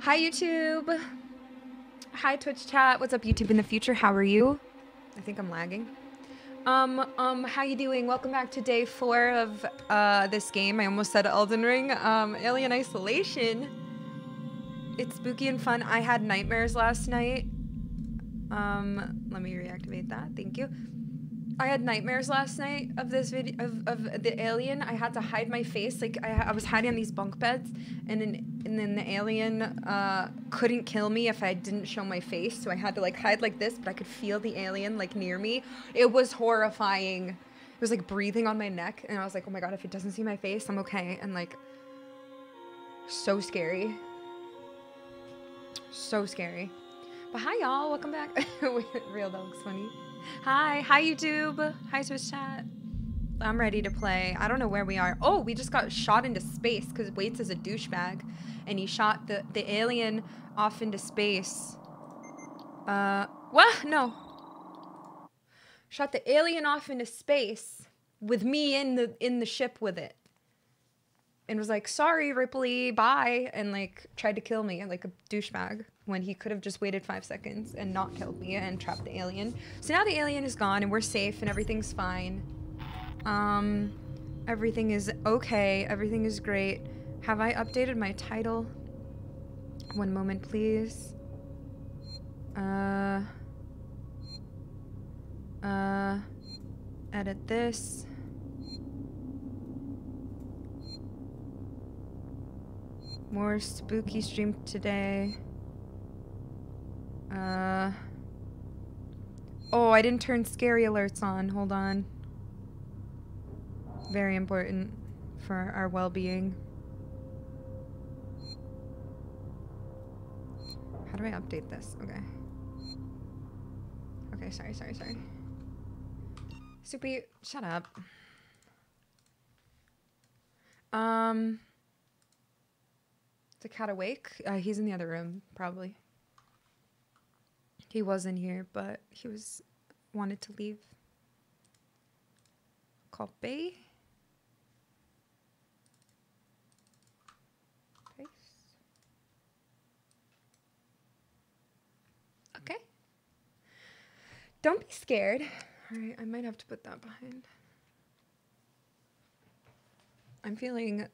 Hi, YouTube. Hi, Twitch chat. What's up, YouTube in the future? How are you? I think I'm lagging. Um, um, how are you doing? Welcome back to day four of uh, this game. I almost said Elden Ring. Um, Alien Isolation. It's spooky and fun. I had nightmares last night. Um, let me reactivate that. Thank you. I had nightmares last night of this video of, of the alien. I had to hide my face, like I, I was hiding on these bunk beds, and then and then the alien uh, couldn't kill me if I didn't show my face. So I had to like hide like this, but I could feel the alien like near me. It was horrifying. It was like breathing on my neck, and I was like, oh my god, if it doesn't see my face, I'm okay. And like, so scary. So scary. But hi y'all, welcome back. Real dog's funny. Hi, hi YouTube. Hi Twitch chat. I'm ready to play. I don't know where we are. Oh, we just got shot into space because Waits is a douchebag. And he shot the, the alien off into space. Uh, what? No. Shot the alien off into space with me in the in the ship with it. And was like, sorry, Ripley, bye. And like tried to kill me like a douchebag when he could have just waited five seconds and not killed me and trapped the alien. So now the alien is gone and we're safe and everything's fine. Um, everything is okay. Everything is great. Have I updated my title? One moment, please. Uh, uh, edit this. More spooky stream today. Uh. Oh, I didn't turn scary alerts on. Hold on. Very important for our well-being. How do I update this? Okay. Okay, sorry, sorry, sorry. Soupy, shut up. Um, the cat awake? Uh, he's in the other room, probably. He wasn't here, but he was wanted to leave. Copy. Paste. Okay. Don't be scared. All right, I might have to put that behind. I'm feeling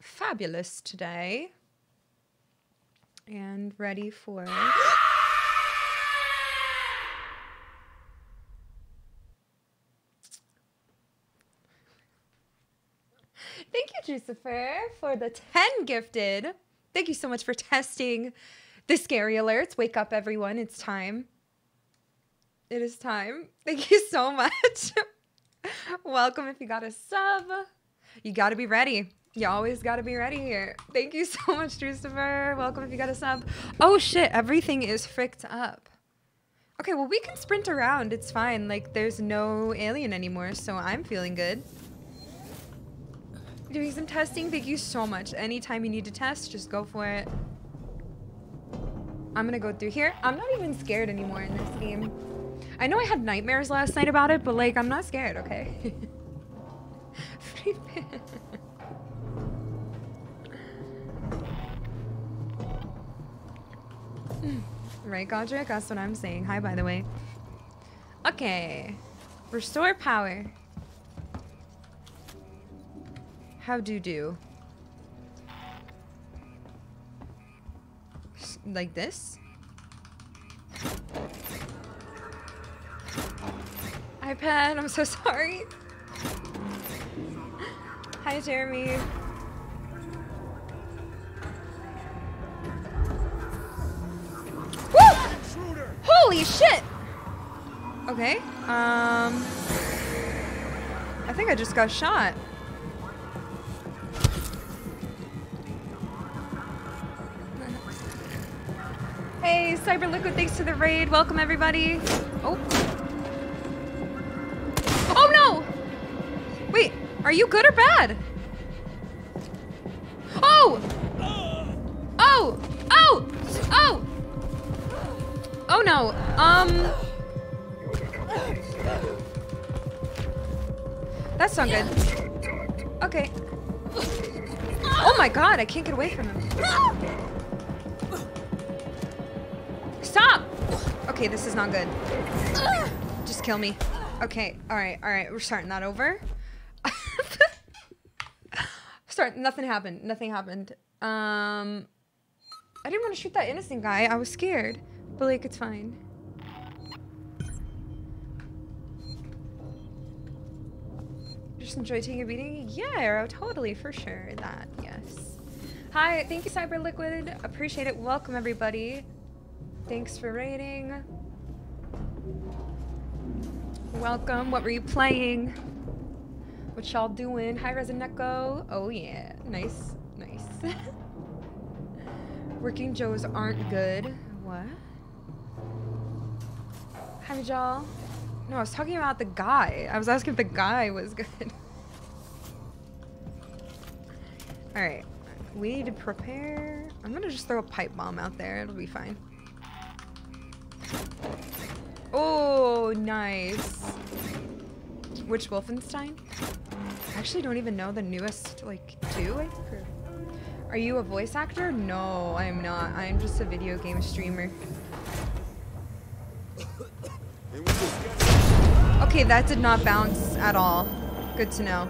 fabulous today and ready for Jucifer, for the 10 gifted. Thank you so much for testing the scary alerts. Wake up, everyone. It's time. It is time. Thank you so much. Welcome if you got a sub. You got to be ready. You always got to be ready here. Thank you so much, Jucifer. Welcome if you got a sub. Oh, shit. Everything is fricked up. Okay, well, we can sprint around. It's fine. Like, there's no alien anymore, so I'm feeling good doing some testing. Thank you so much. Anytime you need to test, just go for it. I'm gonna go through here. I'm not even scared anymore in this game. I know I had nightmares last night about it, but like, I'm not scared, okay? right, Godric? That's what I'm saying. Hi, by the way. Okay. Restore power. How do you do? Like this? iPad, I'm so sorry. Hi, Jeremy. Holy shit! Okay, um... I think I just got shot. Hey, Cyber Liquid, thanks to the raid. Welcome, everybody. Oh. Oh, no! Wait, are you good or bad? Oh! Oh! Oh! Oh! Oh, no. Um... That's not good. Okay. Oh my god, I can't get away from him. Stop! Okay, this is not good. Just kill me. Okay, alright, alright. We're starting that over. Start. Nothing happened. Nothing happened. Um, I didn't want to shoot that innocent guy. I was scared. But, like, it's fine. Just enjoy taking a beating? Yeah, totally, for sure. That, yes. Hi, thank you, Cyber Liquid. Appreciate it. Welcome, everybody. Thanks for rating. Welcome. What were you playing? What y'all doing? Hi, Resin Echo. Oh, yeah. Nice. Nice. Working Joes aren't good. What? Hi, y'all. No, I was talking about the guy. I was asking if the guy was good. Alright. We need to prepare. I'm gonna just throw a pipe bomb out there. It'll be fine. Oh, nice. Which Wolfenstein? I actually don't even know the newest, like, two, I think, or... Are you a voice actor? No, I'm not. I'm just a video game streamer. Okay, that did not bounce at all. Good to know.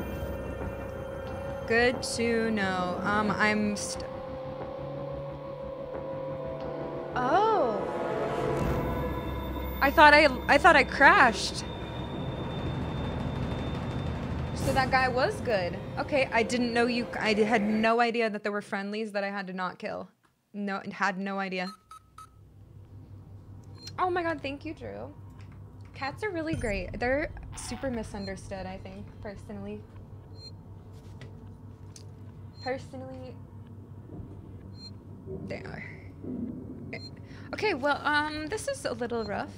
Good to know. Um, I'm Oh. I thought I I thought I crashed. So that guy was good. Okay, I didn't know you I had no idea that there were friendlies that I had to not kill. No, had no idea. Oh my god, thank you, Drew. Cats are really great. They're super misunderstood, I think, personally. Personally, they are. Okay, well, um, this is a little rough.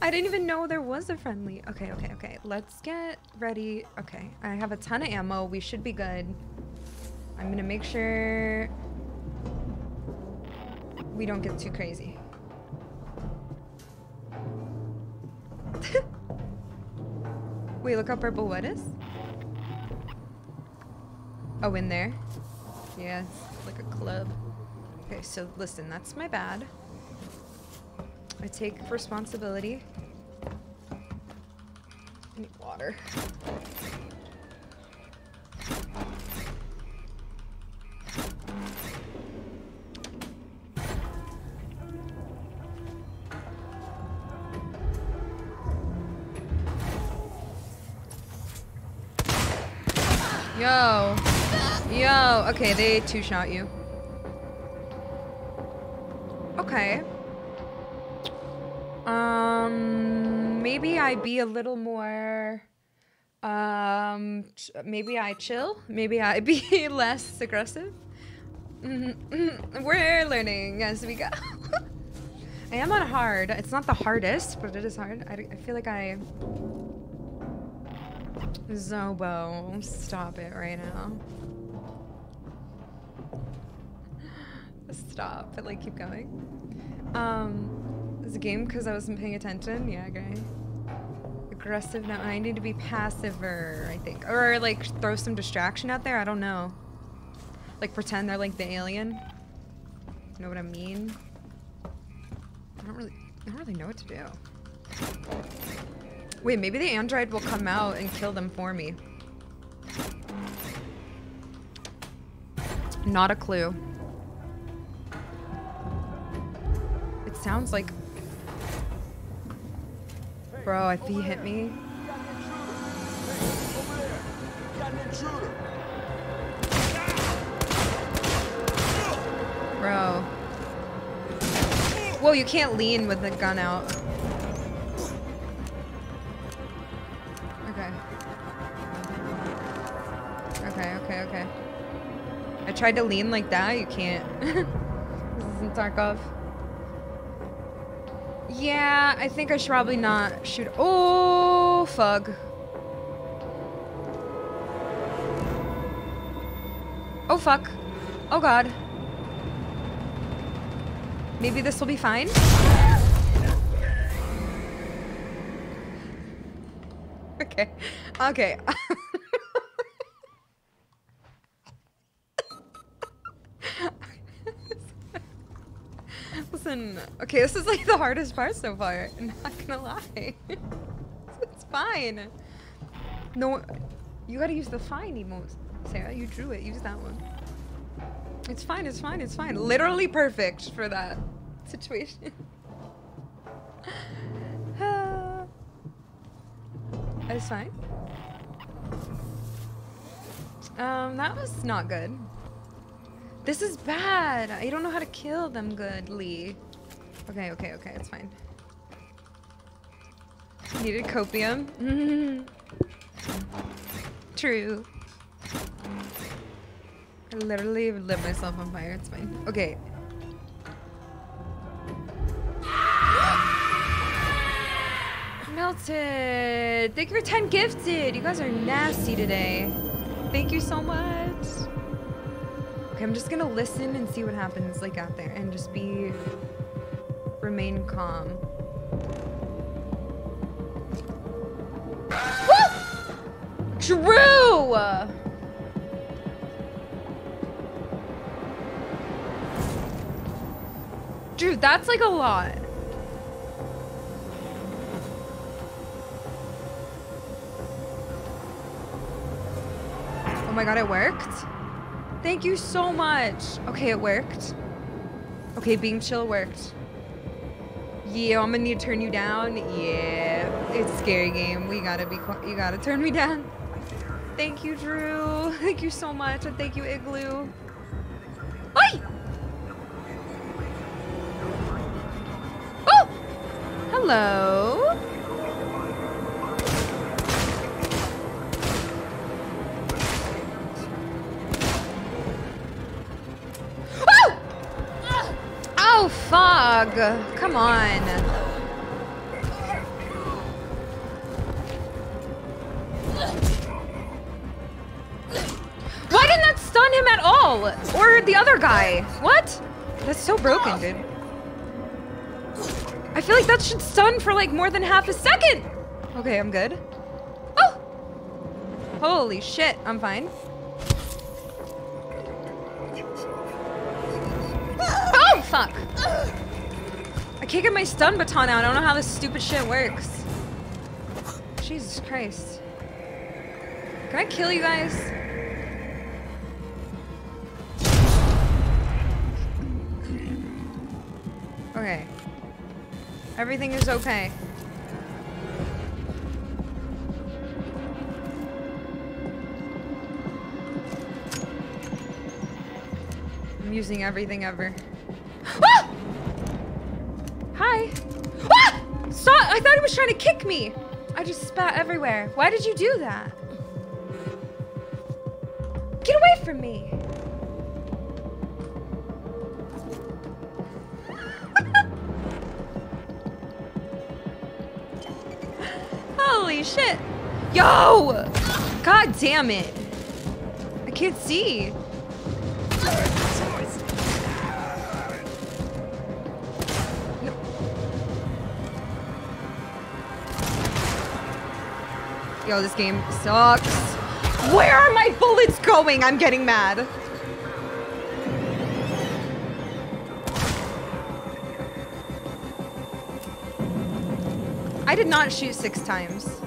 I didn't even know there was a friendly. Okay, okay, okay. Let's get ready. Okay, I have a ton of ammo. We should be good. I'm gonna make sure we don't get too crazy. Wait, look how purple what is? Oh, in there? Yeah, it's like a club. Okay, so listen, that's my bad. I take responsibility. I need water. Yo. Okay, they two-shot you. Okay. Um, maybe I be a little more, um, maybe I chill. Maybe I be less aggressive. We're learning as we go. I am on hard. It's not the hardest, but it is hard. I, I feel like I Zobo, stop it right now. Stop, but like keep going. Um, is a game because I wasn't paying attention? Yeah, okay. Aggressive, now. I need to be passiver, I think. Or like throw some distraction out there, I don't know. Like pretend they're like the alien. You know what I mean? I don't really, I don't really know what to do. Wait, maybe the android will come out and kill them for me. Not a clue. Sounds like... Bro, if he hit me... Bro. Whoa, you can't lean with the gun out. okay, okay. Okay, okay. I tried to lean like that. You can't. this isn't Tarkov. Yeah, I think I should probably not shoot. Oh, fug. Oh, fuck. Oh, God. Maybe this will be fine. okay. Okay. listen. Okay, this is like the hardest part so far. I'm not gonna lie. it's fine. No, you gotta use the fine emotes. Sarah, you drew it. Use that one. It's fine, it's fine, it's fine. Literally perfect for that situation. it's fine. Um, that was not good. This is bad. I don't know how to kill them goodly. Okay, okay, okay, it's fine. Needed copium. True. I literally lit myself on fire. It's fine. Okay. Melted. Thank you for 10 gifted. You guys are nasty today. Thank you so much. Okay, I'm just gonna listen and see what happens like out there and just be remain calm. Drew! Dude, that's like a lot. Oh my god, it worked? Thank you so much. Okay, it worked. Okay, being chill worked. Yeah, I'm gonna need to turn you down. Yeah, it's a scary game. We gotta be, you gotta turn me down. Thank you, Drew. Thank you so much, and thank you, Igloo. Oi! Oh! Hello? Oh, fog. Come on. Why didn't that stun him at all? Or the other guy? What? That's so broken, dude. I feel like that should stun for like more than half a second. Okay, I'm good. Oh! Holy shit, I'm fine. Fuck. I can't get my stun baton out. I don't know how this stupid shit works. Jesus Christ. Can I kill you guys? Okay. Everything is okay. I'm using everything ever. Ah! Hi. Ah! Stop! I thought he was trying to kick me. I just spat everywhere. Why did you do that? Get away from me. Holy shit. Yo! God damn it. I can't see. Yo, this game sucks. Where are my bullets going? I'm getting mad. I did not shoot six times.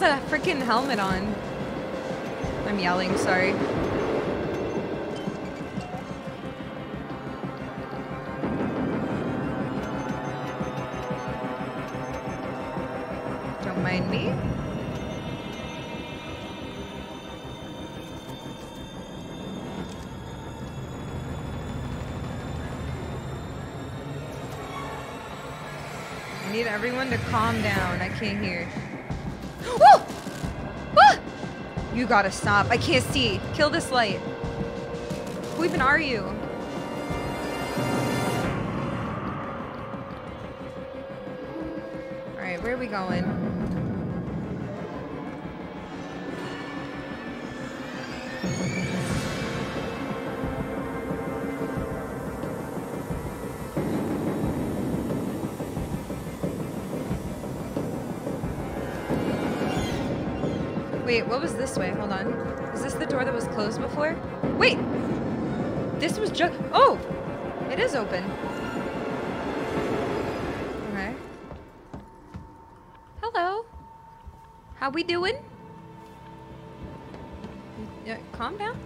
Has a freaking helmet on. I'm yelling, sorry. Don't mind me. I need everyone to calm down. I can't hear. You gotta stop. I can't see. Kill this light. Who even are you? Alright, where are we going? It is open. Okay. Hello. How we doing? Yeah, calm down.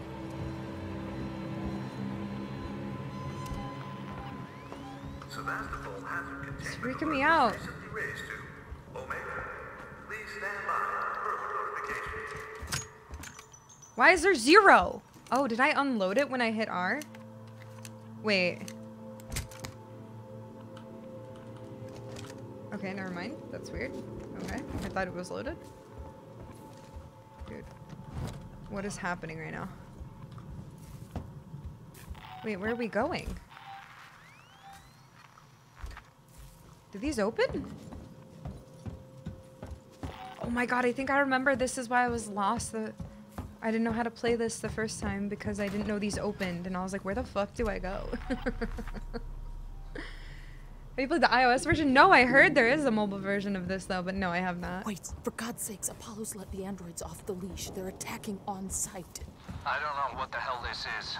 It's freaking me out. was recently raised to Omega. Please stand by for further notification. Why is there zero? Oh, did I unload it when I hit R? Wait. Okay, never mind. That's weird. Okay, I thought it was loaded. Dude. What is happening right now? Wait, where are we going? Did these open? Oh my god, I think I remember this is why I was lost. The I didn't know how to play this the first time because I didn't know these opened and I was like, where the fuck do I go? Have you played the iOS version? No, I heard there is a mobile version of this though, but no, I have not. Wait, for God's sakes, Apollo's let the androids off the leash. They're attacking on sight. I don't know what the hell this is.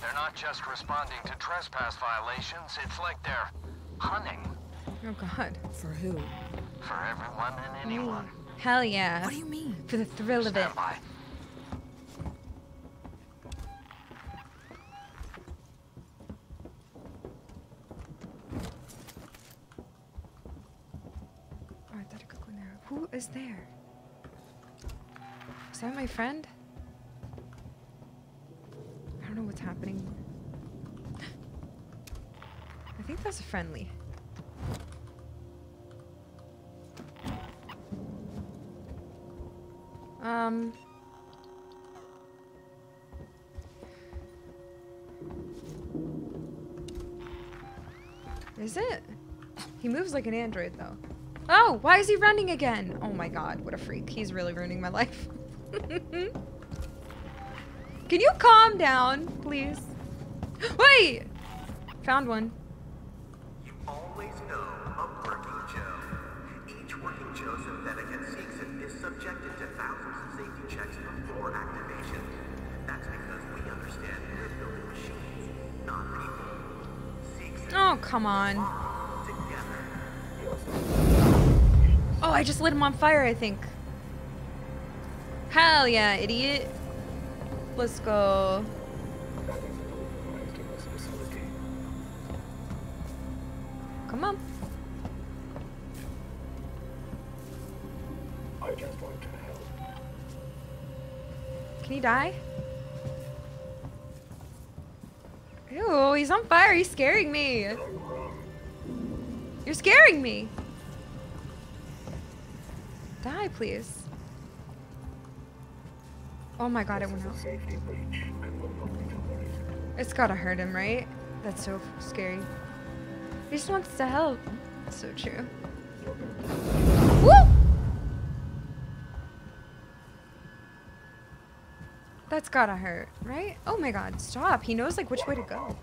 They're not just responding to trespass violations, it's like they're hunting Oh god. For who? for everyone and oh, anyone. Hell yeah. What do you mean? For the thrill of it. Stand by. Oh, I thought I could go in there. Who is there? Is that my friend? I don't know what's happening. I think that's a friendly. Um. Is it? He moves like an android, though. Oh, why is he running again? Oh my god, what a freak. He's really ruining my life. Can you calm down, please? Wait! Found one. You always know a working Joe. Each working Joe synthetic at Seegson is subjected to thousands of safety checks before activation. That's because we understand we're building machines, not people. Seegson Oh, come on. together. Oh, I just lit him on fire, I think. Hell yeah, idiot. Let's go. Come on. I just want to help. Can he die? Ew, he's on fire. He's scaring me. You're scaring me. Die, please. Oh my god, it went out. It's gotta hurt him, right? That's so scary. He just wants to help. So true. Woo! That's gotta hurt, right? Oh my god, stop. He knows like which way to go.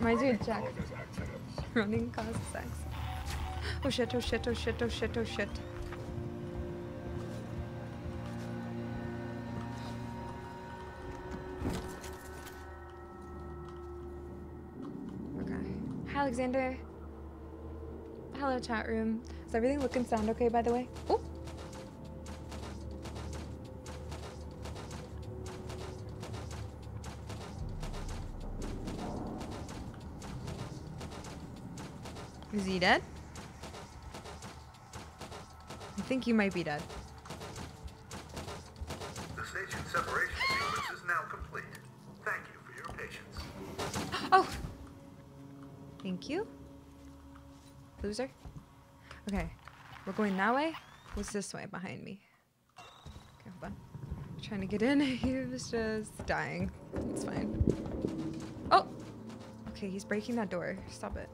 Ask me dude, Jack. Accidents. Running causes sex. Oh shit, oh shit, oh shit, oh shit, oh shit. Okay. Hi, Alexander. Hello, chat room. Is everything looking sound okay, by the way? Oh! Is he dead? I think you might be dead. The station separation sequence is now complete. Thank you for your patience. Oh! Thank you. Loser. Okay. We're going that way? What's this way behind me? Okay, hold on. trying to get in. He was just dying. It's fine. Oh! Okay, he's breaking that door. Stop it.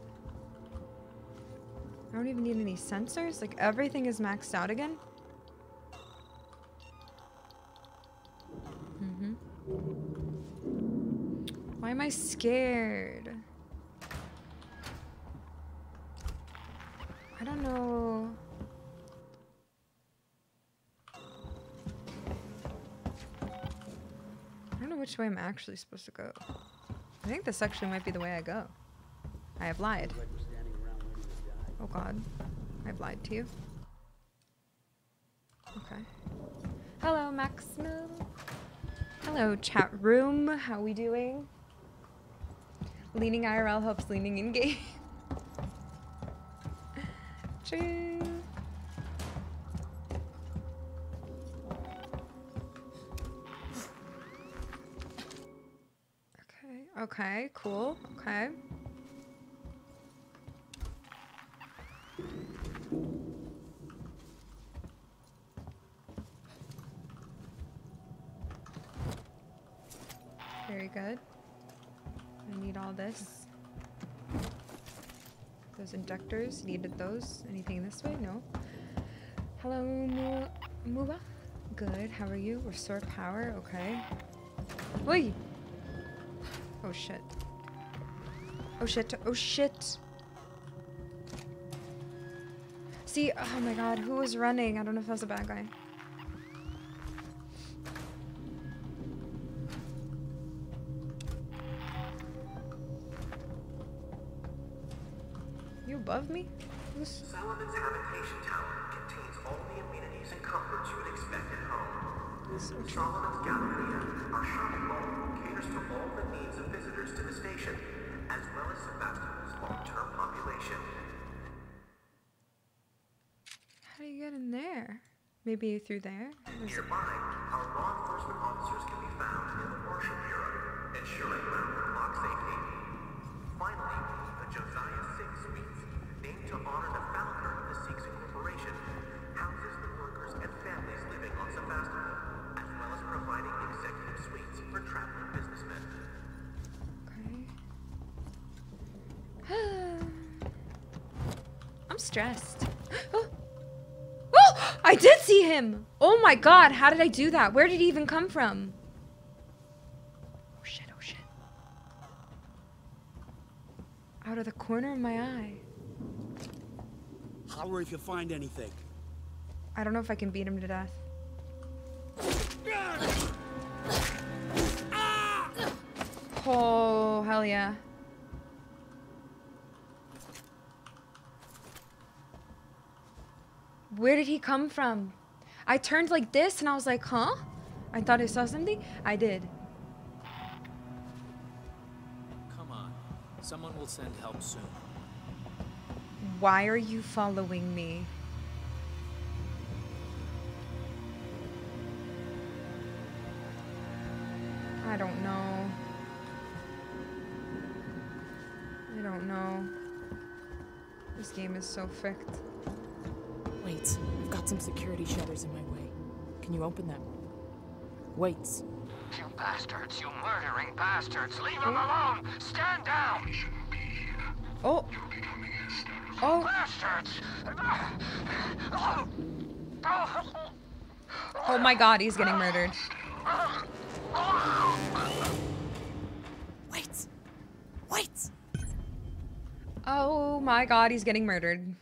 I don't even need any sensors. Like, everything is maxed out again. Mm-hmm. Why am I scared? I don't know. I don't know which way I'm actually supposed to go. I think this actually might be the way I go. I have lied. Oh god. I've lied to you. Okay. Hello, Maximo. Hello, chat room. How are we doing? Leaning IRL helps leaning in game. True. Okay, okay, cool, okay. Very good. I need all this. Those injectors, needed those. Anything this way? No. Hello, Mu Muba. Good, how are you? Restore power, okay. Oi! Oh shit. Oh shit, oh shit! See, oh my god, who was running? I don't know if that was a bad guy. Through there? Nearby, our law enforcement officers can be found in the Marshal Bureau, ensuring safety. Finally, the Josiah Six Suite, named to honor the founder of the Six Corporation, houses the workers and families living on Sevastopol, as well as providing executive suites for traveling businessmen. Okay. I'm stressed. I did see him! Oh my god, how did I do that? Where did he even come from? Oh shit, oh shit. Out of the corner of my eye. Holler if you find anything. I don't know if I can beat him to death. Ah! Oh, hell yeah. Where did he come from? I turned like this and I was like, huh? I thought I saw something. I did. Come on. Someone will send help soon. Why are you following me? I don't know. I don't know. This game is so fricked. Wait, I've got some security shutters in my way. Can you open them? Wait. You bastards, you murdering bastards, leave him alone! Stand down! Oh! Oh! Bastards! Oh my god, he's getting murdered. Wait! Wait! Oh my god, he's getting murdered.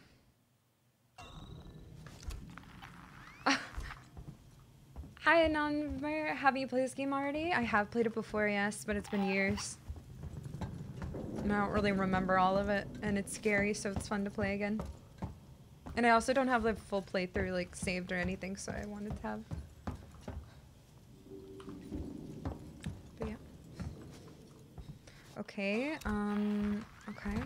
Hi, Anon. Have you played this game already? I have played it before, yes, but it's been years. And I don't really remember all of it, and it's scary, so it's fun to play again. And I also don't have the full playthrough like saved or anything, so I wanted to have. But yeah. Okay. Um. Okay.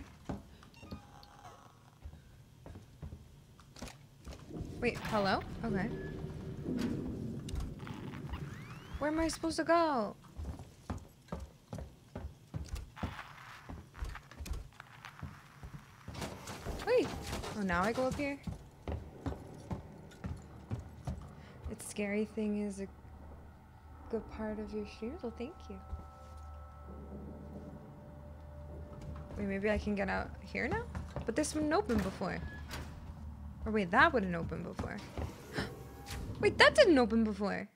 Wait. Hello. Okay. Where am I supposed to go? Wait. Oh, now I go up here? It's scary thing is a good part of your streams. Well, thank you. Wait, maybe I can get out here now? But this wouldn't open before. Or wait, that wouldn't open before. wait, that didn't open before.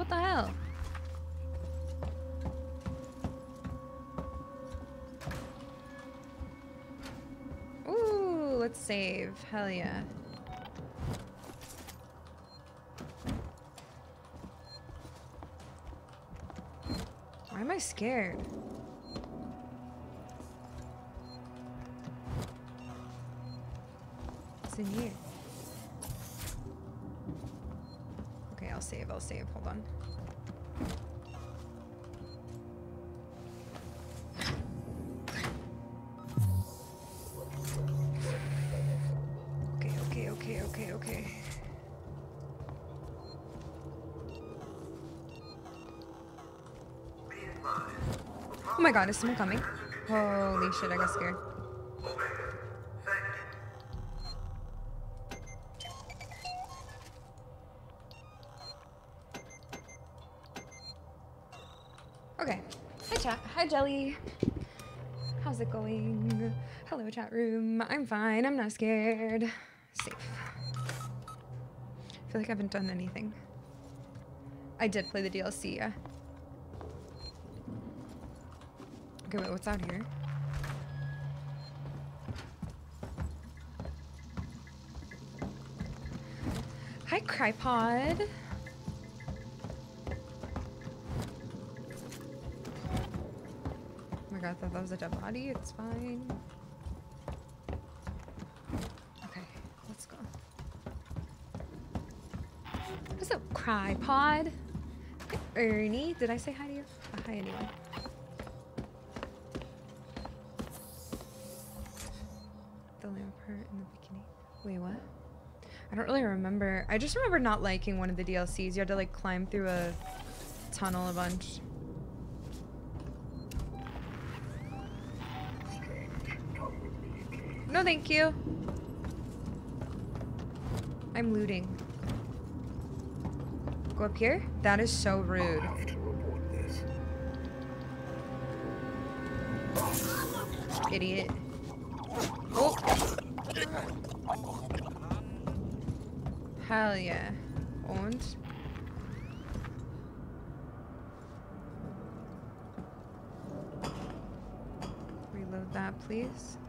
What the hell? Ooh, let's save. Hell yeah. Why am I scared? What's in here? I'll save, I'll save. Hold on. Okay, okay, okay, okay, okay. Oh my god, is someone coming? Holy shit, I got scared. Okay. Hi chat. Hi Jelly. How's it going? Hello chat room. I'm fine. I'm not scared. Safe. I feel like I haven't done anything. I did play the DLC, yeah. Okay, wait, what's out here? Hi, Crypod. My god, I thought that was a dead body. It's fine. Okay, let's go. What's up, Crypod? Ernie. Did I say hi to you? Uh, hi, anyway. The lamp hurt in the beginning. Wait, what? I don't really remember. I just remember not liking one of the DLCs. You had to like climb through a tunnel a bunch. No, thank you. I'm looting. Go up here? That is so rude. Idiot. Oh. Hell yeah. Und? Reload that, please.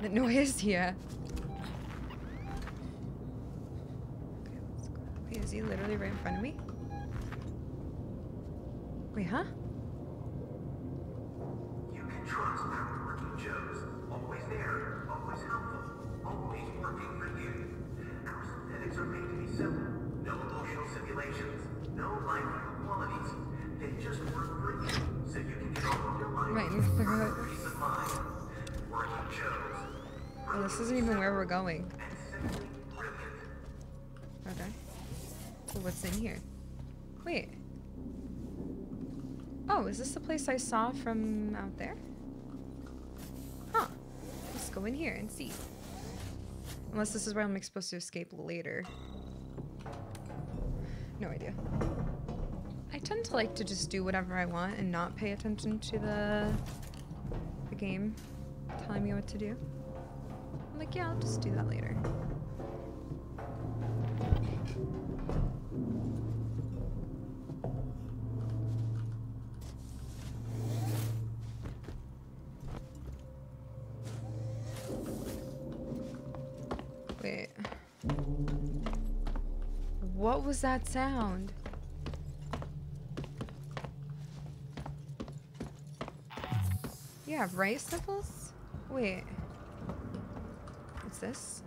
The noise, go. Wait, is he literally right in front of me? Wait, huh? What's in here? Wait. Oh, is this the place I saw from out there? Huh. Let's go in here and see. Unless this is where I'm supposed to escape later. No idea. I tend to like to just do whatever I want and not pay attention to the the game telling me what to do. I'm like, yeah, I'll just do that later. What was that sound? You have rice nipples? Wait. What's this?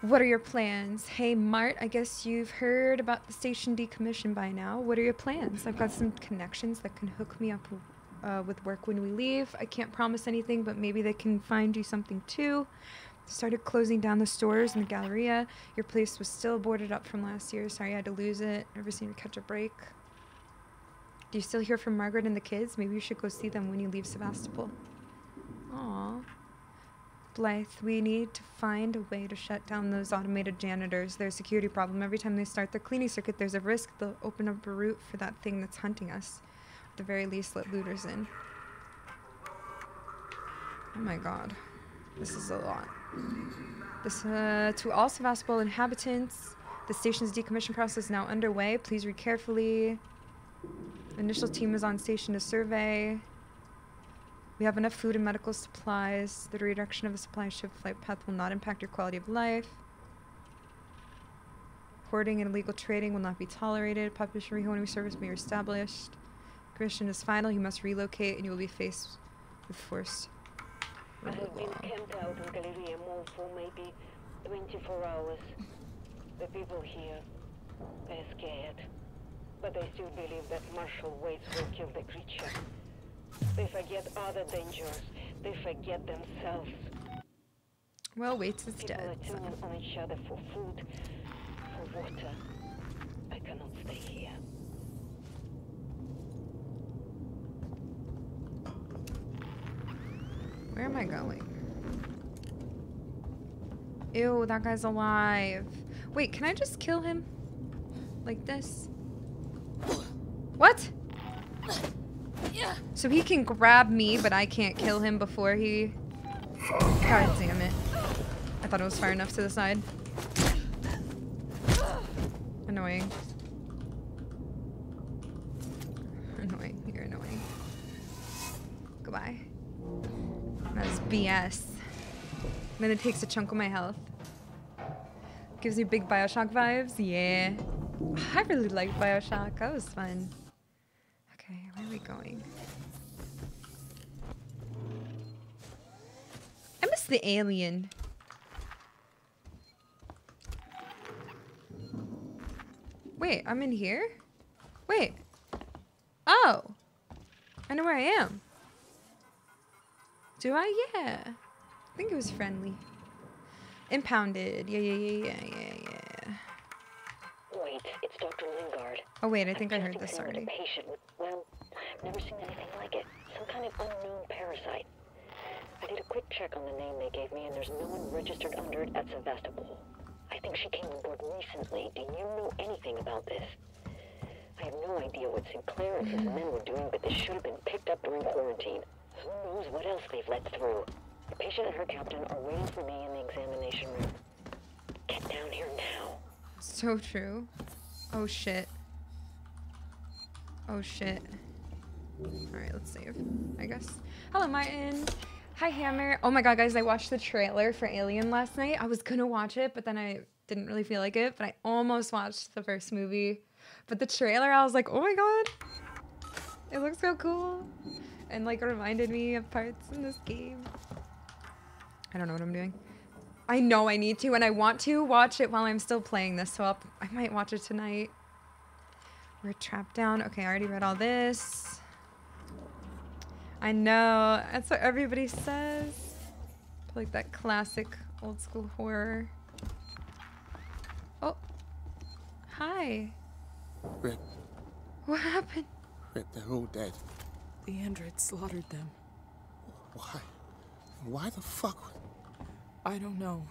What are your plans? Hey, Mart, I guess you've heard about the station decommission by now. What are your plans? I've got some connections that can hook me up uh, with work when we leave. I can't promise anything, but maybe they can find you something too. Started closing down the stores in the Galleria. Your place was still boarded up from last year. Sorry I had to lose it. Never seemed to catch a break. Do you still hear from Margaret and the kids? Maybe you should go see them when you leave Sevastopol. Aw. Blythe, we need to find a way to shut down those automated janitors. They're a security problem. Every time they start their cleaning circuit, there's a risk they'll open up a route for that thing that's hunting us. At the very least, let looters in. Oh my god. This is a lot. This, uh, to all Sevastopol inhabitants, the station's decommission process is now underway. Please read carefully. Initial team is on station to survey. We have enough food and medical supplies. The redirection of the supply ship flight path will not impact your quality of life. Hoarding and illegal trading will not be tolerated. Population rehoming service may be established. Commission is final. You must relocate and you will be faced with forced I have been camped out in Galeria Mall for maybe 24 hours. The people here, they're scared. But they still believe that Marshal Waits will kill the creature. They forget other dangers. They forget themselves. Well, Waits is People dead. are so- on each other for food, for water. I cannot stay here. Where am I going? Ew, that guy's alive. Wait, can I just kill him? Like this? What? So he can grab me, but I can't kill him before he... God damn it. I thought it was far enough to the side. Annoying. Annoying. You're annoying. Goodbye. BS. Then it takes a chunk of my health. Gives you big Bioshock vibes? Yeah. I really liked Bioshock. That was fun. Okay, where are we going? I miss the alien. Wait, I'm in here? Wait. Oh. I know where I am. Do I? Yeah. I think it was friendly. Impounded. Yeah, yeah, yeah, yeah, yeah, yeah. Wait, it's Dr. Lingard. Oh wait, I think I heard this already. Patient with, well, I've never seen anything like it. Some kind of unknown parasite. I did a quick check on the name they gave me, and there's no one registered under it at Sevastopol. I think she came on board recently. Do you know anything about this? I have no idea what Sinclair and his men were doing, but this should have been picked up during quarantine. Who knows what else they've let through? The patient and her captain are waiting for me in the examination room. Get down here now. So true. Oh shit. Oh shit. Alright, let's save. I guess. Hello, Martin. Hi, Hammer. Oh my god, guys, I watched the trailer for Alien last night. I was gonna watch it, but then I didn't really feel like it. But I almost watched the first movie. But the trailer, I was like, oh my god. It looks so cool. And like reminded me of parts in this game. I don't know what I'm doing. I know I need to, and I want to watch it while I'm still playing this, so I'll, I might watch it tonight. We're trapped down. Okay, I already read all this. I know. That's what everybody says. Like that classic old school horror. Oh. Hi. Rip, What happened? Rip, they're all dead. The android slaughtered them. Why? Why the fuck? I don't know.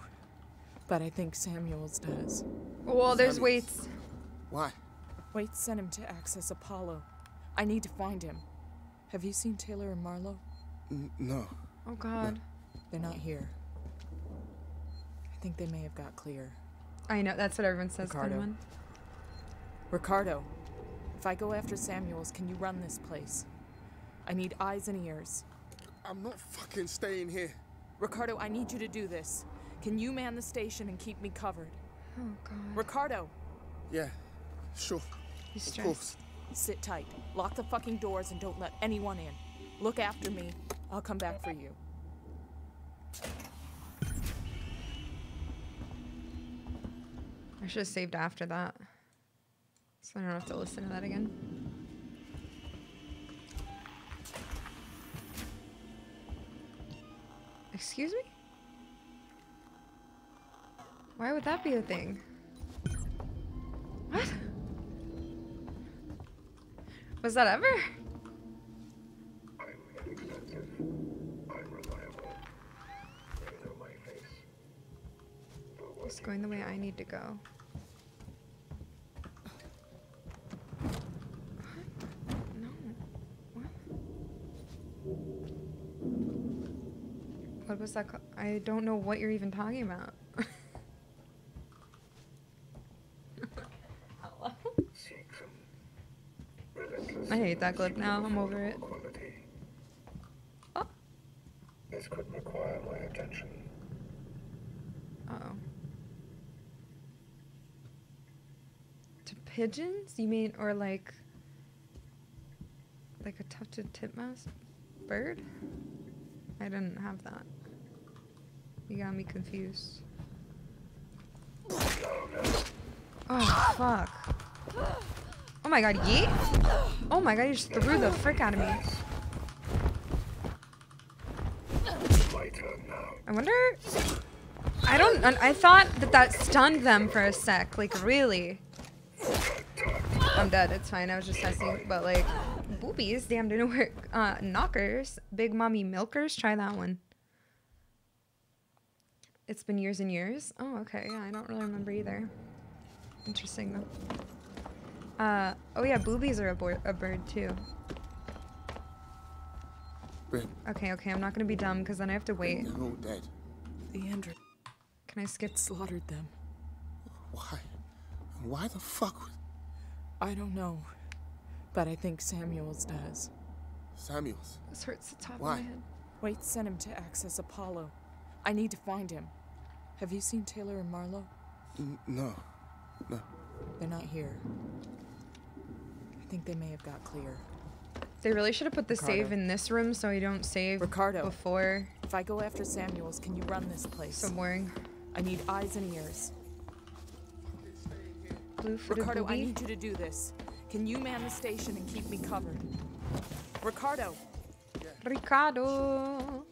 But I think Samuels does. Well, there's Samuels. Waits. Why? Wait sent him to access Apollo. I need to find him. Have you seen Taylor and Marlowe? N- no. Oh god. They're not here. I think they may have got clear. I know, that's what everyone says. Ricardo. Penguin. Ricardo, if I go after Samuels, can you run this place? I need eyes and ears. I'm not fucking staying here. Ricardo, I need you to do this. Can you man the station and keep me covered? Oh god. Ricardo, Yeah, sure. He's Of course. sit tight. Lock the fucking doors and don't let anyone in. Look after me. I'll come back for you. I should have saved after that. So I don't have to listen to that again. Excuse me? Why would that be a thing? What? Was that ever? It's going the way I need to go. What? No. What? What was that? I don't know what you're even talking about. Hello? seek some relentless I hate that clip now. I'm over it. Oh, This could require my attention. Uh oh. To pigeons? You mean, or like, like a tufted titmouse bird? I didn't have that. You got me confused. Oh, fuck. Oh my god, yeet? Oh my god, you just threw the frick out of me. I wonder. I don't. I thought that that stunned them for a sec. Like, really? I'm dead. It's fine. I was just testing. But, like, boobies, damn, didn't work. Uh, knockers, big mommy milkers, try that one. It's been years and years. Oh, okay. Yeah, I don't really remember either. Interesting, though. Uh, oh yeah, boobies are a, bo- a bird, too. Rin, Okay, okay, I'm not gonna be dumb, because then I have to wait. they're all dead. The Android Can I skip? slaughtered them. Why? Why the fuck would I don't know, but I think Samuels does. Samuels? This hurts the top Why? of my head. Wait sent him to access Apollo. I need to find him. Have you seen Taylor and Marlowe? No. No. They're not here. I think they may have got clear. They really should have put the save in this room so you don't save Ricardo. before. If I go after Samuels, can you run this place? So boring. I need eyes and ears. Blue footed Ricardo, I need you to do this. Can you man the station and keep me covered? Ricardo, Ricardo.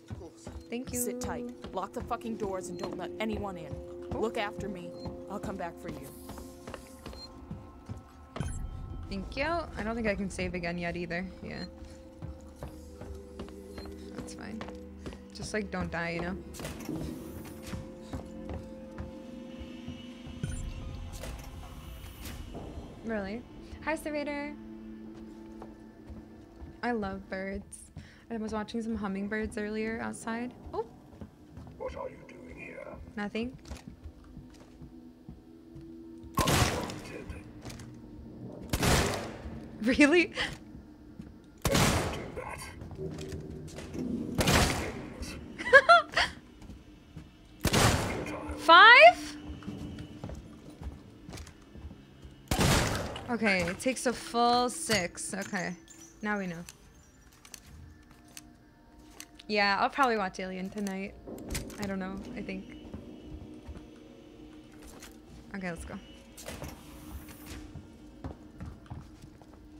Thank you. sit tight. Lock the fucking doors and don't let anyone in. Look after me. I'll come back for you. Thank you. I don't think I can save again yet either. Yeah. That's fine. Just like don't die, you know? Really? Hi, Servator. I love birds. I was watching some hummingbirds earlier outside. Oh, What are you doing here? nothing. Really? Do that. Things. Futile. Five? Okay, it takes a full six. Okay, now we know. Yeah, I'll probably watch Alien tonight. I don't know, I think. Okay, let's go.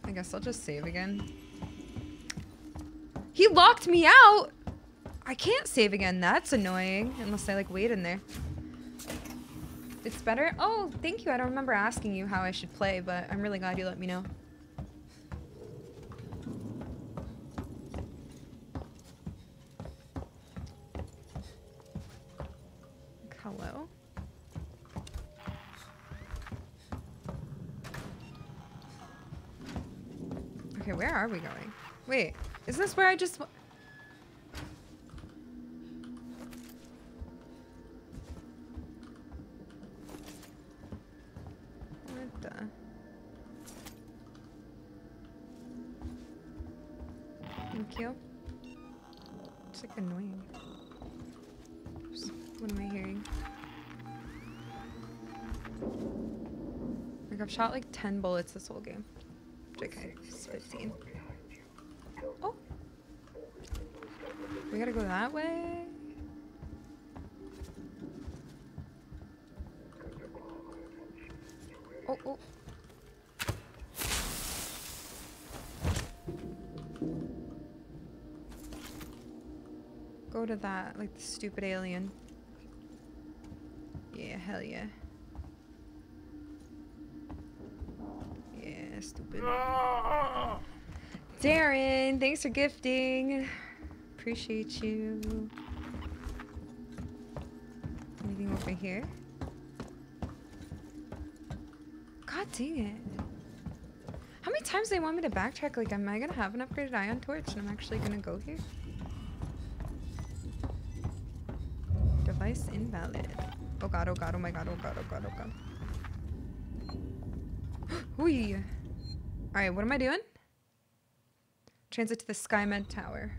I guess I'll just save again. He locked me out! I can't save again. That's annoying. Unless I like wait in there. It's better? Oh, thank you. I don't remember asking you how I should play, but I'm really glad you let me know. Where are we going? Wait, is this where I just... What the? Thank you. It's like annoying. What am I hearing? Like I've shot like 10 bullets this whole game. Okay, it's 15. Oh! We gotta go that way? Oh, oh. Go to that, like the stupid alien. Yeah, hell yeah. Yeah, stupid. Darren, thanks for gifting. Appreciate you. Anything over here? God dang it. How many times do they want me to backtrack? Like, am I gonna have an upgraded ion torch and I'm actually gonna go here? Device invalid. Oh god, oh god, oh my god, oh god, oh god, oh god. All right, what am I doing? Transit to the SkyMed Tower.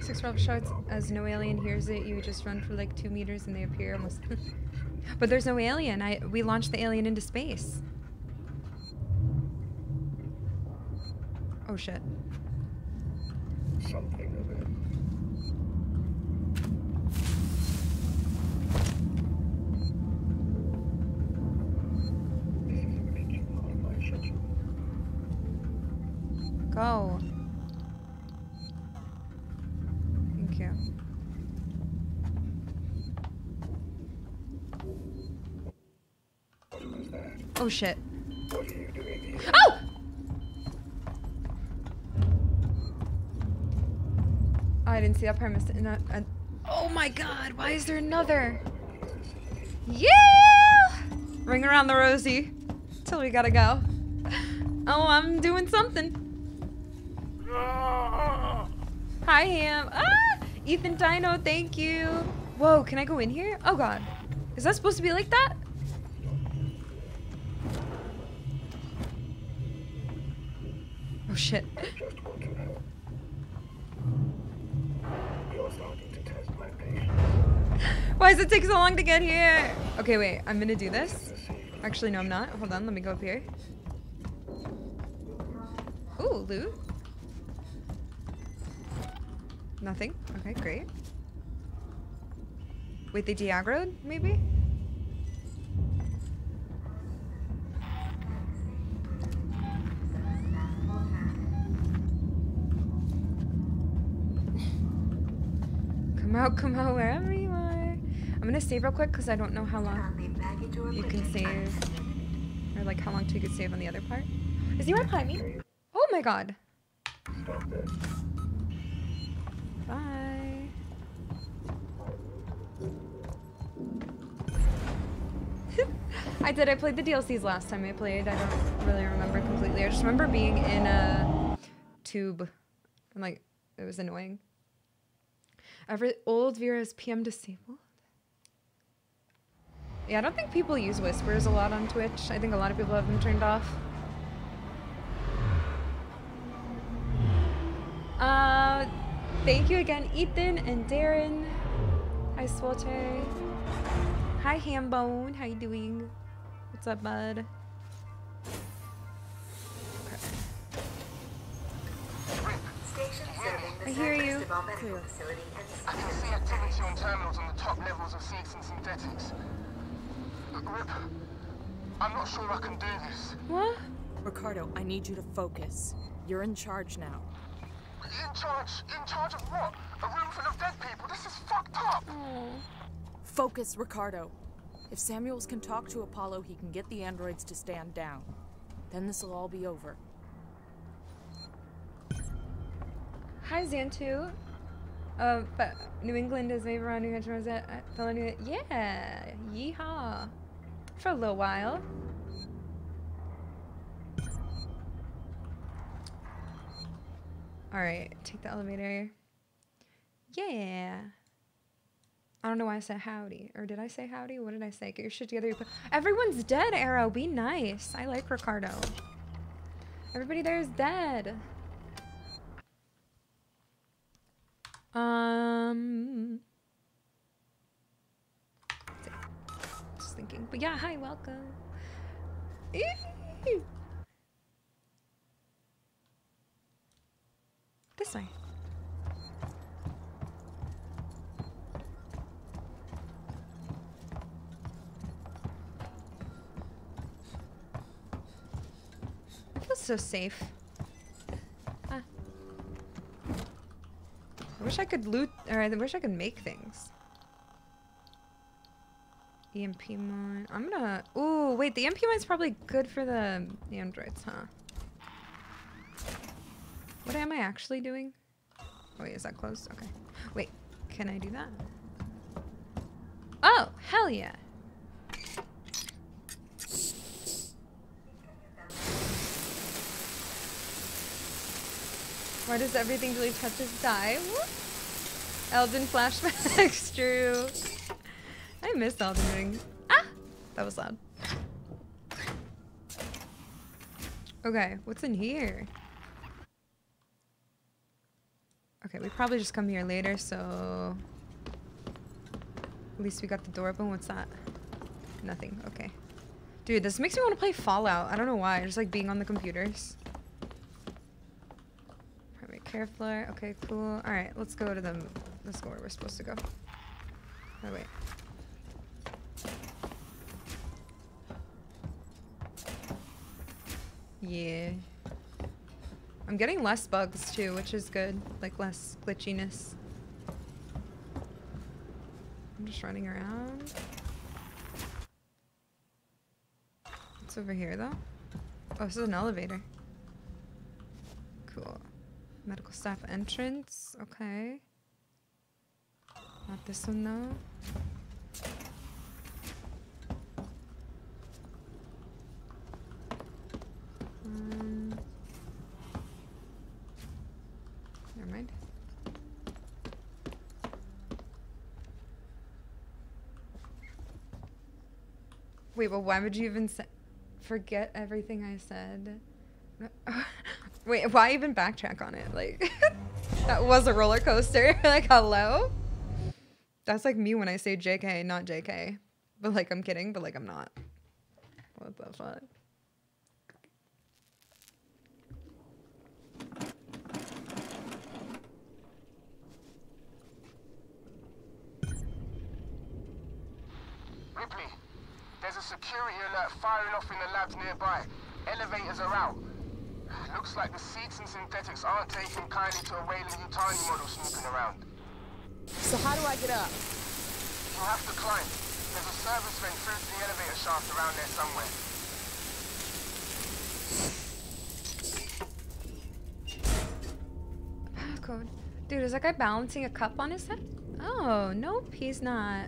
Six Ralph shots. as no alien hears it. You just run for like two meters and they appear almost. but there's no alien. I we launched the alien into space. Oh shit. Something Oh shit. What are you doing here? Oh! I didn't see that uh, oh my god, why is there another? Yeah! Ring around the rosy. Till we gotta go. Oh, I'm doing something. Hi, Ham. Ah! Ethan Dino, thank you. Whoa, can I go in here? Oh god. Is that supposed to be like that? It take so long to get here? Okay, wait. I'm gonna do this. Actually, no, I'm not. Hold on. Let me go up here. Ooh, loot. Nothing. Okay, great. Wait, they de-aggroed, maybe? Come out, come out, wherever. I'm gonna save real quick because I don't know how long you can save. Or like how long till you can save on the other part. Is he right behind me? Oh my god. Bye. I did. I played the DLCs last time I played. I don't really remember completely. I just remember being in a tube. And like, it was annoying. Every old Vera's PM disabled. Yeah, I don't think people use whispers a lot on Twitch. I think a lot of people have them turned off. Uh, thank you again, Ethan and Darren. Hi, Swelter. Hi, Hambone. How you doing? What's up, bud? I hear you. I can see activity on terminals on the top levels of Seegson synthetics. Rip, I'm not sure I can do this. What? Ricardo, I need you to focus. You're in charge now. In charge? In charge of what? A room full of dead people? This is fucked up! Focus, Ricardo. If Samuels can talk to Apollo, he can get the androids to stand down. Then this'll all be over. Hi, Xantu. Uh, but New England is maybe around New Hampshire. Was that uh. Yeah, yeehaw. For a little while. All right, take the elevator. Yeah. I don't know why I said howdy. Or did I say howdy? What did I say? Get your shit together. Everyone's dead, Arrow. Be nice. I like Ricardo. Everybody there is dead. Um. Just thinking. But yeah, hi, welcome. This way. It feels so safe. Ah. I wish I could loot, or I wish I could make things. EMP mine. I'm gonna. Ooh, wait. The EMP mine's probably good for the, the androids, huh? What am I actually doing? Oh, wait, is that closed? Okay. Wait, can I do that? Oh, hell yeah. Why does everything Julie touches die? Whoop. Elden flashbacks, true. I miss Elden Ring. Ah! That was loud. Okay, what's in here? Okay, we probably just come here later, so... At least we got the door open. What's that? Nothing. Okay. Dude, this makes me want to play Fallout. I don't know why. Just like being on the computers. Private care floor. Okay, cool. Alright, let's go to the... Let's go where we're supposed to go. Oh, wait. Yeah. I'm getting less bugs too, which is good. Like less glitchiness. I'm just running around. What's over here though? Oh, this is an elevator. Cool. Medical staff entrance. Okay. Not this one though. Never mind. Wait, but why would you even forget everything I said? Wait, why even backtrack on it? Like, that was a roller coaster. like, hello? That's like me when I say JK, not JK. But like, I'm kidding, but like, I'm not. What the fuck? Ripley, there's a security alert firing off in the labs nearby. Elevators are out. Looks like the Seegson synthetics aren't taking kindly to a Weyland Yutani model snooping around. So how do I get up? You'll have to climb. There's a service vent through to the elevator shaft around there somewhere. Dude, is that guy balancing a cup on his head? Oh, nope, he's not.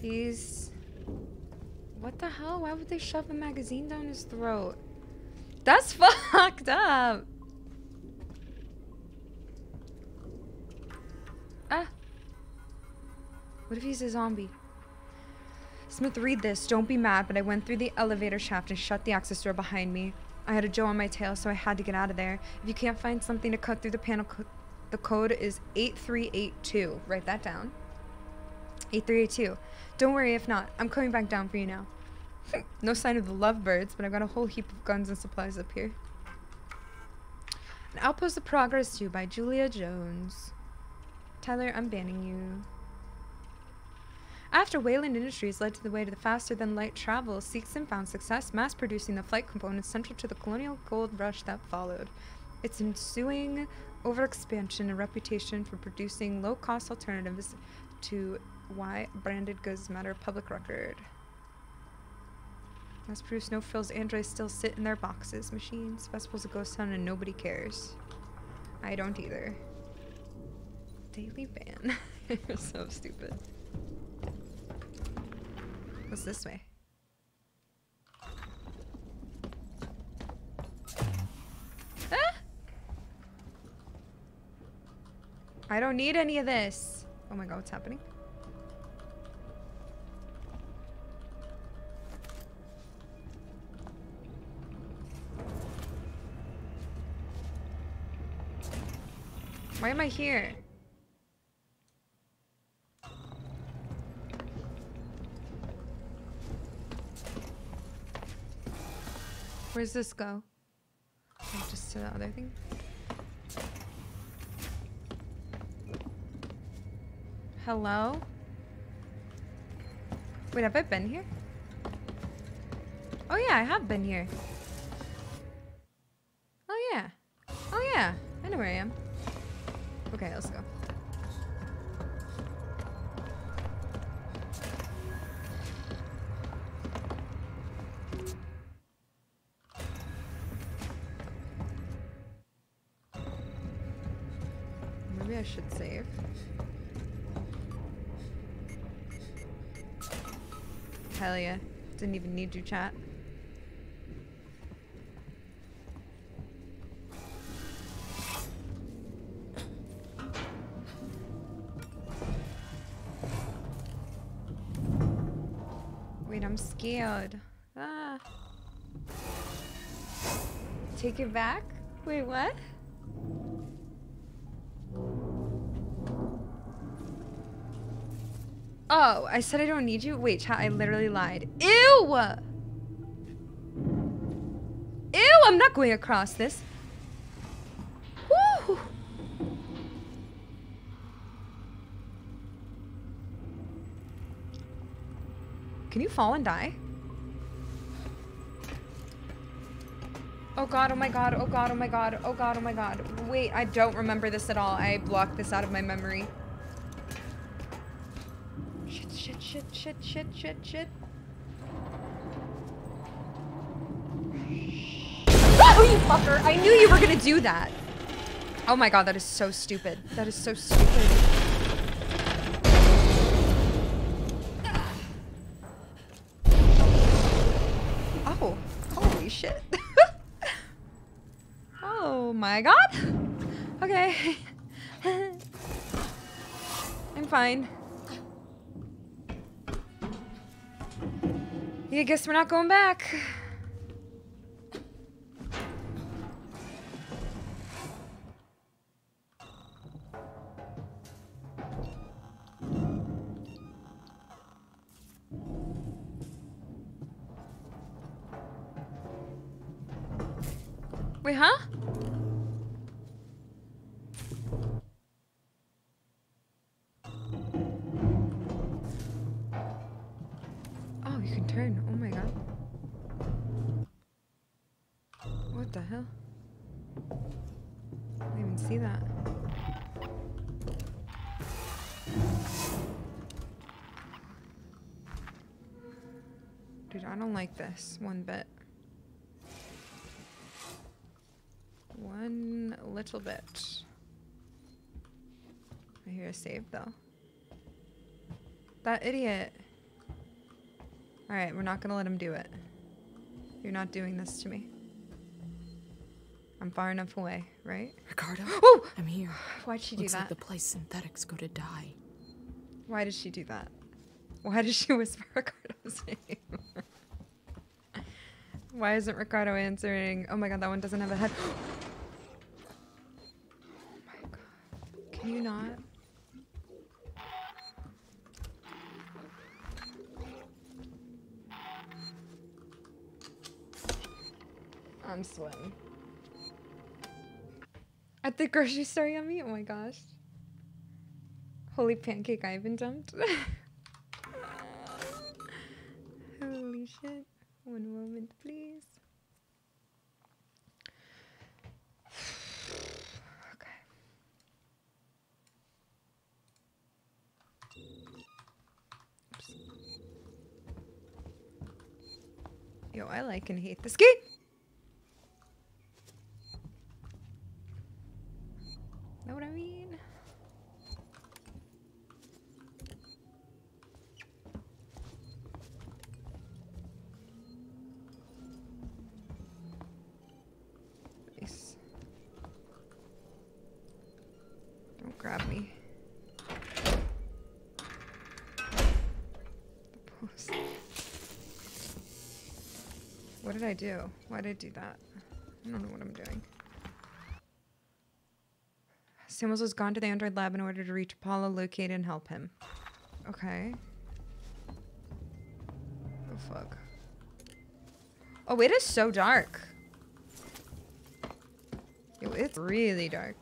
He's... What the hell? Why would they shove a magazine down his throat? That's fucked up. Ah. What if he's a zombie? Smith, read this. Don't be mad, but I went through the elevator shaft and shut the access door behind me. I had a Joe on my tail, so I had to get out of there. If you can't find something to cut through the panel, co the code is 8382. Write that down. 8382. Don't worry if not. I'm coming back down for you now. no sign of the lovebirds, but I've got a whole heap of guns and supplies up here. An Outpost of Progress 2 by Julia Jones. Tyler, I'm banning you. After Weyland Industries led to the way to the faster than light travel, Seegson found success mass producing the flight components central to the colonial gold rush that followed. Its ensuing overexpansion and reputation for producing low cost alternatives to why branded goods matter public record. Mass produced no frills androids still sit in their boxes. Machines, festivals of ghost town, and nobody cares. I don't either. Daily ban. You're so stupid. What's this way? Ah! I don't need any of this. Oh my god, what's happening? Why am I here? Where's this go? Oh, just to the other thing. Hello? Wait, have I been here? Oh yeah, I have been here. Oh yeah. Oh yeah. I know where I am. Okay, let's go. Maybe I should save. Hell yeah. Didn't even need to chat. scared. Ah. Take it back? Wait, what? Oh, I said I don't need you? Wait, I literally lied. Ew! Ew, I'm not going across this. Can you fall and die? Oh god, oh my god, oh god, oh my god, oh god, oh my god. Wait, I don't remember this at all. I blocked this out of my memory. Shit, shit, shit, shit, shit, shit, shit. Oh, you fucker! I knew you were gonna do that! Oh my god, that is so stupid. That is so stupid. Fine. Yeah, I guess we're not going back. This one bit. One little bit. I hear a save though. That idiot. Alright, we're not gonna let him do it. You're not doing this to me. I'm far enough away, right? Ricardo, Oh! I'm here. Why'd she do Looks that? like the place synthetics go to die. Why did she do that? Why did she whisper Ricardo's name? Why isn't Ricardo answering? Oh my god, that one doesn't have a head. oh my god. Can you not? I'm sweating. At the grocery store, yummy? Oh my gosh. Holy pancake I've been Holy moment, please. okay. Oops. Yo, I like and hate this game. Know what I mean? I do? Why did I do that? I don't know what I'm doing. Samuels has gone to the android lab in order to reach Apollo, locate and help him. Okay. Oh fuck. Oh, it is so dark. Yo, it's really dark.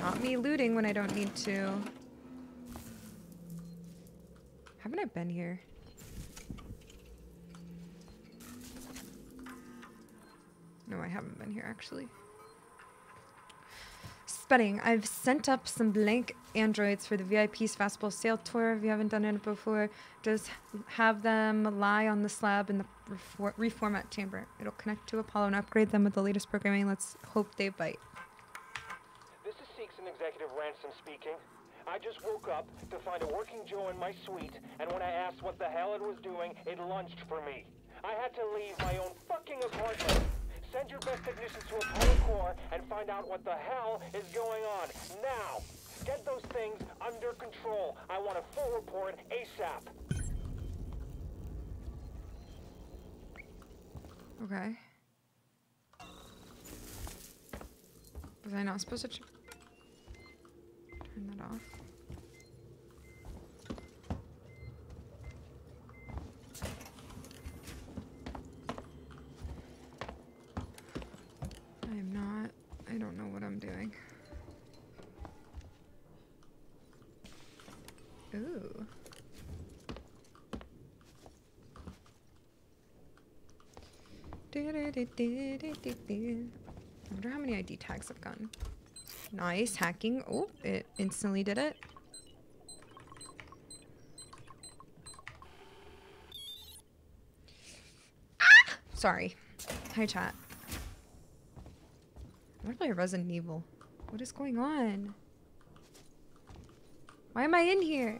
Not me looting when I don't need to. Haven't I been here? No, I haven't been here actually. Spetting, I've sent up some blank androids for the VIP's Fastball sale Tour. If you haven't done it before, just have them lie on the slab in the refor- reformat chamber. It'll connect to Apollo and upgrade them with the latest programming. Let's hope they bite. This is Seegson Executive Ransome speaking. I just woke up to find a working Joe in my suite, and when I asked what the hell it was doing, it lunged for me. I had to leave my own fucking apartment. Send your best technicians to Apollo Core and find out what the hell is going on. Now! Get those things under control. I want a full report ASAP. Okay. Was I not supposed to turn that off? not. I don't know what I'm doing. Ooh. I wonder how many ID tags I've gotten. Nice, hacking. Oh, it instantly did it. Ah! Sorry. Hi, chat. I to play Resident Evil. What is going on? Why am I in here?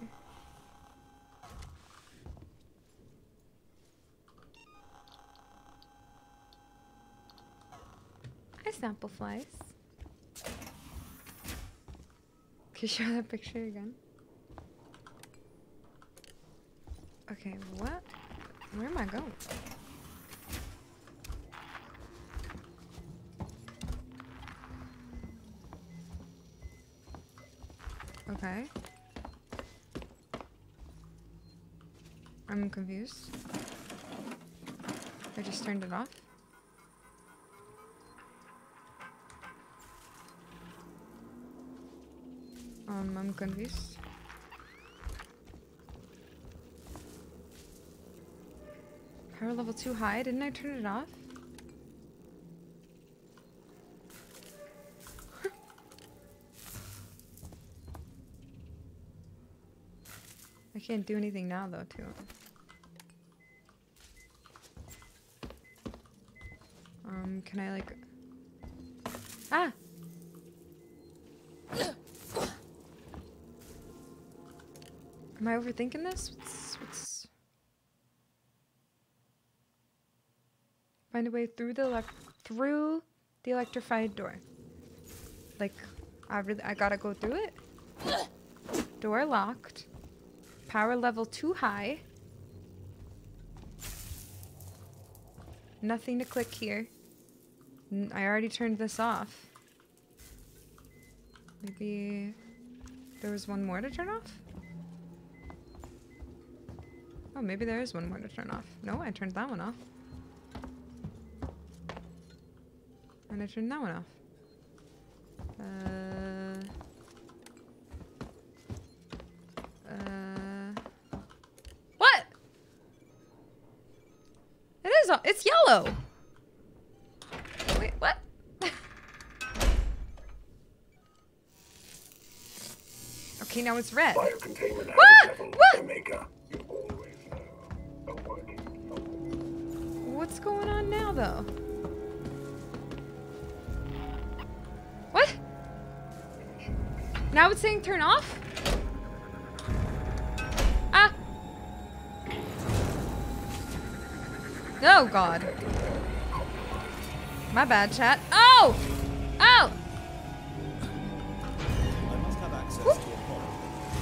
Hi, sample flies. Can you show that picture again? Okay, what? Where am I going? Okay. I'm confused. I just turned it off. Um, I'm confused. Power level too high? Didn't I turn it off? Can't do anything now though, too. Um, can I like... Ah! Am I overthinking this? What's, what's... Find a way through the through the electrified door. Like, I really, I gotta go through it. Door locked. Power level too high. Nothing to click here. I already turned this off. Maybe there was one more to turn off? Oh, maybe there is one more to turn off. No, I turned that one off. And I turned that one off. Uh... Uh... What? It is, a- Wait, what? okay, now it's red. Biocontainment What? hazard level What? Omega. You always know. A working What's going on now, though? What? Now it's saying turn off? Oh, God. My bad, chat. Oh! Oh! I must have access to Apollo.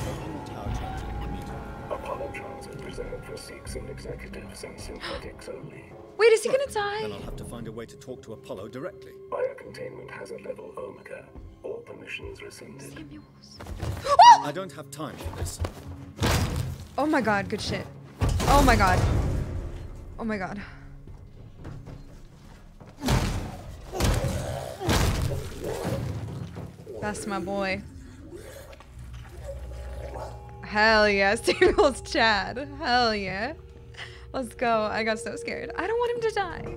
Open tower transmitter meter. Apollo transit reserved for Seegson executives and synthetics only. Wait, is he gonna die? Then? I'll have to find a way to talk to Apollo directly. Biocontainment hazard level Omega. All permissions rescinded. Oh! I don't have time for this. Oh my god, good shit. Oh my god. Oh my god. That's my boy. Hell yeah, Samuel's Chad. Hell yeah. Let's go. I got so scared. I don't want him to die.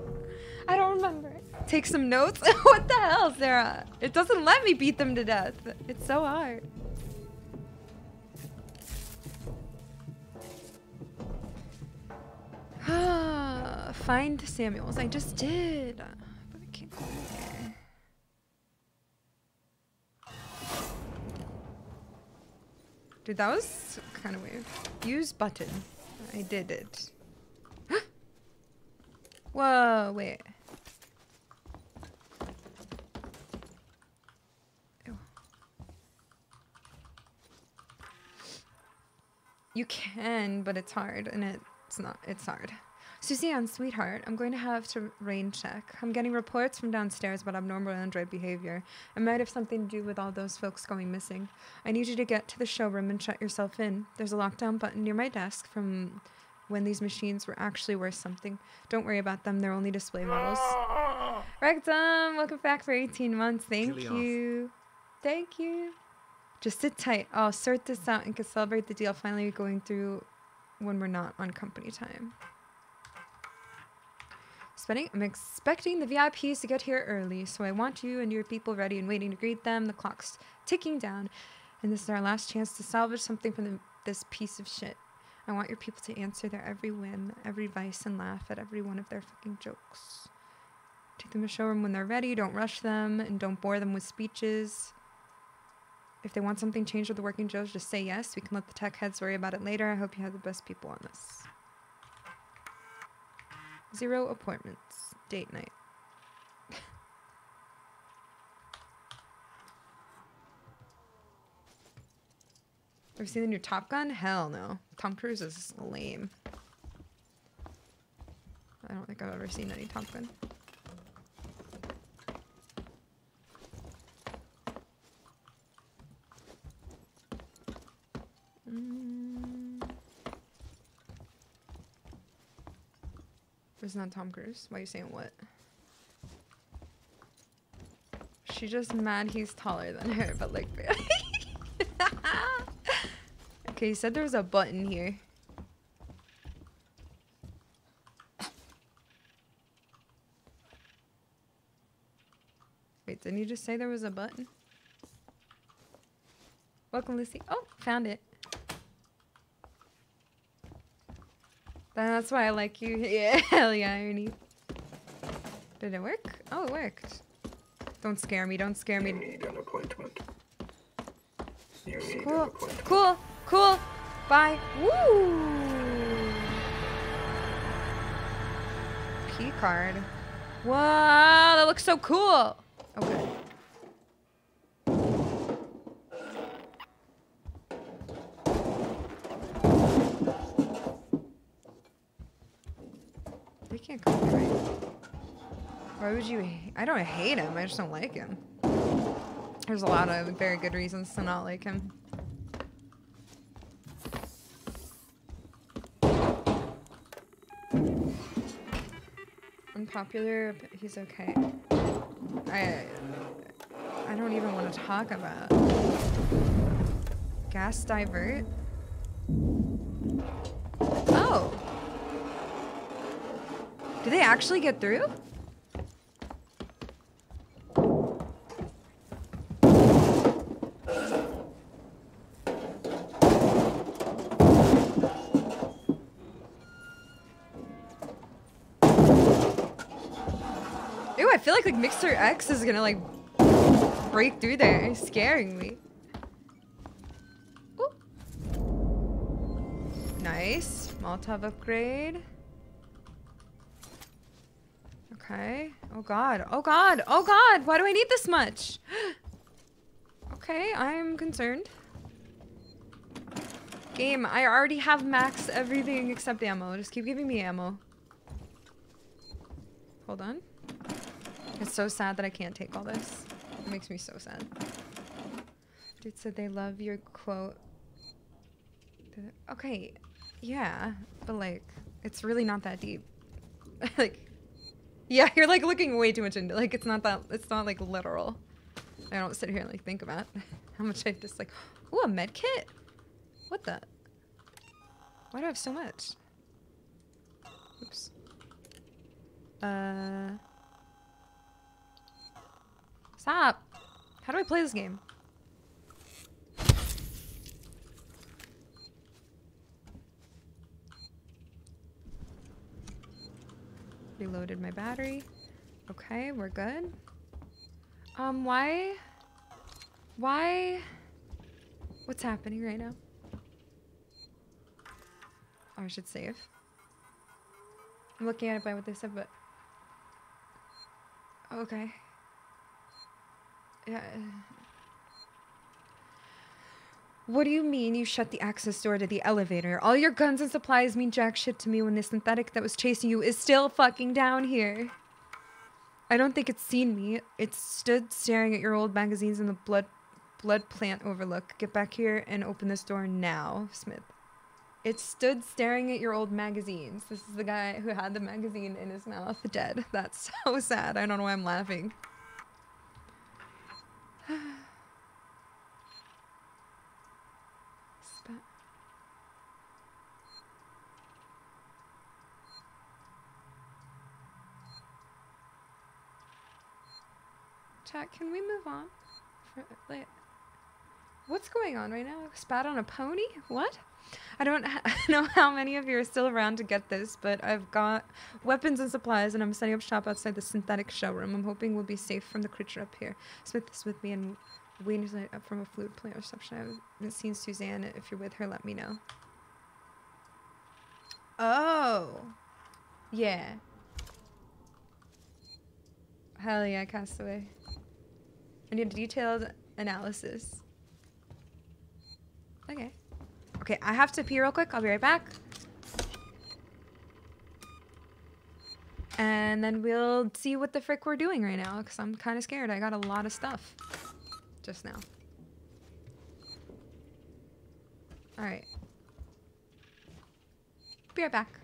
I don't remember. Take some notes? what the hell, Sarah? It doesn't let me beat them to death. It's so hard. Find Samuels. I just did. But I can't go in there. Dude, that was kind of weird. Use button. I did it. Whoa, wait. Ew. You can, but it's hard, and it's not. It's hard. Suzanne, sweetheart, I'm going to have to rain check. I'm getting reports from downstairs about abnormal android behavior. It might have something to do with all those folks going missing. I need you to get to the showroom and shut yourself in. There's a lockdown button near my desk from when these machines were actually worth something. Don't worry about them, they're only display models. Rectum, welcome back for 18 months. Thank Chilly off. you. Thank you. Just sit tight. I'll sort this out and can celebrate the deal finally going through when we're not on company time. I'm expecting the VIPs to get here early, so I want you and your people ready and waiting to greet them. The clock's ticking down, and this is our last chance to salvage something from the, this piece of shit. I want your people to answer their every whim, every vice, and laugh at every one of their fucking jokes. Take them to the showroom when they're ready. Don't rush them, and don't bore them with speeches. If they want something changed with the working Joes, just say yes. We can let the tech heads worry about it later. I hope you have the best people on this. Zero appointments. Date night. Ever seen the new Top Gun? Hell no. Tom Cruise is lame. I don't think I've ever seen any Top Gun. Mm. Isn't that Tom Cruise? Why are you saying what? She's just mad he's taller than her, but like barely. okay, you said there was a button here. Wait, didn't you just say there was a button? Welcome, Lucy. Oh, found it. That's why I like you. Yeah, hell yeah. Did it work? Oh, it worked. Don't scare me. Don't scare You me. need an appointment. You need an Cool. appointment. Cool. Cool. Bye. Woo. Key card. Wow, that looks so cool. Okay. They can't copyright. Why would you? I don't hate him. I just don't like him. There's a lot of very good reasons to not like him. Unpopular, but he's okay. I I don't even want to talk about gas divert. Oh. Did they actually get through? Mixer X is gonna like break through there. Scaring me. Ooh. Nice. Molotov upgrade. Okay. Oh god. Oh god. Oh god. Why do I need this much? okay, I'm concerned. Game, I already have max everything except ammo. Just keep giving me ammo. Hold on. It's so sad that I can't take all this. It makes me so sad. Dude said they love your quote. Okay, yeah, but like, it's really not that deep. like, yeah, you're like looking way too much into like it's not that it's not like literal. I don't sit here and like think about how much I just like. Ooh, a med kit. What the? Why do I have so much? Oops. Uh. Stop. How do I play this game? Reloaded my battery. Okay, we're good. Um, why? Why? What's happening right now? Oh, I should save. I'm looking at it by what they said, but... Okay. Uh, What do you mean you shut the access door to the elevator? All your guns and supplies mean jack shit to me when the synthetic that was chasing you is still fucking down here. I don't think it's seen me. It stood staring at your old magazines in the blood blood plant overlook. Get back here and open this door now, Smith. It stood staring at your old magazines. This is the guy who had the magazine in his mouth, dead. That's so sad. I don't know why I'm laughing. Spat. Chat, can we move on? For, like, what's going on right now? Spat on a pony? What? I don't know how many of you are still around to get this, but I've got weapons and supplies, and I'm setting up shop outside the synthetic showroom. I'm hoping we'll be safe from the creature up here. Smith is with me, and Wayne is up from a fluid player reception. I haven't seen Suzanne. If you're with her, let me know. Oh. Yeah. Hell yeah, Castaway. I need a detailed analysis. Okay. Okay, I have to pee real quick. I'll be right back. And then we'll see what the frick we're doing right now, because I'm kind of scared. I got a lot of stuff just now. Alright. Be right back.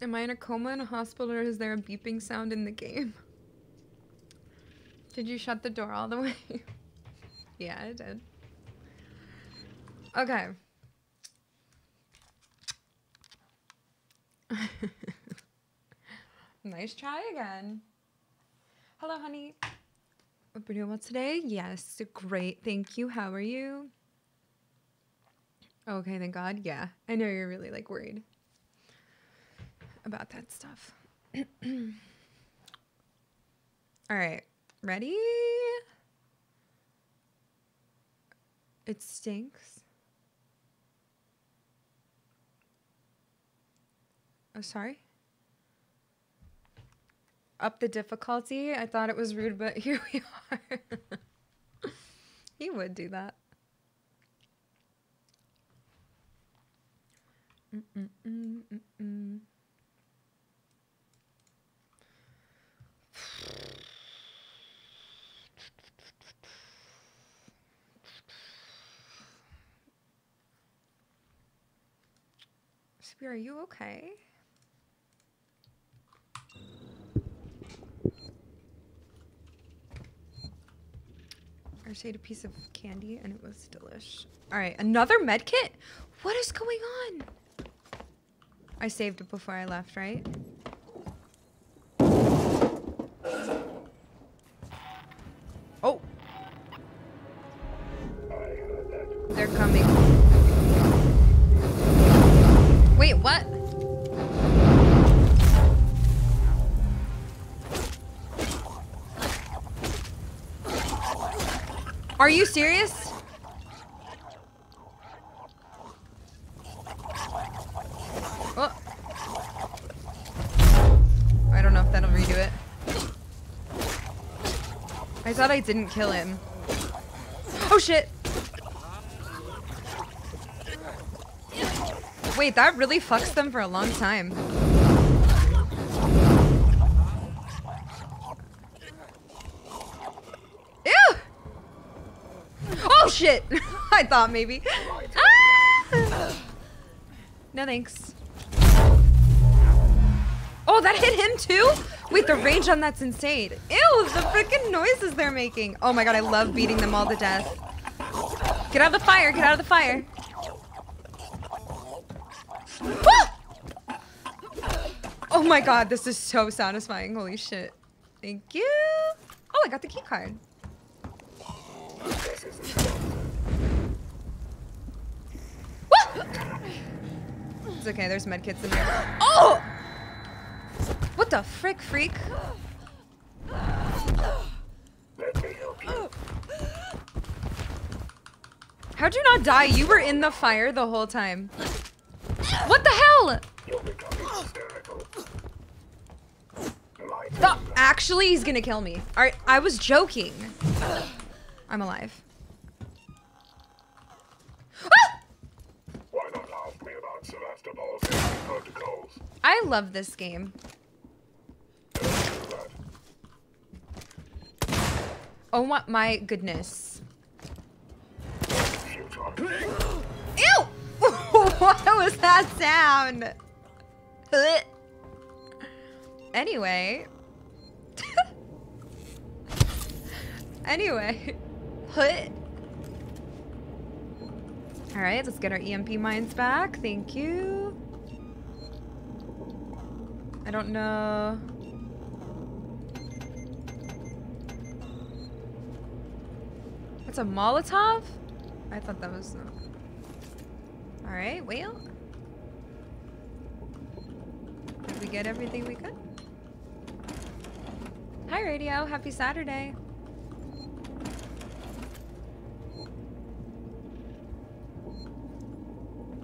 Am I in a coma in a hospital or is there a beeping sound in the game? Did you shut the door all the way? yeah, I did. Okay. nice try again. Hello, honey. What we doing about today? Yes, great. Thank you. How are you? Okay, thank God. Yeah, I know you're really like worried about that stuff. All right, ready? It stinks. Oh, sorry up the difficulty. I thought it was rude, but here we are. he would do that. Mm -mm -mm Spear, are you okay? I just ate a piece of candy and it was delish. All right, another med kit? What is going on? I saved it before I left, right? Are you serious? Oh. I don't know if that'll redo it. I thought I didn't kill him. Oh shit! Wait, that really fucks them for a long time. Ew! Oh shit! I thought maybe. Ah! No thanks. Oh, that hit him too? Wait, the range on that's insane. Ew, the freaking noises they're making. Oh my god, I love beating them all to death. Get out of the fire, get out of the fire. Ah! Oh my god, this is so satisfying. Holy shit. Thank you. Oh, I got the key card. It's okay, there's medkits in there. Oh! What the frick, freak? How'd you not die? You were in the fire the whole time. What the hell? Stop. Actually, he's gonna kill me. Alright, I was joking. I'm alive. I love this game. Oh my, my goodness. Ew! what was that sound? anyway. anyway. Anyway. Alright, let's get our EMP mines back. Thank you. I don't know. That's a Molotov? I thought that was. Uh... Alright, well. Did we get everything we could? Hi, radio. Happy Saturday.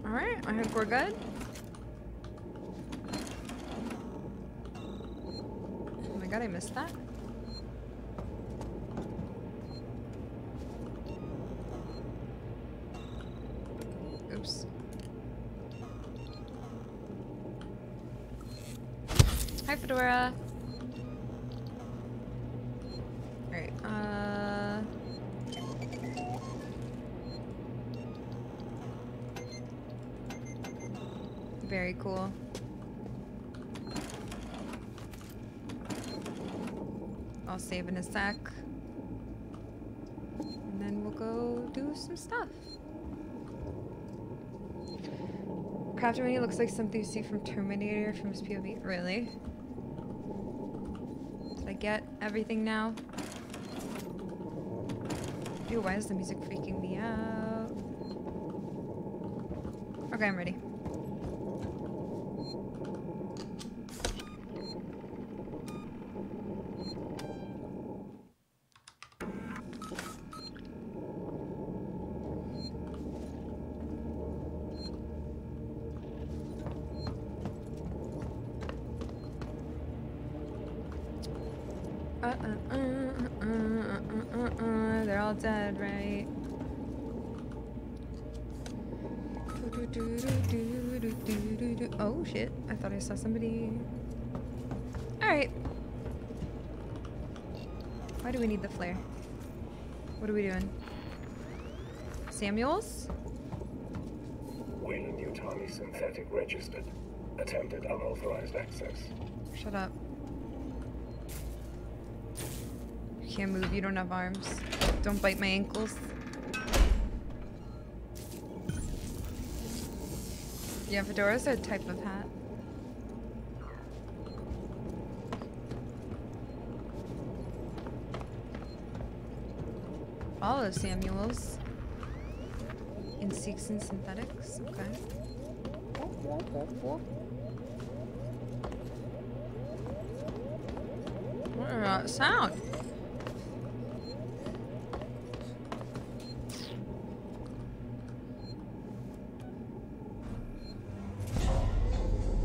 Alright, I think we're good. Oh my god, I missed that. Oops. Hi, Fedora. Stuff. Winnie looks like something you see from Terminator from his POV. Really? Did I get everything now? Dude, why is the music freaking me out? Okay, I'm ready. What are we doing? Samuels? Weyland Yutani synthetic registered. Attempted unauthorized access. Shut up. You can't move, you don't have arms. Don't bite my ankles. Yeah, fedora's a type of hat. All of Samuels. In Seegson Synthetics, okay. What that sound?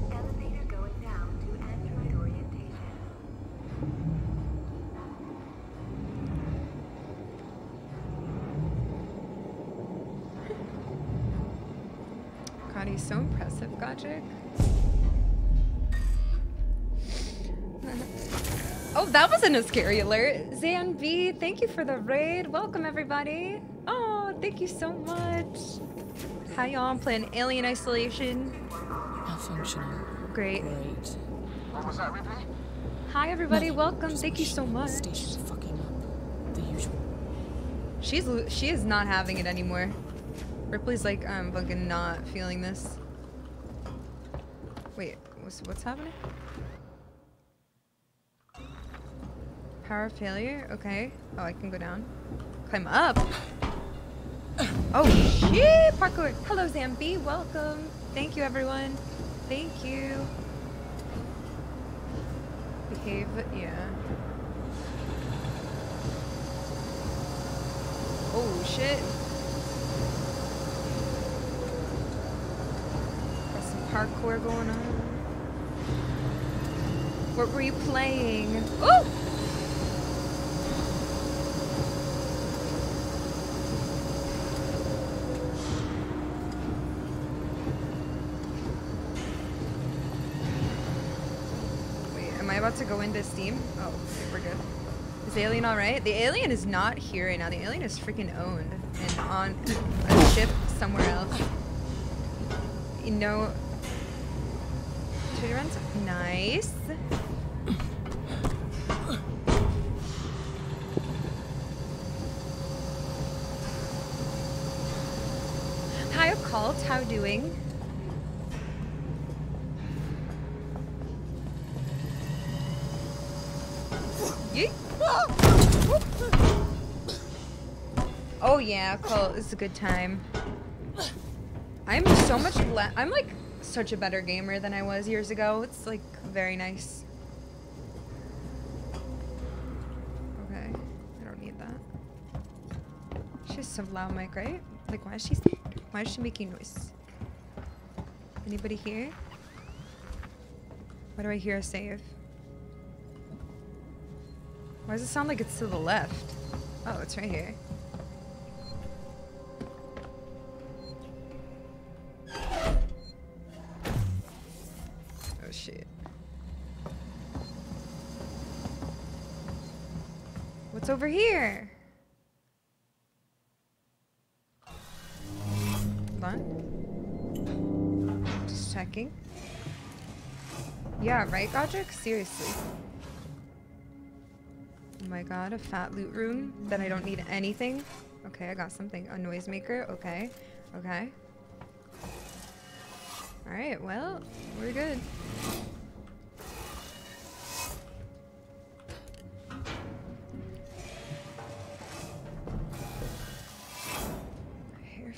Elevator going down to Android orientation. God, he's so impressive, Godric. oh, that wasn't a scary alert. Zan B, thank you for the raid. Welcome, everybody. Oh, thank you so much. How y'all I'm playing Alien Isolation? Malfunctioning. Great. Great. What was that, Ripley? Hi, everybody. Nothing. Welcome. Just Thank you so wishing the much. Station's fucking up. The usual. She's she is not having it anymore. Ripley's like, I'm fucking not feeling this. Wait, what's what's happening? Power failure. Okay. Oh, I can go down. Climb up. Oh shit! Parkour. Hello, Zambi. Welcome. Thank you, everyone. Thank you. Behave. Yeah. Oh shit. Got some parkour going on. What were you playing? Oh! I about to go into Steam? Oh, okay, we're good. Is the alien alright? The alien is not here right now. The alien is freaking owned and on a ship somewhere else. You know. Runs nice. Hi, occult. How doing? Oh yeah, occult is a good time. I'm so much le- I'm like such a better gamer than I was years ago. It's like very nice. Okay, I don't need that. She has some loud mic, right? Like why is she why is she making noise? Anybody here? Why do I hear a save? Why does it sound like it's to the left? Oh, it's right here. What's over here? Hold on. Just checking. Yeah, right, Godric? Seriously. Oh my god, a fat loot room that I don't need anything. Okay, I got something. A noisemaker. Okay. Okay. Alright, well, we're good.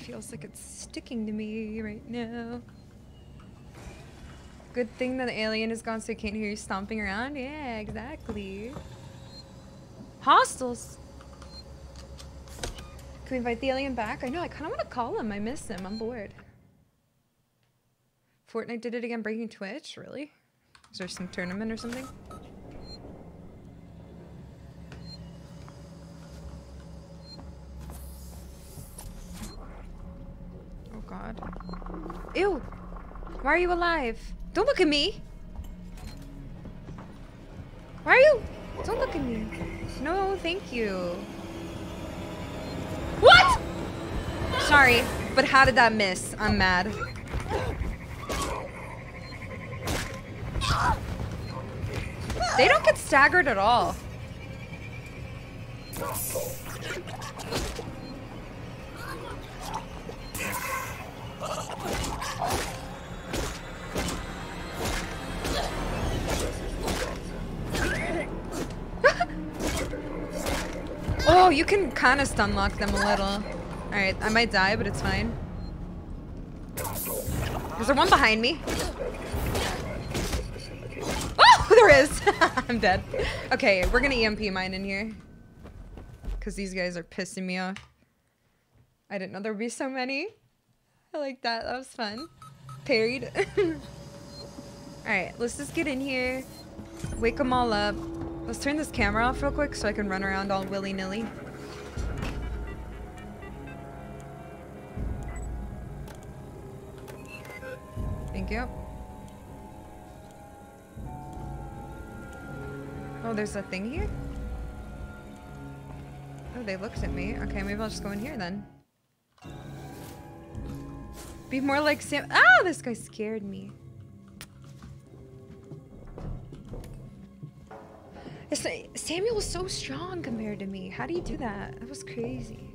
Feels like it's sticking to me right now. Good thing that the alien is gone so I can't hear you stomping around. Yeah, exactly. Hostels. Can we invite the alien back? I know, I kind of want to call him. I miss him. I'm bored. Fortnite did it again, breaking Twitch? Really? Is there some tournament or something? Oh god. Ew! Why are you alive? Don't look at me! Why are you? Don't look at me. No, thank you. What? Sorry. But how did that miss? I'm mad. They don't get staggered at all. Oh, you can kind of stun lock them a little. Alright, I might die, but it's fine. Is there one behind me? Oh, there is! I'm dead. Okay, we're gonna EMP mine in here. Because these guys are pissing me off. I didn't know there would be so many. I like that. That was fun. Parried. Alright, let's just get in here. Wake them all up. Let's turn this camera off real quick so I can run around all willy-nilly. Thank you. Oh, there's a thing here? Oh, they looked at me. Okay, maybe I'll just go in here then. Be more like Sam- Ah, this guy scared me. It's Samuel was so strong compared to me. How do you do that? That was crazy.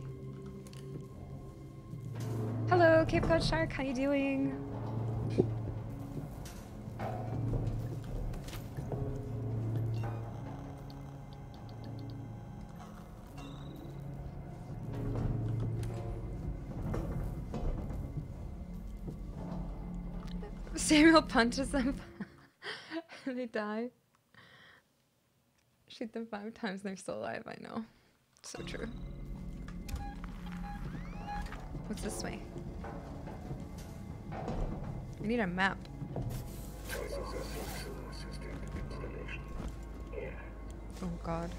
Hello, Cape Cod Shark. How you doing? Samuel punches them they die. Shoot them five times and they're still alive, I know. So true. What's this way? I need a map. Oh god.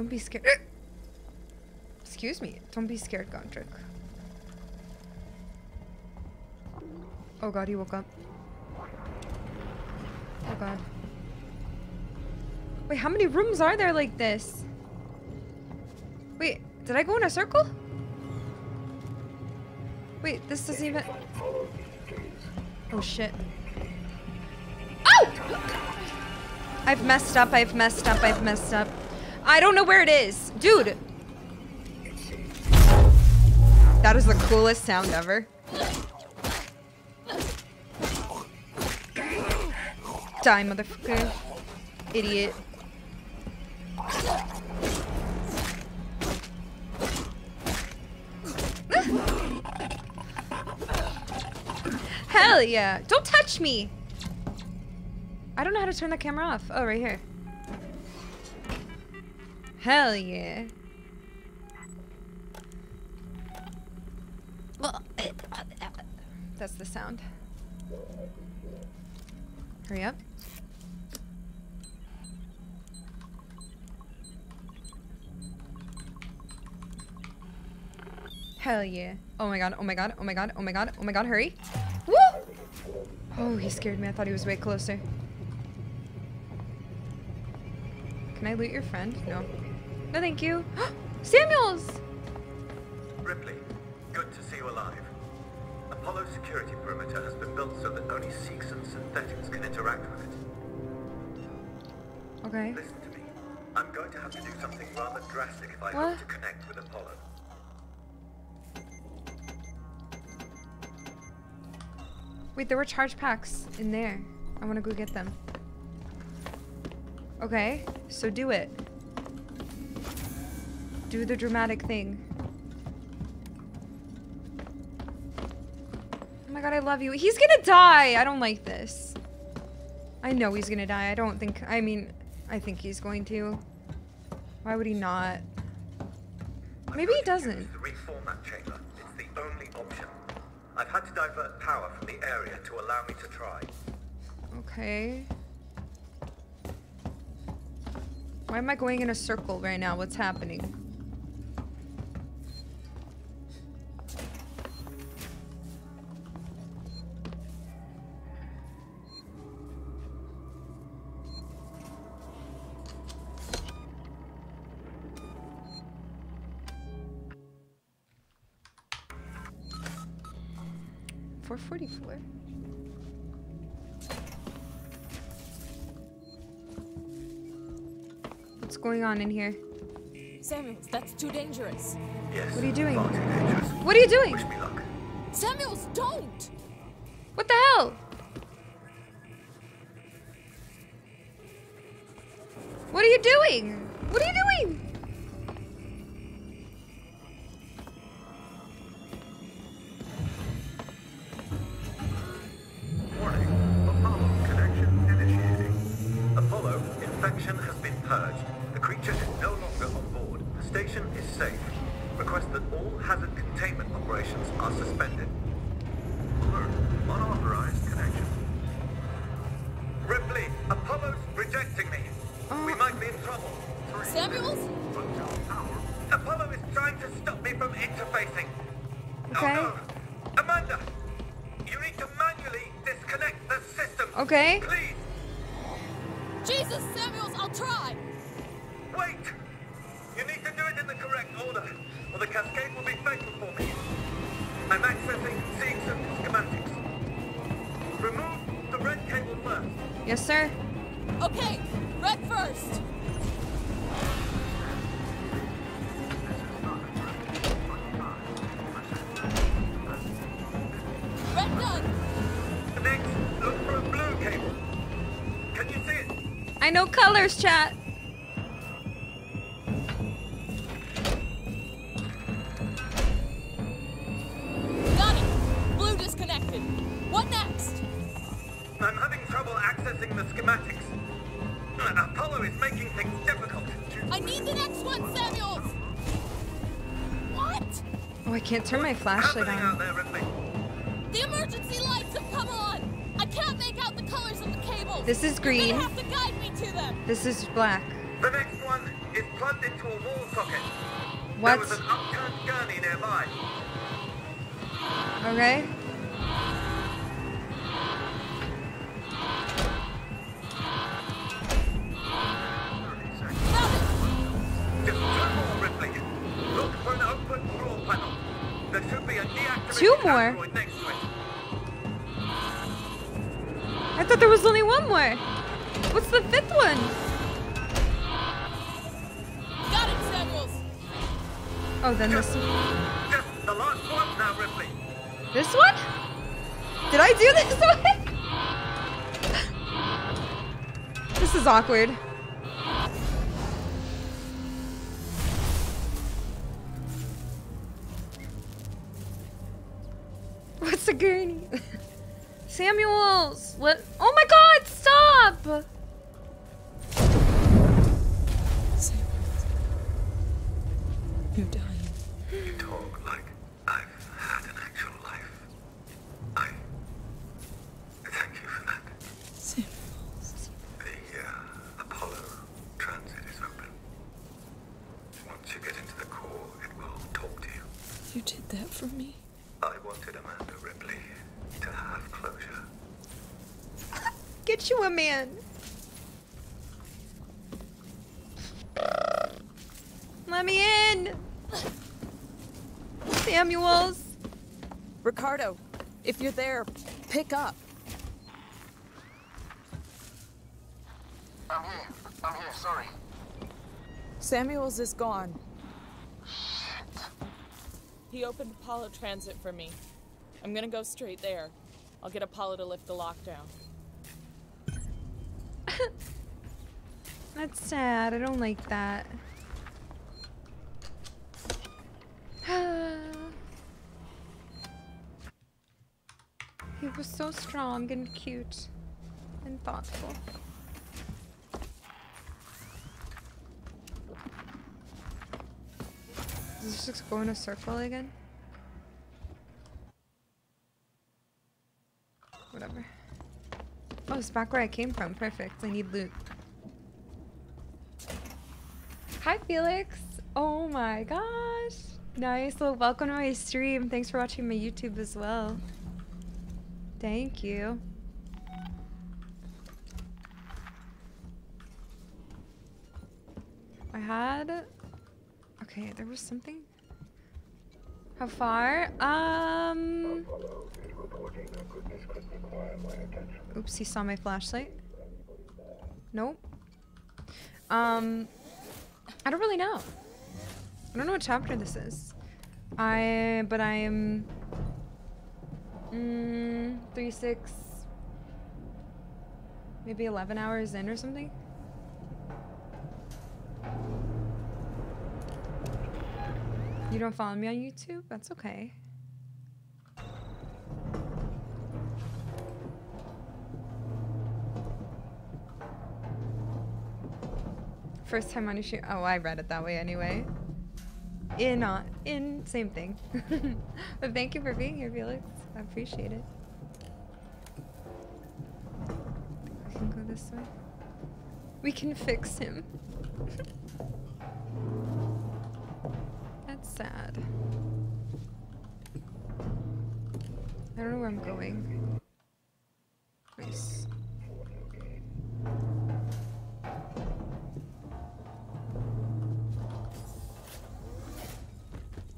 Don't be scared. Excuse me. Don't be scared, Gondrick. Oh god, he woke up. Oh god. Wait, how many rooms are there like this? Wait, did I go in a circle? Wait, this doesn't even... Oh shit. Oh! I've messed up, I've messed up, I've messed up. I don't know where it is. Dude! That is the coolest sound ever. Die, motherfucker. Idiot. Hell yeah. Don't touch me. I don't know how to turn the camera off. Oh, right here. Hell yeah. That's the sound. Hurry up. Hell yeah. Oh my god, oh my god, oh my god, oh my god, oh my god, hurry. Woo! Oh, he scared me. I thought he was way closer. Can I loot your friend? No. No, thank you. Samuels! Ripley, good to see you alive. Apollo's security perimeter has been built so that only Seegson synthetics can interact with it. Okay. Listen to me. I'm going to have to do something rather drastic if I What? hope to connect with Apollo. Wait, there were charge packs in there. I want to go get them. Okay, so do it. Do the dramatic thing. Oh my god, I love you. He's gonna die! I don't like this. I know he's gonna die. I don't think... I mean, I think he's going to. Why would he not? Maybe he doesn't. Use the reformat chamber. It's the only option. I've had to divert power from the area to allow me to try. Okay. Why am I going in a circle right now? What's happening? 444. What's going on in here? Samuels, that's too dangerous. Yes. What are you doing? Far too dangerous. What are you doing? Wish me luck. Samuels, don't! What the hell? What are you doing? What are you doing? Interfacing. Okay. Oh no! Amanda! You need to manually disconnect the system. Okay. Please, I know colors, chat. Got it! Blue disconnected. What next? I'm having trouble accessing the schematics. Uh, Apollo is making things difficult. I need the next one, Samuels! What? Oh, I can't turn my flashlight Happening out on. there, Ripley. The emergency lights have come on! I can't make out the colors of the cables! This is You're green. This is black. The next one is plugged into a wall socket. What? Awkward. Is gone. He opened Apollo Transit for me. I'm gonna go straight there. I'll get Apollo to lift the lockdown. That's sad. I don't like that. he was so strong and cute and thoughtful. Does this just go in a circle again? Whatever. Oh, it's back where I came from. Perfect. I need loot. Hi, Felix. Oh my gosh. Nice. Well, welcome to my stream. Thanks for watching my YouTube as well. Thank you. I had. Okay, there was something. How far? Um. Oops, he saw my flashlight. Nope. Um, I don't really know. I don't know what chapter this is. I, but I am, mm, three, six, maybe 11 hours in or something. You don't follow me on YouTube? That's okay. First time on your shoot. Oh, I read it that way anyway. In on in same thing. but thank you for being here, Felix. I appreciate it. We can go this way. We can fix him. That's sad. I don't know where I'm going. Nice.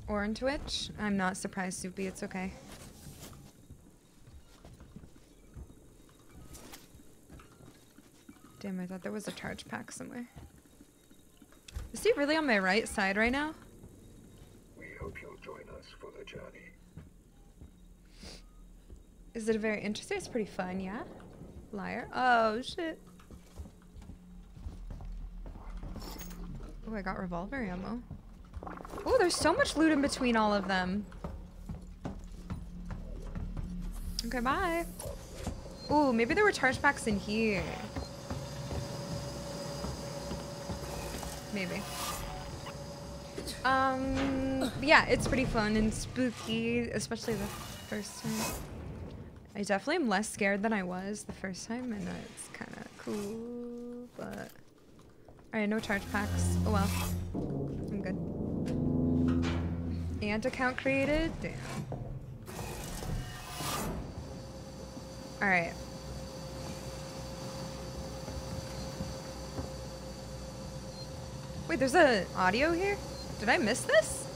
Or on Twitch. I'm not surprised, Soupy. It's okay. Damn, I thought there was a charge pack somewhere. Is he really on my right side right now? Is it very interesting? It's pretty fun, yeah? Liar. Oh, shit. Oh, I got revolver ammo. Oh, there's so much loot in between all of them. Okay, bye. Oh, maybe there were charge packs in here. Maybe. Um, yeah, it's pretty fun and spooky, especially the first time. I definitely am less scared than I was the first time, and it's kind of cool, but... Alright, no charge packs. Oh well. I'm good. And account created? Damn. Alright. Wait, there's a audio here? Did I miss this?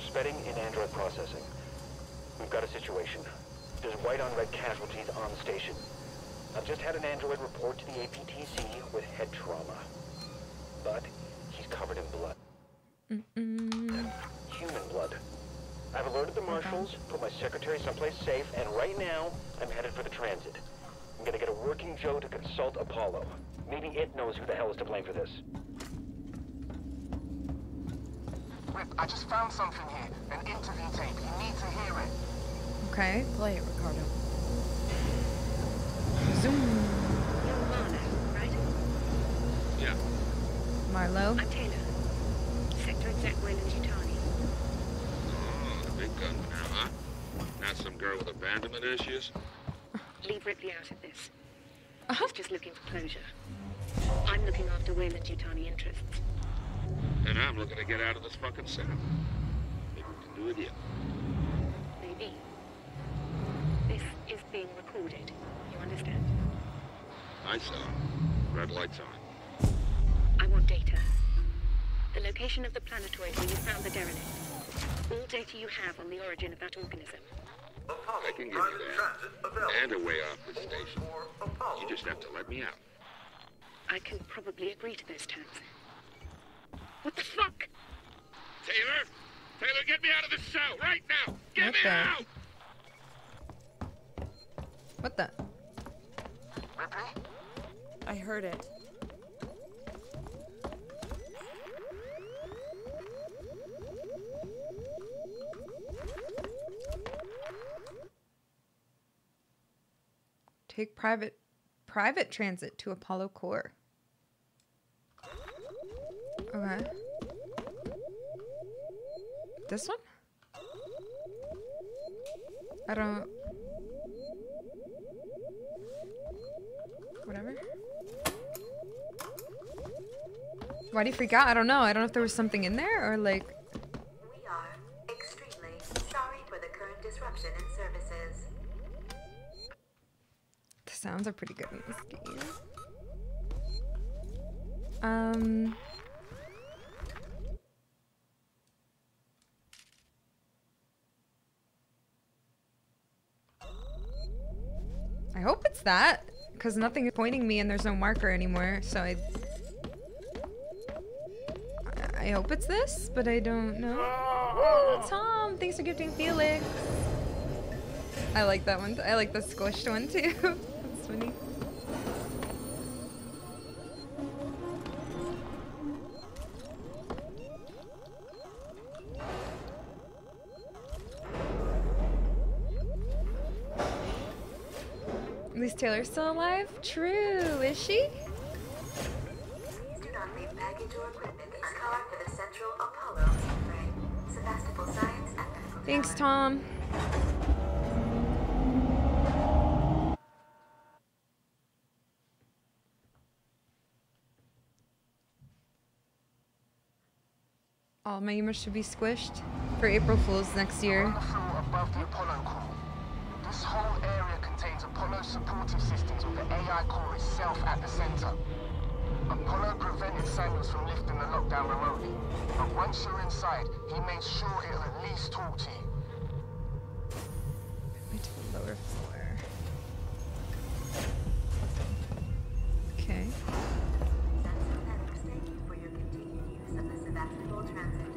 Suspending in android processing. We've got a situation. There's white on red casualties on station. I've just had an android report to the APTC with head trauma. But he's covered in blood. Mm-mm. Human blood. I've alerted the marshals, put my secretary someplace safe, and right now, I'm headed for the transit. I'm gonna get a working Joe to consult Apollo. Maybe it knows who the hell is to blame for this. Rip, I just found something here. An interview tape. You need to hear it. Okay. Play it, Ricardo. Zoom. You're Marlow, right? Yeah. Marlow. I'm Taylor. Sector Exec Weyland Yutani. Oh, the big gun now, huh? Not some girl with abandonment issues? Leave Ripley out of this. Uh-huh. He's just looking for closure. I'm looking after Weyland Yutani interests. And I'm looking to get out of this fucking cell. Maybe we can do a deal. Maybe. This is being recorded. You understand? I saw. Red lights on. I want data. The location of the planetoid where you found the derelict. All data you have on the origin of that organism. I can give you that. And a way off the station. You just have to let me out. I can probably agree to those terms. What the fuck? Taylor! Taylor, get me out of this cell right now! Get What me out! What the? I heard it. Take private private transit to Apollo Core. Okay. This one? I don't Whatever. Why do you freak out? I don't know. I don't know if there was something in there or like We are extremely sorry for the current disruption in services. The sounds are pretty good in this game. Um. I hope it's that, because nothing is pointing me and there's no marker anymore, so I... I hope it's this, but I don't know. Oh, Tom, thanks for gifting Felix. I like that one. I like the squished one too. That's funny. At least Taylor's still alive? True, is she? Do not leave baggage or equipment in car for the Central Apollo mainframe. Sevastopol Science and Thanks, Tom. All my humor should be squished for April Fools next year. above the Apollo core. This whole area contains Apollo supportive systems with the AI core itself at the center. Apollo prevented Samuels from lifting the lockdown remotely, but once you're inside, he made sure he'll at least talk to you. Lower floor. Okay. Continued use of the Sevastopol Transit.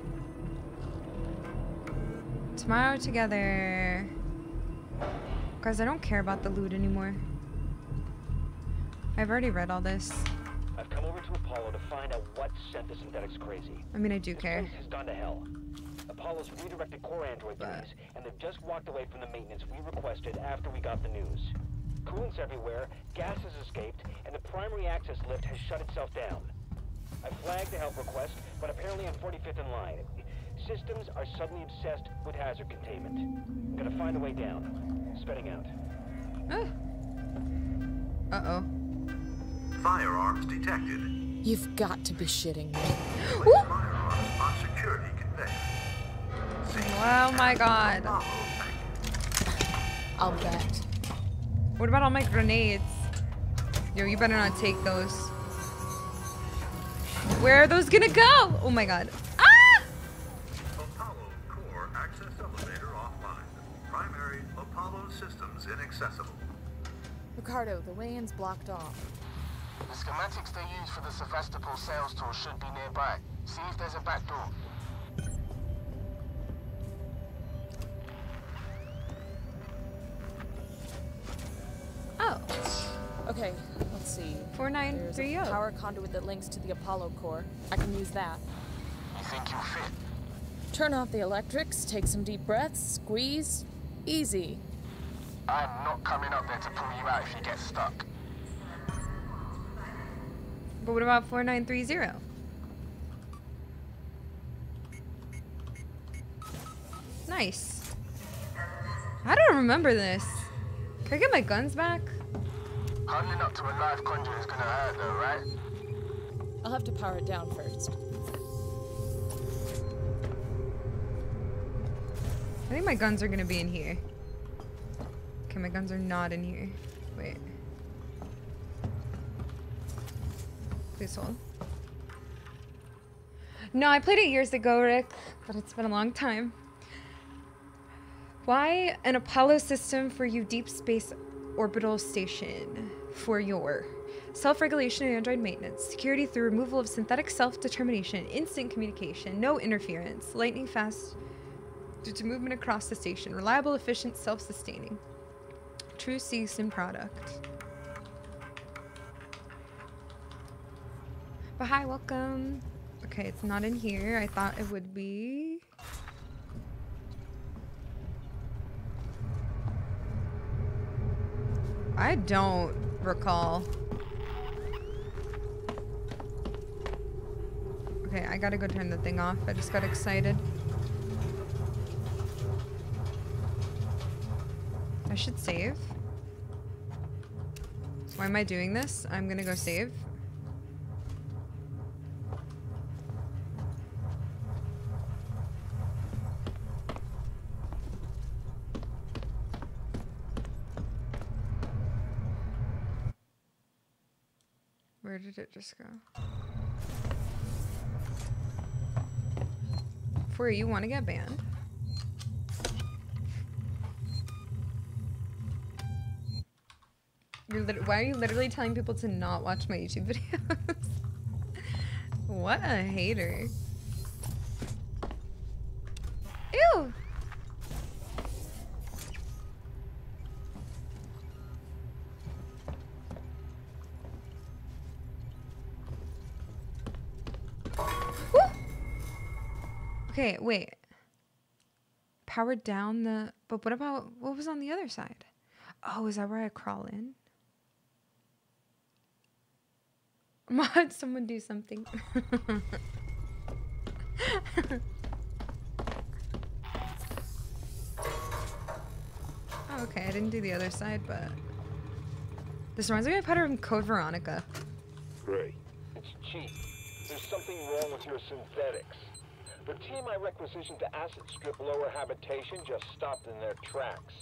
Tomorrow together. Guys, I don't care about the loot anymore. I've already read all this. I've come over to Apollo to find out what sent the synthetics crazy. I mean, I do care. This place has gone to hell. Apollo's redirected core android duties, and they've just walked away from the maintenance we requested after we got the news. Coolant's everywhere, gas has escaped, and the primary access lift has shut itself down. I flagged the help request, but apparently I'm 45th in line. Systems are suddenly obsessed with hazard containment. I'm gonna find a way down. Spreading out. Uh-oh. Firearms detected. You've got to be shitting me. Firearms on security conveyance. Oh my god. I'll bet. What about all my grenades? Yo, you better not take those. Where are those gonna go? Oh my god. Ricardo, the way-in's blocked off. The schematics they use for the Sevastopol sales tour should be nearby. See if there's a back door. Oh. Okay, let's see. 4930. There's a power conduit that links to the Apollo core. I can use that. You think you'll fit? Turn off the electrics, take some deep breaths, squeeze. Easy. I'm not coming up there to pull you out if you get stuck. But what about 4930? Nice. I don't remember this. Can I get my guns back? Huddling up to a live conduit is gonna hurt though, right? I'll have to power it down first. I think my guns are gonna be in here. Okay, my guns are not in here. Wait. Please hold. No, I played it years ago, Rick, but it's been a long time. Why an Apollo system for you deep space orbital station for your self-regulation and android maintenance, security through removal of synthetic self-determination, instant communication, no interference, lightning fast due to movement across the station, reliable, efficient, self-sustaining. True Seegson product. But hi, welcome. Okay, it's not in here. I thought it would be. I don't recall. Okay, I gotta go turn the thing off. I just got excited. Should save. Why am I doing this? I'm gonna go save. Where did it just go? For you want to get banned? Why are you literally telling people to not watch my YouTube videos? what a hater. Ew. Okay, wait. Power down the. But what about what was on the other side? Oh, is that where I crawl in? Mod, someone do something. oh, okay, I didn't do the other side, but this reminds me of Putter from Code Veronica. Great. It's cheap. There's something wrong with your synthetics. The team I requisitioned to acid strip lower habitation just stopped in their tracks.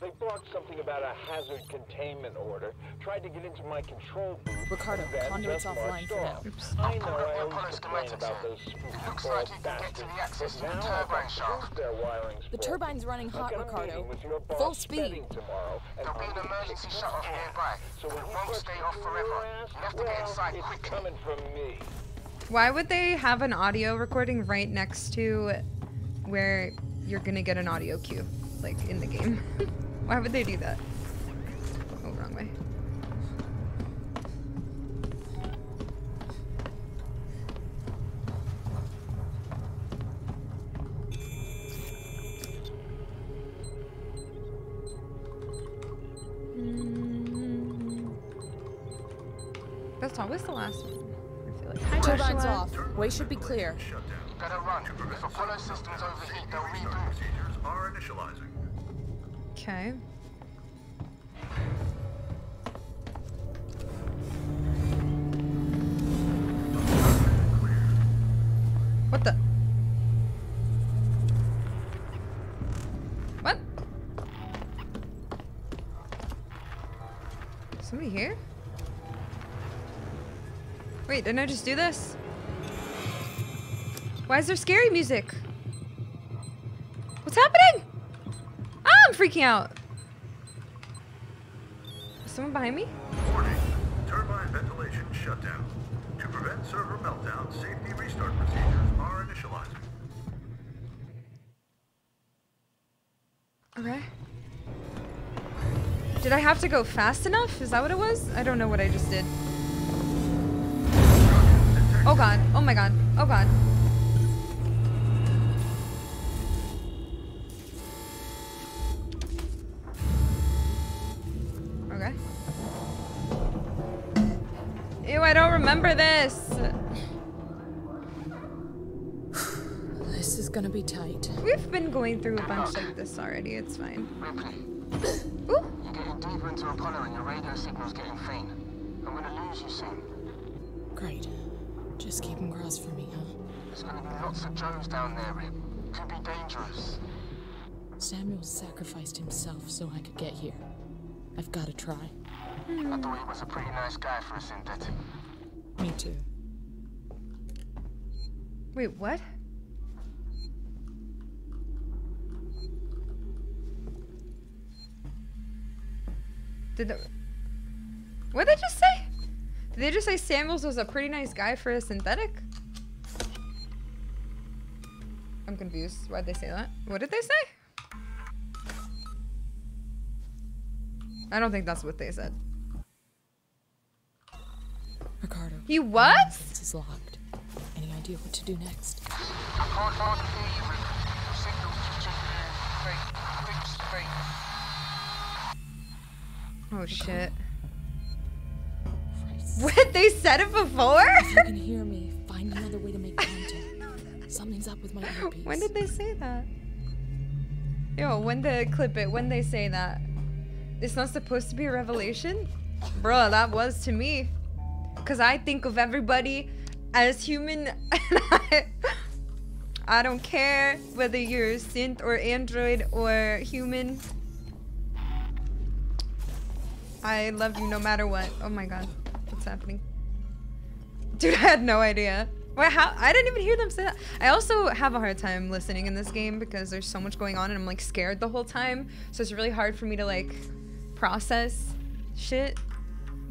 They barked something about a hazard containment order, tried to get into my control booth, Ricardo, and then conduit's offline marched for now. off. Oops. I know I always complain about those spooky bastards, but now I've got proof their wiring's The broken. turbine's running hot, Ricardo. meeting with your boss Full speed. Tomorrow, There'll be an emergency kick shut-off nearby. So It won't stay off forever. your ass, You have to get well, inside it's quickly. coming from me. Why would they have an audio recording right next to where you're gonna get an audio cue, like in the game? Why would they do that? Oh, wrong way. Mm. That's always the last one. I feel like. Hi, Turbine's Joshua. off. Way should be clear. Better run. If Apollo systems overheat, they'll reboot. Procedures are initializing. Okay. What the? What? Somebody here? Wait, didn't I just do this? Why is there scary music? Freaking out. Is someone behind me? Warning. Turbine ventilation shut down. To prevent server meltdown, safety restart procedures are initializing. Okay. Did I have to go fast enough? Is that what it was? I don't know what I just did. Oh god. Oh my god. Oh god. Going through a bunch like this already. It's fine. You're getting deeper into Apollo and your radio signal's getting faint. I'm gonna lose you soon. Great. Just keep him crossed for me, huh? There's gonna be lots of Joes down there, Rip. Could be dangerous. Samuel sacrificed himself so I could get here. I've gotta try. I thought he was a pretty nice guy for a synthetic. Me too. Wait, what? Did the What did they just say? Did they just say Samuels was a pretty nice guy for a synthetic? I'm confused. Why'd they say that? What did they say? I don't think that's what they said. Ricardo. He what? This is locked. Any idea what to do next? Oh shit. What? They said it before? If you can hear me, find another way to make contact. Something's up with my earpiece. When did they say that? Yo, when they clip it, when they say that. It's not supposed to be a revelation? Bro, that was to me. Cause I think of everybody as human and I, I don't care whether you're synth or android or human. I love you no matter what. Oh my god. What's happening? Dude, I had no idea. Wait, how? I didn't even hear them say that. I also have a hard time listening in this game because there's so much going on and I'm like scared the whole time. So it's really hard for me to like process shit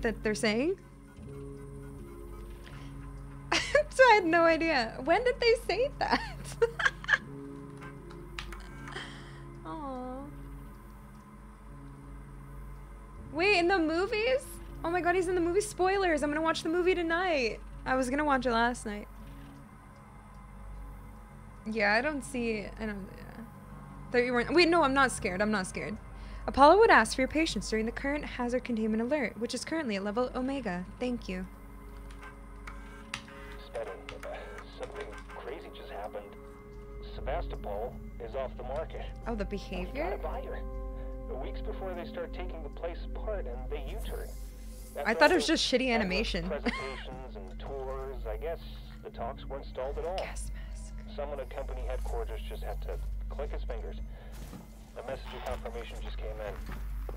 that they're saying. so I had no idea. When did they say that? Wait, in the movies? Oh my god, he's in the movie. Spoilers. I'm gonna watch the movie tonight. I was gonna watch it last night. Yeah, I don't see. I don't. Yeah. Thought you weren't. Wait, no, I'm not scared. I'm not scared. Apollo would ask for your patience during the current hazard containment alert, which is currently at level Omega. Thank you. Steady. Something crazy just happened. Sevastopol is off the market. Oh, the behavior? Weeks before they start taking the place apart and they U-turn. I thought it was just shitty animation. presentations and tours, I guess the talks weren't stalled at all. Someone at company headquarters just had to click his fingers. A message of confirmation just came in.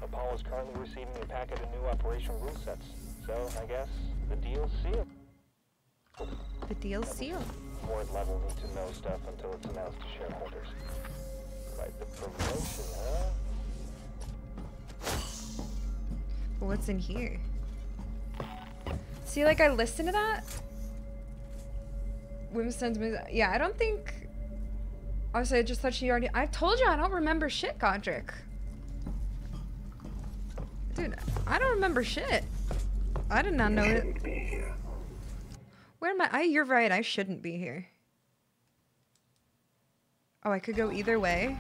Apollo is currently receiving a packet of new operation rule sets. So I guess the deal's sealed. The deal's sealed. Board level need to know stuff until it's announced to shareholders. Like the promotion, huh? What's in here? See, like I listened to that. Winston's. Yeah, I don't think. Honestly, I just thought she already. I told you I don't remember shit, Godric. Dude, I don't remember shit. I did not know it. Where am I? I? You're right. I shouldn't be here. Oh, I could go either way.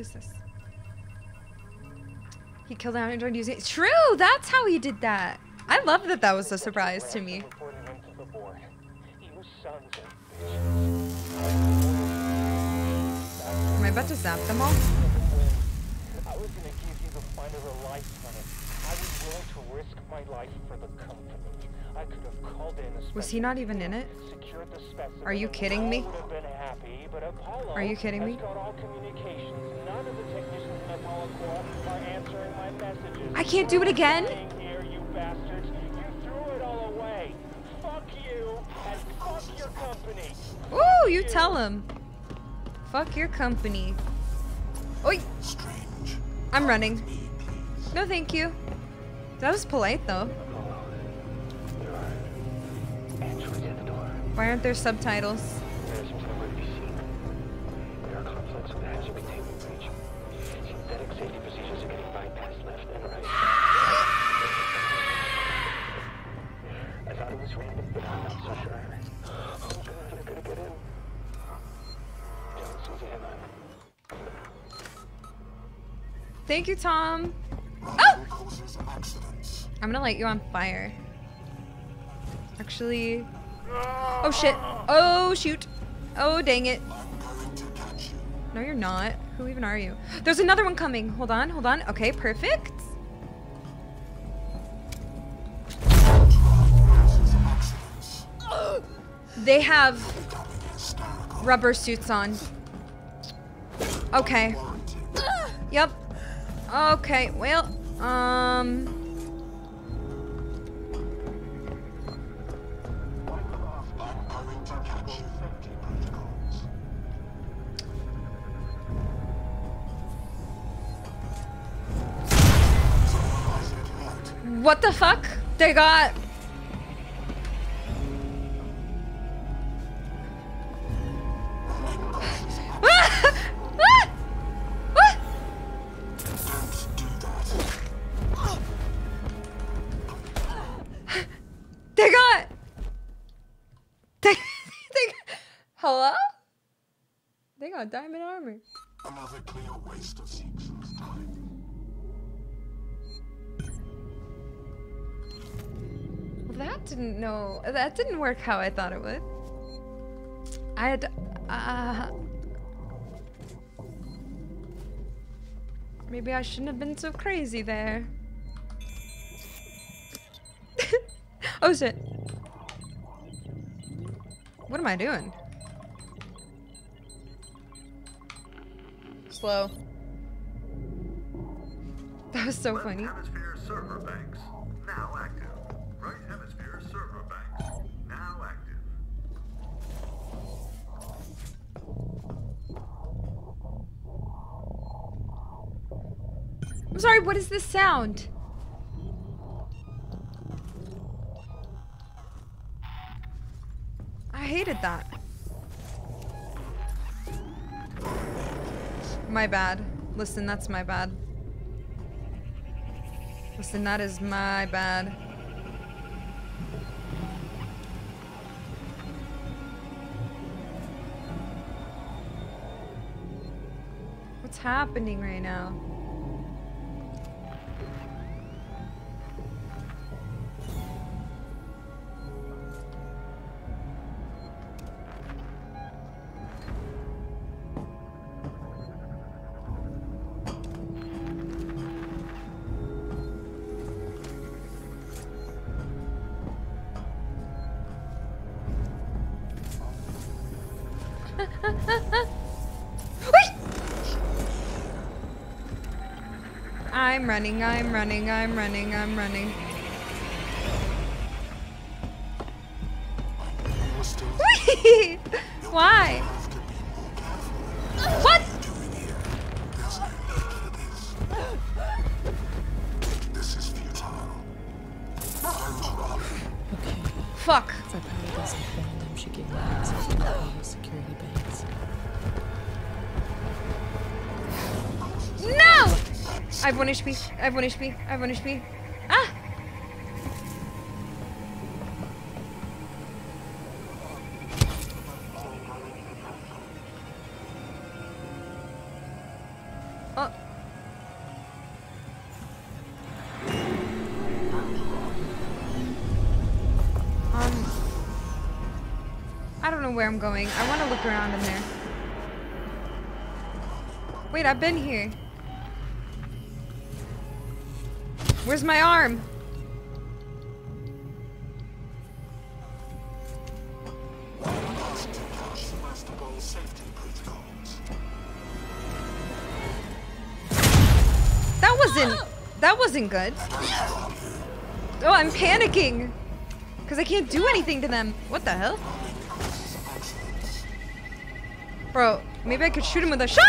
Is this? He killed an android using. True. That's how he did that. I love that. That was a surprise to me. Am I about to zap them all? I was gonna give you the find of a lifetime. I was willing to risk my life for the company. Was he not even in it? Are you kidding me? Happy, Are you kidding me? I can't do it again? Here, you. You. Fuck you. Ooh, you tell him. Fuck your company. Oi! I'm running. No, thank you. That was polite, though. Why aren't there subtitles? There seems nowhere to be seen. There are conflicts with the hazard containment breach. Synthetic safety procedures are getting bypassed left and right. I thought it was random, but I'm not so sure. Oh god, I gotta get in. Thank you, Tom. Oh! I'm gonna light you on fire. Actually. Oh shit. Oh shoot. Oh dang it. No, you're not. Who even are you? There's another one coming. Hold on, hold on. Okay, perfect. They have rubber suits on. Okay. Yep. Okay, well, um. What the fuck? They got. They got. They, they Hello? They got diamond armor. Another clear waste of time. That didn't know. That didn't work how I thought it would. I had. Uh, maybe I shouldn't have been so crazy there. oh shit. What am I doing? Slow. That was so Left funny. I'm sorry, what is this sound? I hated that. My bad. Listen, that's my bad. Listen, that is my bad. What's happening right now? Running, I'm running, I'm running, I'm running. Why? What? Futile. Fuck. She gave me access to the security. No! I have one HP. I have one HP. I have one HP. Ah! Oh. Um. I don't know where I'm going. I want to look around in there. Wait, I've been here. Where's my arm? That wasn't that wasn't good. Oh, I'm panicking. Cause I can't do anything to them. What the hell? Bro, maybe I could shoot him with a shot.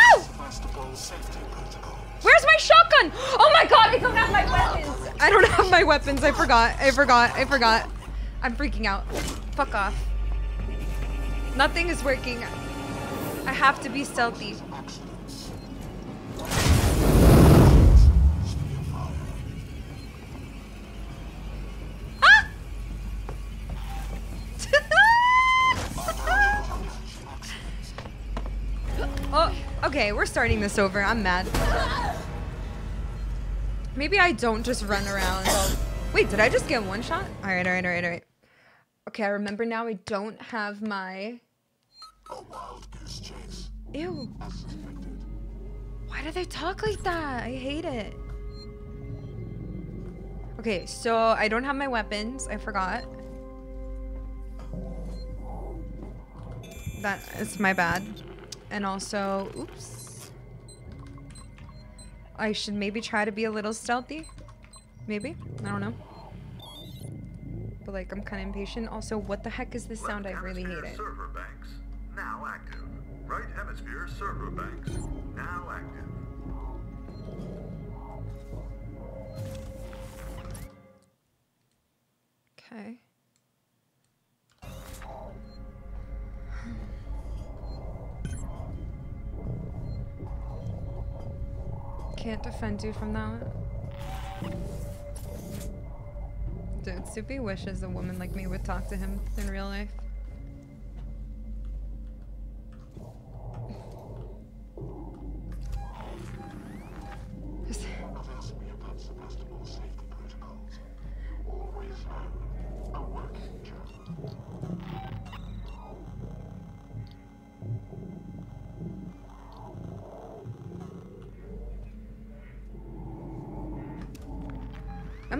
Where's my Oh my god, I don't have my weapons. I don't have my weapons. I forgot. I forgot. I forgot. I'm freaking out. Fuck off. Nothing is working. I have to be stealthy. Ah! oh, okay, we're starting this over. I'm mad. Maybe I don't just run around. Wait, did I just get one shot? All right, all right, all right, all right. Okay, I remember now I don't have my... Ew. Why do they talk like that? I hate it. Okay, so I don't have my weapons. I forgot. That is my bad. And also, oops. I should maybe try to be a little stealthy. Maybe. I don't know. But like, I'm kind of impatient. Also, what the heck is this sound? I really hate it. Server banks now active. Right hemisphere server banks now active. Okay. Can't defend you from that. Dude, Soupy wishes a woman like me would talk to him in real life.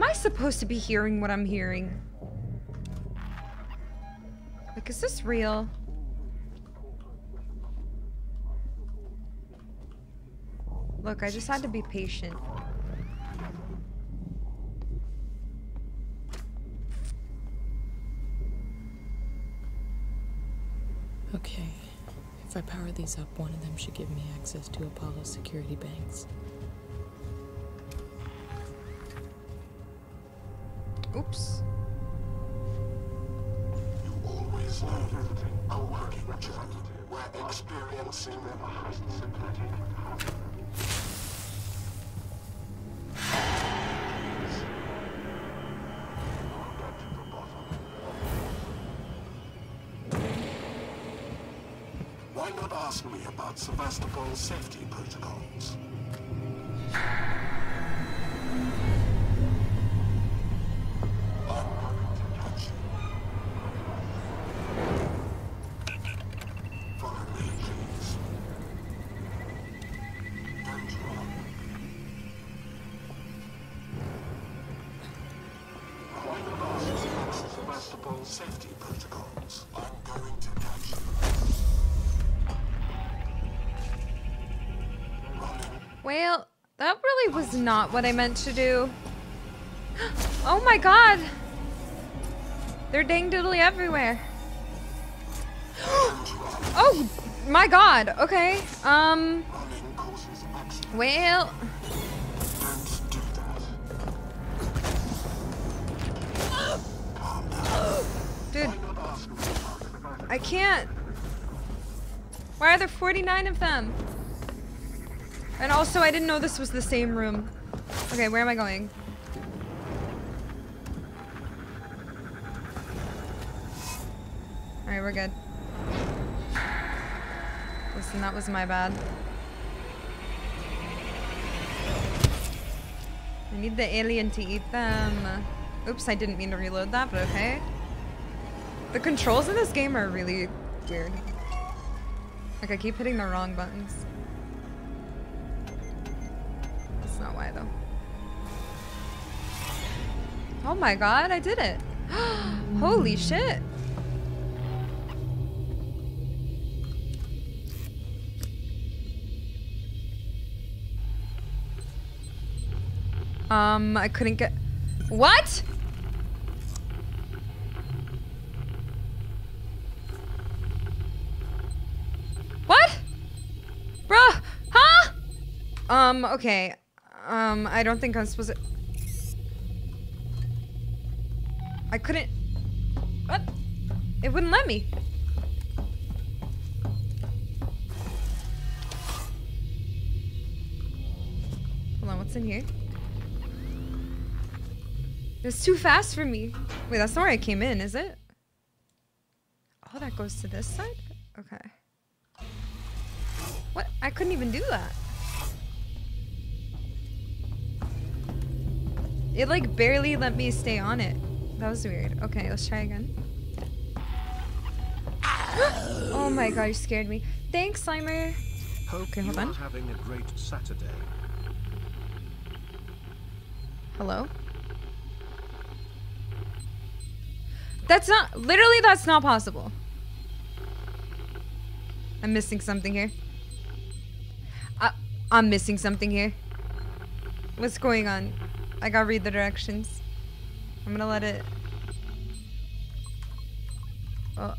Am I supposed to be hearing what I'm hearing? Like, is this real? Look, I just had to be patient. Okay. If I power these up, one of them should give me access to Apollo's security banks. Oops. Always know a working Joe where experiencing Why not ask me about Sevastopol's safety protocols? Was not what I meant to do. Oh my god! They're dang diddly everywhere. oh my god, okay. Um. Well. Dude. I can't. Why are there 49 of them? And also, I didn't know this was the same room. Okay, where am I going? Alright, we're good. Listen, that was my bad. I need the alien to eat them. Oops, I didn't mean to reload that, but okay. The controls in this game are really weird. Like, I keep hitting the wrong buttons. Why, though. Oh my god, I did it! Holy shit! Um, I couldn't get- What?! What? Bruh! Huh? Um, okay. Um, I don't think I'm supposed to- I couldn't- What? It wouldn't let me. Hold on, what's in here? It's too fast for me. Wait, that's not where I came in, is it? Oh, that goes to this side? Okay. What? I couldn't even do that. It like barely let me stay on it. That was weird. Okay, let's try again. oh my god, you scared me. Thanks, Slimer. Hope Okay, hold on. having a great Saturday. Hello? That's not- literally that's not possible. I'm missing something here. I, I'm missing something here. What's going on? I gotta read the directions. I'm gonna let it... Oh.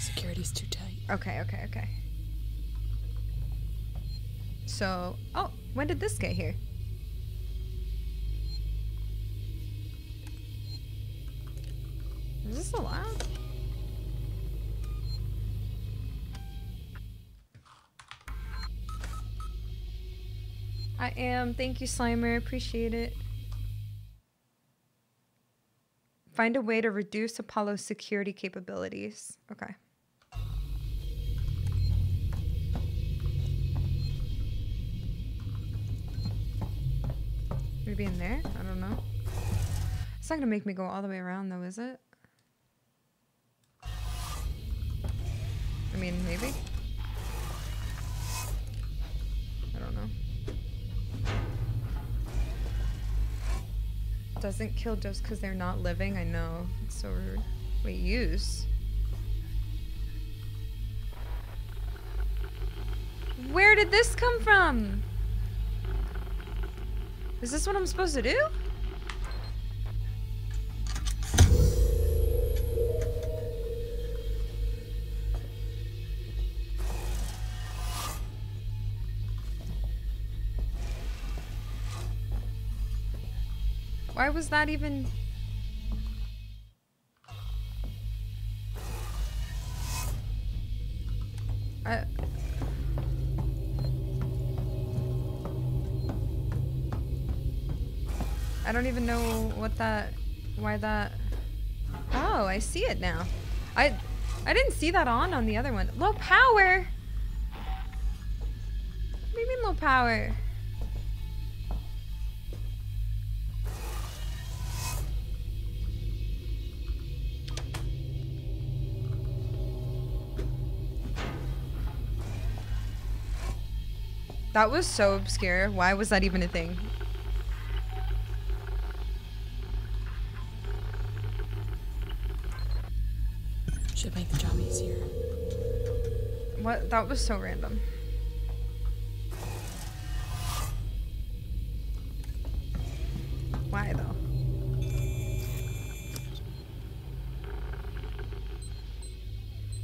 Security's too tight. Okay, okay, okay. So, oh, when did this get here? Is this allowed? I am. Thank you, Slimer. Appreciate it. Find a way to reduce Apollo's security capabilities. Okay. Maybe in there? I don't know. It's not gonna make me go all the way around though, is it? I mean, maybe? Doesn't kill just because they're not living? I know. It's so rude. Wait, use? Where did this come from? Is this what I'm supposed to do? Why was that even... I... I don't even know what that... Why that... Oh, I see it now. I... I didn't see that on on the other one. Low power! What do you mean low power? That was so obscure. Why was that even a thing? Should make the job easier. What? That was so random. Why though?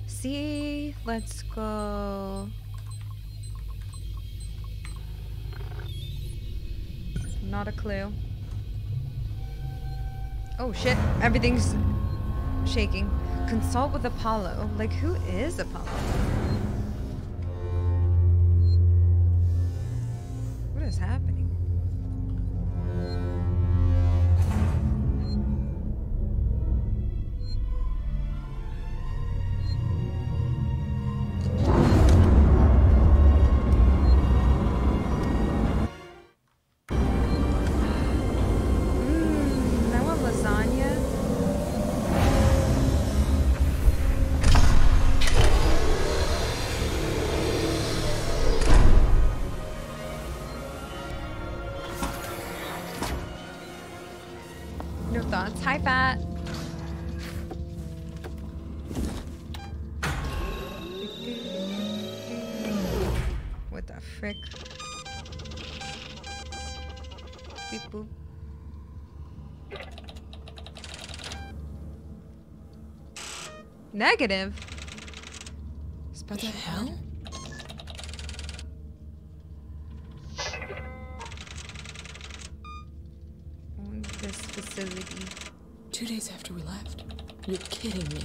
See, let's go. Not a clue. Oh shit, everything's shaking. Consult with Apollo. Like, who is Apollo? Negative. Special the hell? This facility. Two days after we left. You're kidding me.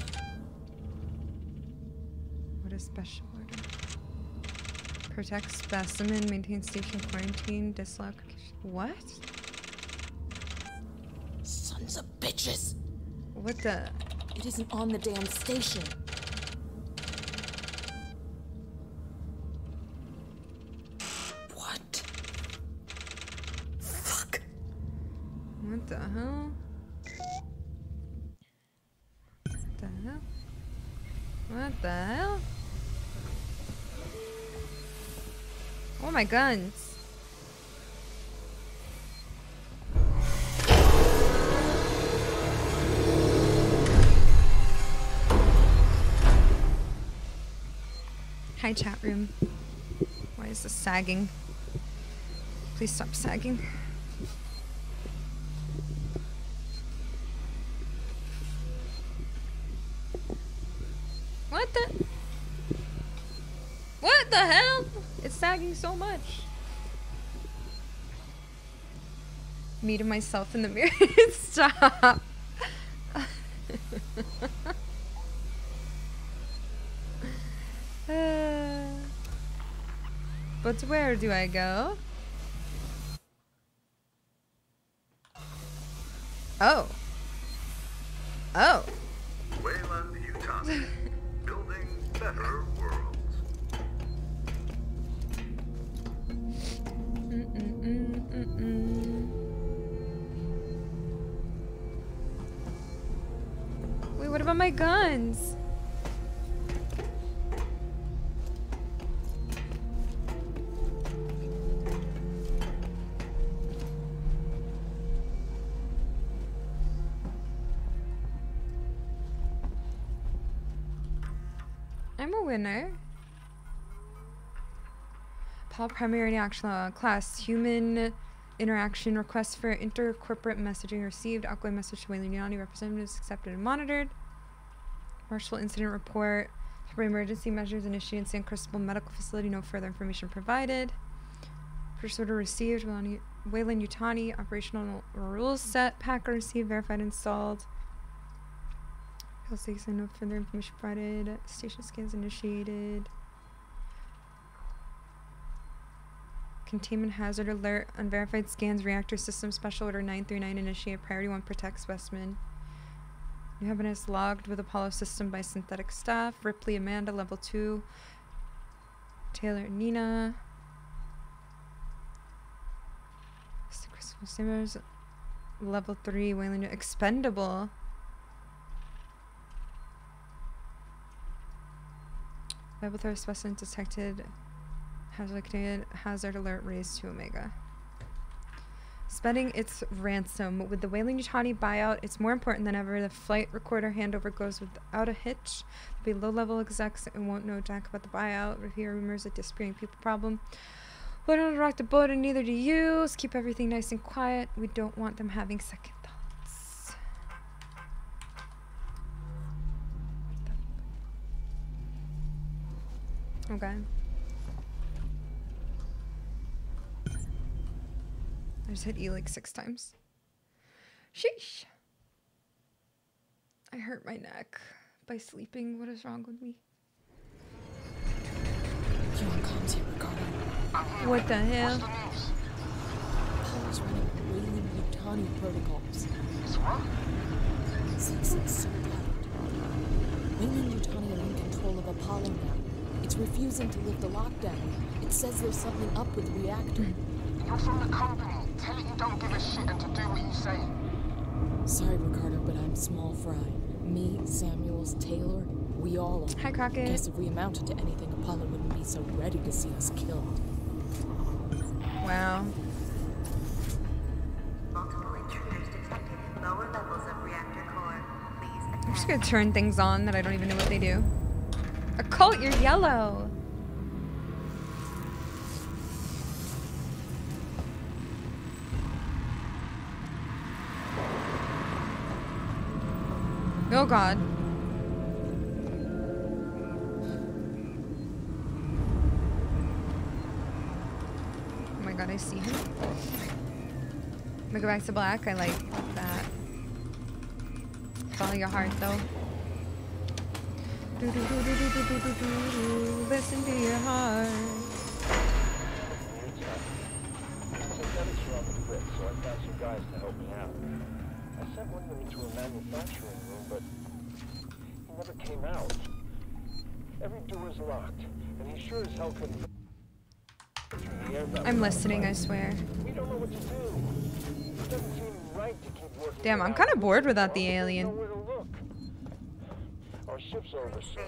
What a special order? Protect specimen, maintain station quarantine, dislocation. What? Sons of bitches. What the? It isn't on the damn station. What? Fuck. What the hell? What the hell? What the hell? Oh my guns. Hi chat room. Why is this sagging? Please stop sagging. What the? What the hell? It's sagging so much. Me to myself in the mirror. Stop. where do I go? A winner. Paul primary action uh, class human interaction requests for intercorporate messaging received outgoing message to Weyland County representatives accepted and monitored. Marshall incident report. Temporary emergency measures initiated in San Cristobal Medical Facility. No further information provided. First order received. Weyland Yutani Operational rules set. Packer received. Verified installed. L6 no further information provided. Station scans initiated. Containment hazard alert. Unverified scans. Reactor system special order 939 initiate. Priority 1 protect specimen. New evidence logged with Apollo system by synthetic staff. Ripley Amanda level 2. Taylor Nina. Christopher Samuels level 3. Wayland expendable. Level 3 specimen detected. Hazard, hazard alert raised to Omega. Spending its ransom. With the Weyland Yutani buyout, it's more important than ever. The flight recorder handover goes without a hitch. There'll be low level execs and won't know jack about the buyout. We hear rumors of disappearing people problem. We don't rock the boat, and neither do you. Let's keep everything nice and quiet. We don't want them having second Okay. I just hit E like six times. Sheesh. I hurt my neck by sleeping. What is wrong with me? You're comms here, Ricardo. What the hell? Apollo's running Weyland Yutani protocols. It's what? Six so loud. Weyland Yutani are in control of Apollo now. It's refusing to lift the lockdown. It says there's something up with the reactor. You're from the company. Tell it you don't give a shit and to do what you say. Sorry, Ricardo, but I'm small fry. Me, Samuels, Taylor, we all are. Hi, Crockett. Guess if we amounted to anything, Apollo wouldn't be so ready to see us killed. Wow. Multiple intruders detected in lower levels of reactor core. Please I'm just gonna turn things on that I don't even know what they do. Occult, you're yellow. Oh god. Oh my god, I see him. I'm gonna go back to black. I like that. Follow your heart though. Do, do, do, do, do, do, do, do, Best into your heart. I'm listening, I swear. Damn, I'm kind of bored without the alien. Our ship's over soon.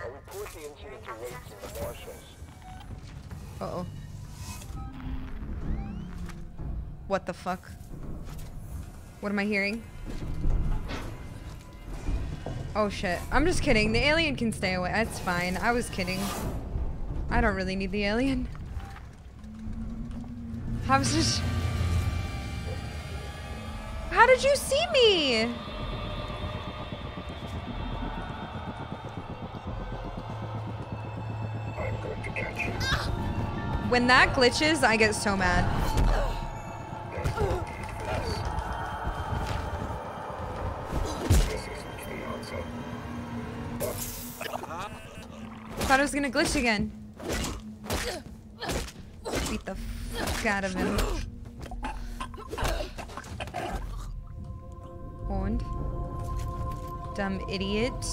I'll report the incident to Waits and the marshals. Uh oh. What the fuck? What am I hearing? Oh shit. I'm just kidding. The alien can stay away. That's fine. I was kidding. I don't really need the alien. I was just. How did you see me? When that glitches, I get so mad. Thought it was gonna glitch again. Beat the fuck out of him. Horned. Dumb idiot.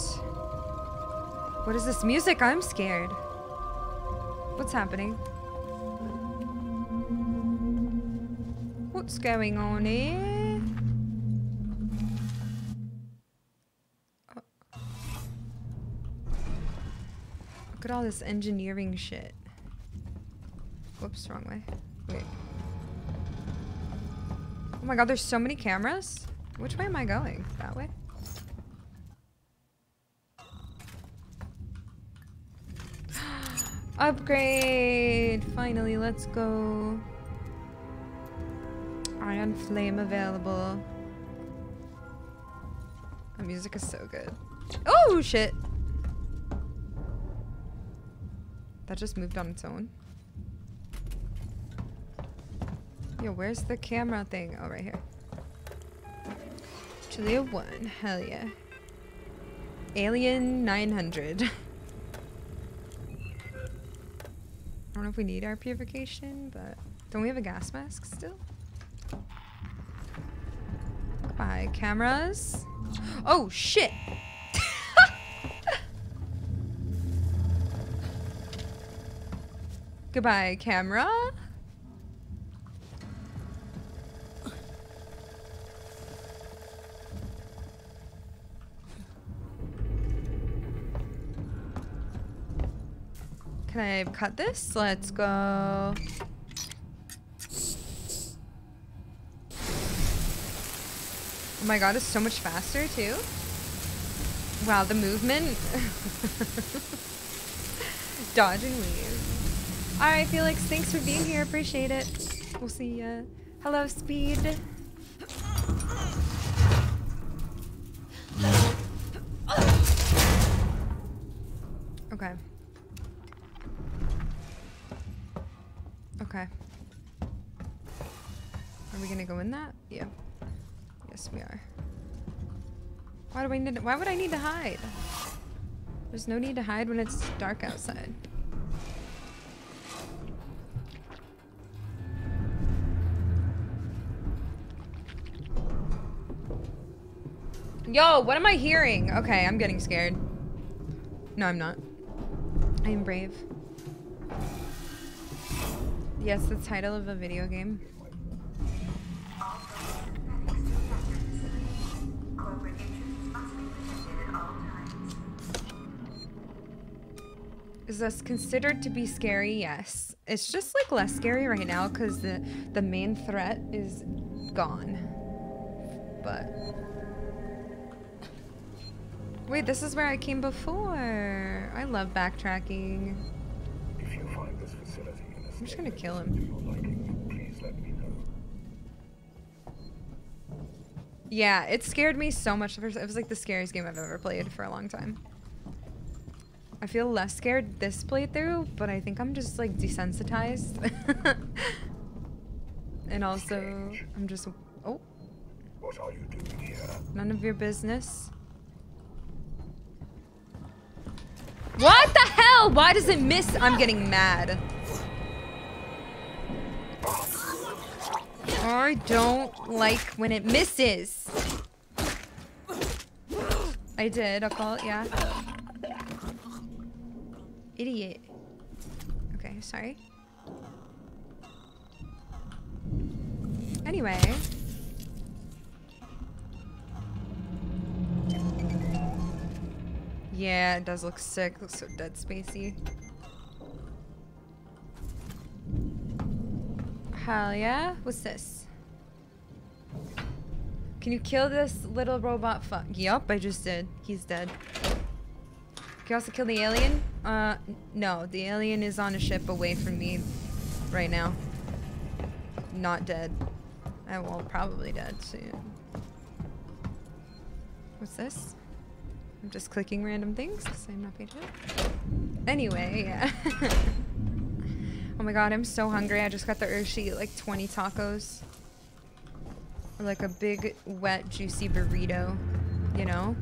What is this music? I'm scared. What's happening? What's going on here? Look at all this engineering shit. Whoops, wrong way. Wait. Oh my god, there's so many cameras. Which way am I going? That way? Upgrade! Finally, let's go. Ion Flame available. The music is so good. Oh, shit! That just moved on its own. Yo, where's the camera thing? Oh, right here. Julia 1. Hell yeah. Alien 900. I don't know if we need our purification, but don't we have a gas mask still? Goodbye, cameras. Oh, shit! Goodbye, camera. Can I cut this? Let's go. Oh my god, it's so much faster too. Wow, the movement. Dodge and weave. Alright, Felix, thanks for being here. Appreciate it. We'll see ya. Hello, Speed. Okay. Okay. Are we gonna go in that? Yeah. Yes, we are. Why do I need to, why would I need to hide? There's no need to hide when it's dark outside. Yo, what am I hearing? Okay, I'm getting scared. No, I'm not. I am brave. Yes, the title of a video game. Is this considered to be scary? Yes. It's just like less scary right now because the, the main threat is gone. But... Wait, this is where I came before. I love backtracking. If you find this facility I'm just gonna kill him. please let me know. Yeah, it scared me so much. It was like the scariest game I've ever played for a long time. I feel less scared this playthrough, but I think I'm just like desensitized. and also, I'm just. Oh, What are you doing here? none of your business. What the hell? Why does it miss? I'm getting mad. I don't like when it misses. I did, I'll call it, yeah. Idiot. Okay, sorry. Anyway. Yeah, it does look sick. looks so dead spacey. Hell yeah. What's this? Can you kill this little robot fuck? Yup, I just did. He's dead. Can you also kill the alien? Uh, no. The alien is on a ship away from me right now. Not dead. I will probably dead soon. What's this? I'm just clicking random things because I'm not patient. Anyway, yeah. oh my god, I'm so hungry. I just got the urge to eat like 20 tacos. Or like a big, wet, juicy burrito, you know?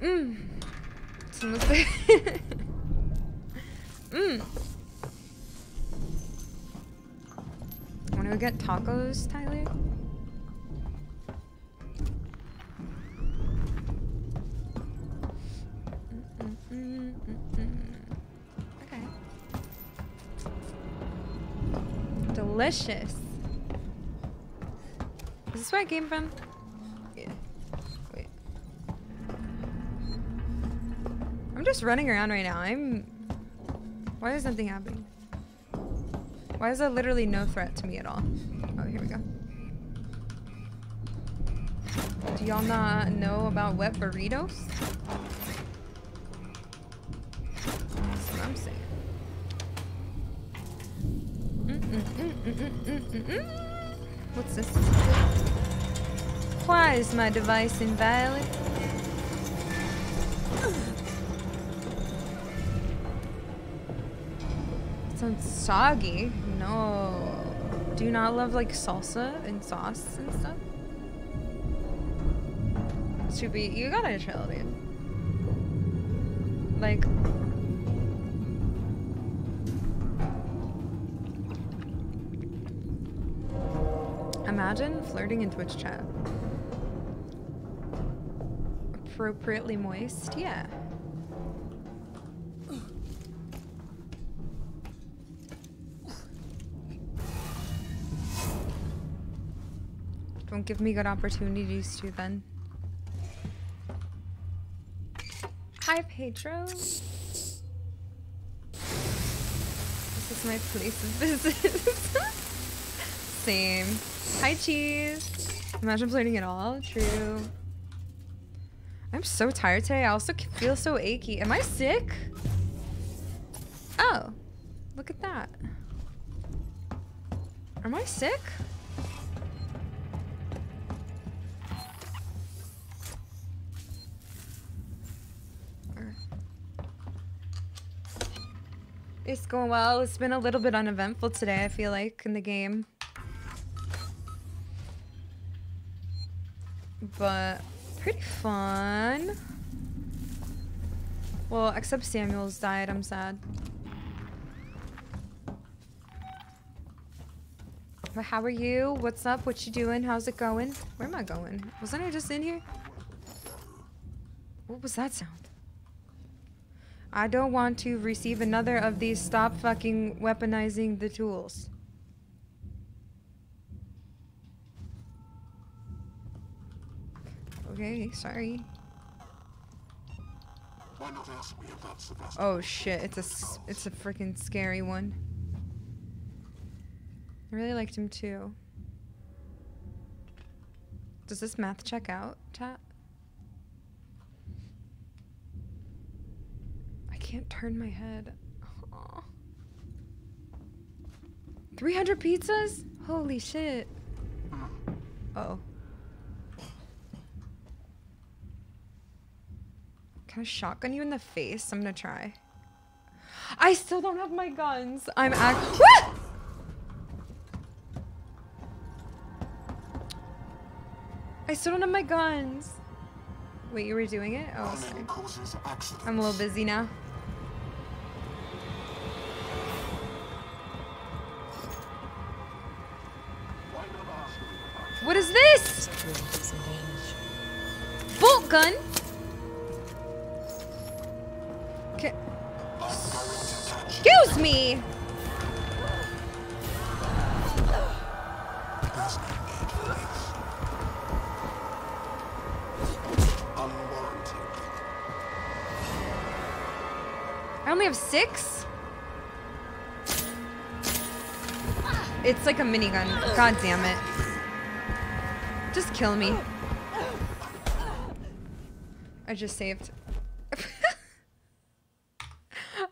Mmm. Someone's Mmm. Wanna go get tacos, Tyler? Okay. Delicious. Is this where I came from? I'm just running around right now. I'm. Why is nothing happening? Why is there literally no threat to me at all? Oh, here we go. Do y'all not know about wet burritos? That's what I'm saying. -mm -mm -mm. What's this? Why is my device invalid? Sounds soggy. No. Do you not love like salsa and sauce and stuff? To be. you gotta chill, dude. Like. Imagine flirting in Twitch chat. Appropriately moist, yeah. Give me good opportunities to then. Hi, Pedro. This is my place of business. Same. Hi, Cheese. Imagine flirting at all. True. I'm so tired today. I also feel so achy. Am I sick? Oh. Look at that. Am I sick? It's going well. It's been a little bit uneventful today, I feel like, in the game. But pretty fun. Well, except Samuel's died, I'm sad. But how are you? What's up? What you doing? How's it going? Where am I going? Wasn't I just in here? What was that sound? I don't want to receive another of these stop fucking weaponizing the tools. Okay, sorry. Oh shit, it's a it's a freaking scary one. I really liked him too. Does this math check out, chat? Can't turn my head. Aww. 300 pizzas? Holy shit. Uh oh. Can I shotgun you in the face? I'm gonna try. I still don't have my guns. I'm act- I still don't have my guns. Wait, you were doing it? Oh, sorry. I'm a little busy now. What is this? Bolt gun? Okay. Excuse me! I only have six? It's like a minigun. God damn it. Just kill me. I just saved.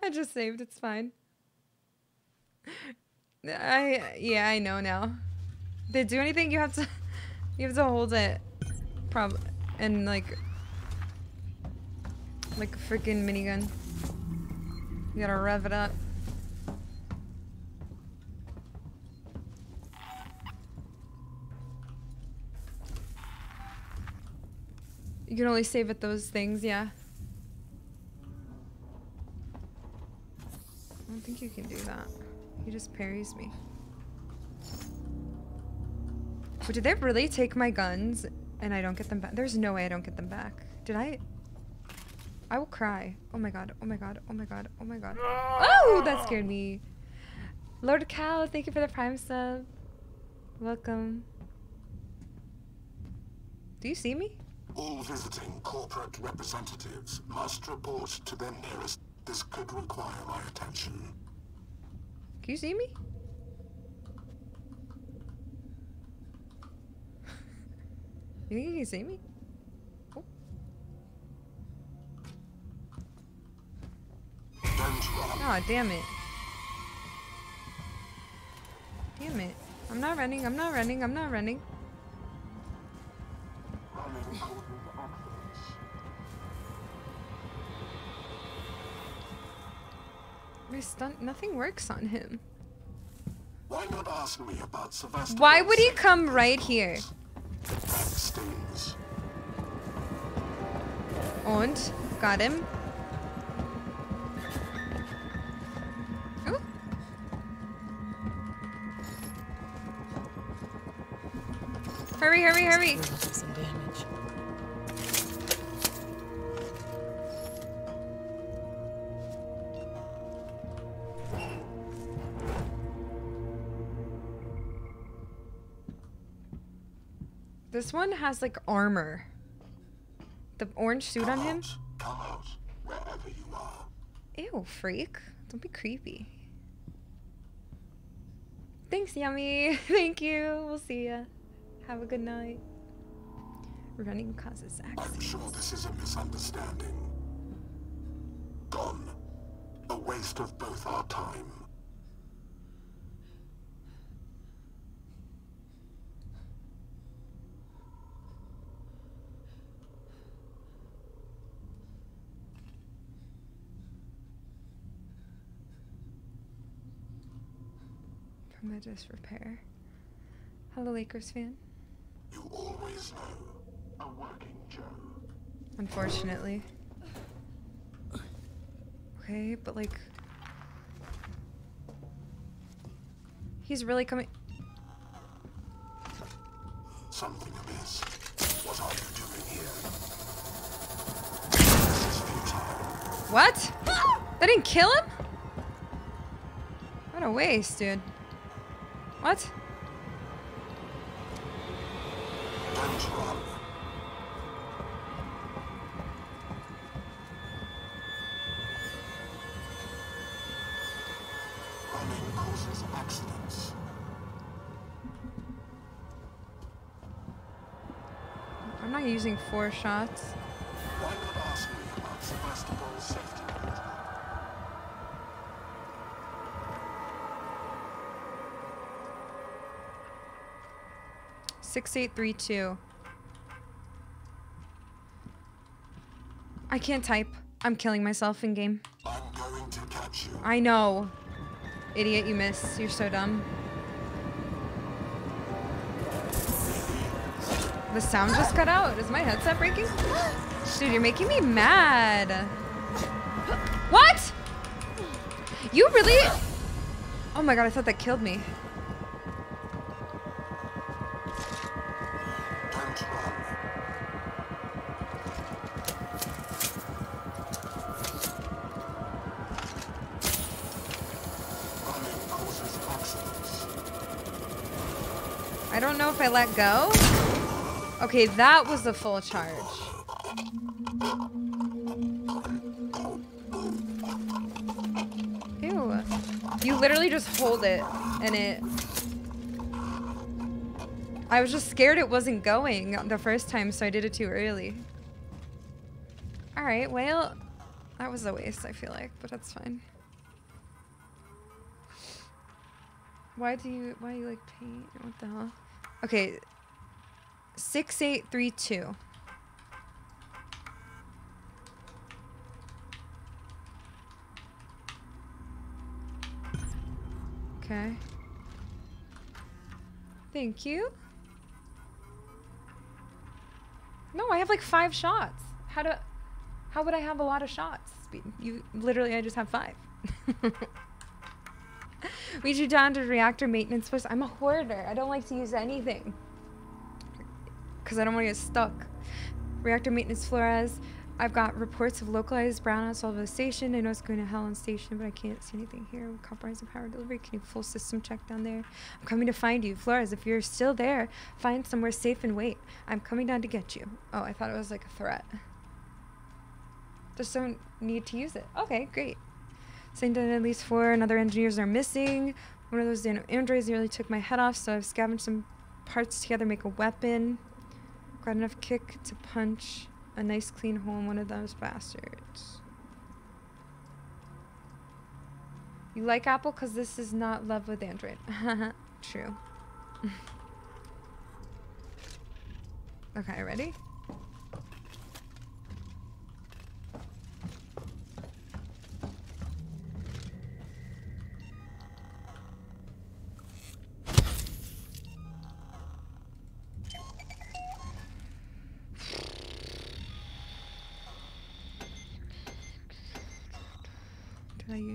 I just saved, it's fine. I yeah, I know now. They do anything you have to you have to hold it prob and like like a freaking minigun. You gotta rev it up. You can only save at those things, yeah. I don't think you can do that. He just parries me. But did they really take my guns and I don't get them back? There's no way I don't get them back. Did I? I will cry. Oh my god. Oh my god. Oh my god. Oh my god. Oh, that scared me. Lord Cal, thank you for the prime sub. Welcome. Do you see me? All visiting corporate representatives must report to their nearest. This could require my attention. Can you see me? you think you can see me? Oh. oh, damn it. Damn it. I'm not running, I'm not running, I'm not running. My stunt, nothing works on him. Why not ask me about Sylvester? Why would he come right here? Und, got him. Ooh. Hurry, hurry, hurry. This one has like armor. The orange suit on him? Come out, are. Ew, freak. Don't be creepy. Thanks, Yummy. Thank you. We'll see ya. Have a good night. Running causes accidents. I'm sure this is a misunderstanding. Gone. A waste of both our time. From the disrepair. Hello, Lakers fan. You always know. A working Joe. Unfortunately. Okay, but like. He's really coming. Something amiss. What are you doing here? What? That didn't kill him? What a waste, dude. What? I'm not using four shots. 6832. I can't type. I'm killing myself in game. I know. Idiot, you miss. You're so dumb. The sound just cut out. Is my headset breaking? Dude, you're making me mad. What? You really? Oh my god, I thought that killed me. Go. Okay, that was the full charge. Ew. You literally just hold it and it... I was just scared it wasn't going the first time, so I did it too early. Alright, well, that was a waste, I feel like, but that's fine. Why do you, why do you like paint? What the hell? Okay, 6832. Okay. Thank you. No, I have like five shots. How do how would I have a lot of shots? You literally I just have five. we should down to reactor maintenance first. I'm a hoarder. I don't like to use anything. Cause I don't want to get stuck. Reactor maintenance Flores. I've got reports of localized brownouts all over the station. I know it's going to hell on station, but I can't see anything here. Compromising power delivery. Can you full system check down there? I'm coming to find you. Flores, if you're still there, find somewhere safe and wait. I'm coming down to get you. Oh, I thought it was like a threat. Just don't need to use it. Okay, great. Saying at least four and other engineers are missing. One of those androids nearly took my head off, so I've scavenged some parts together, make a weapon. Got enough kick to punch a nice clean hole in one of those bastards. You like Apple because this is not love with Android. True. okay, ready?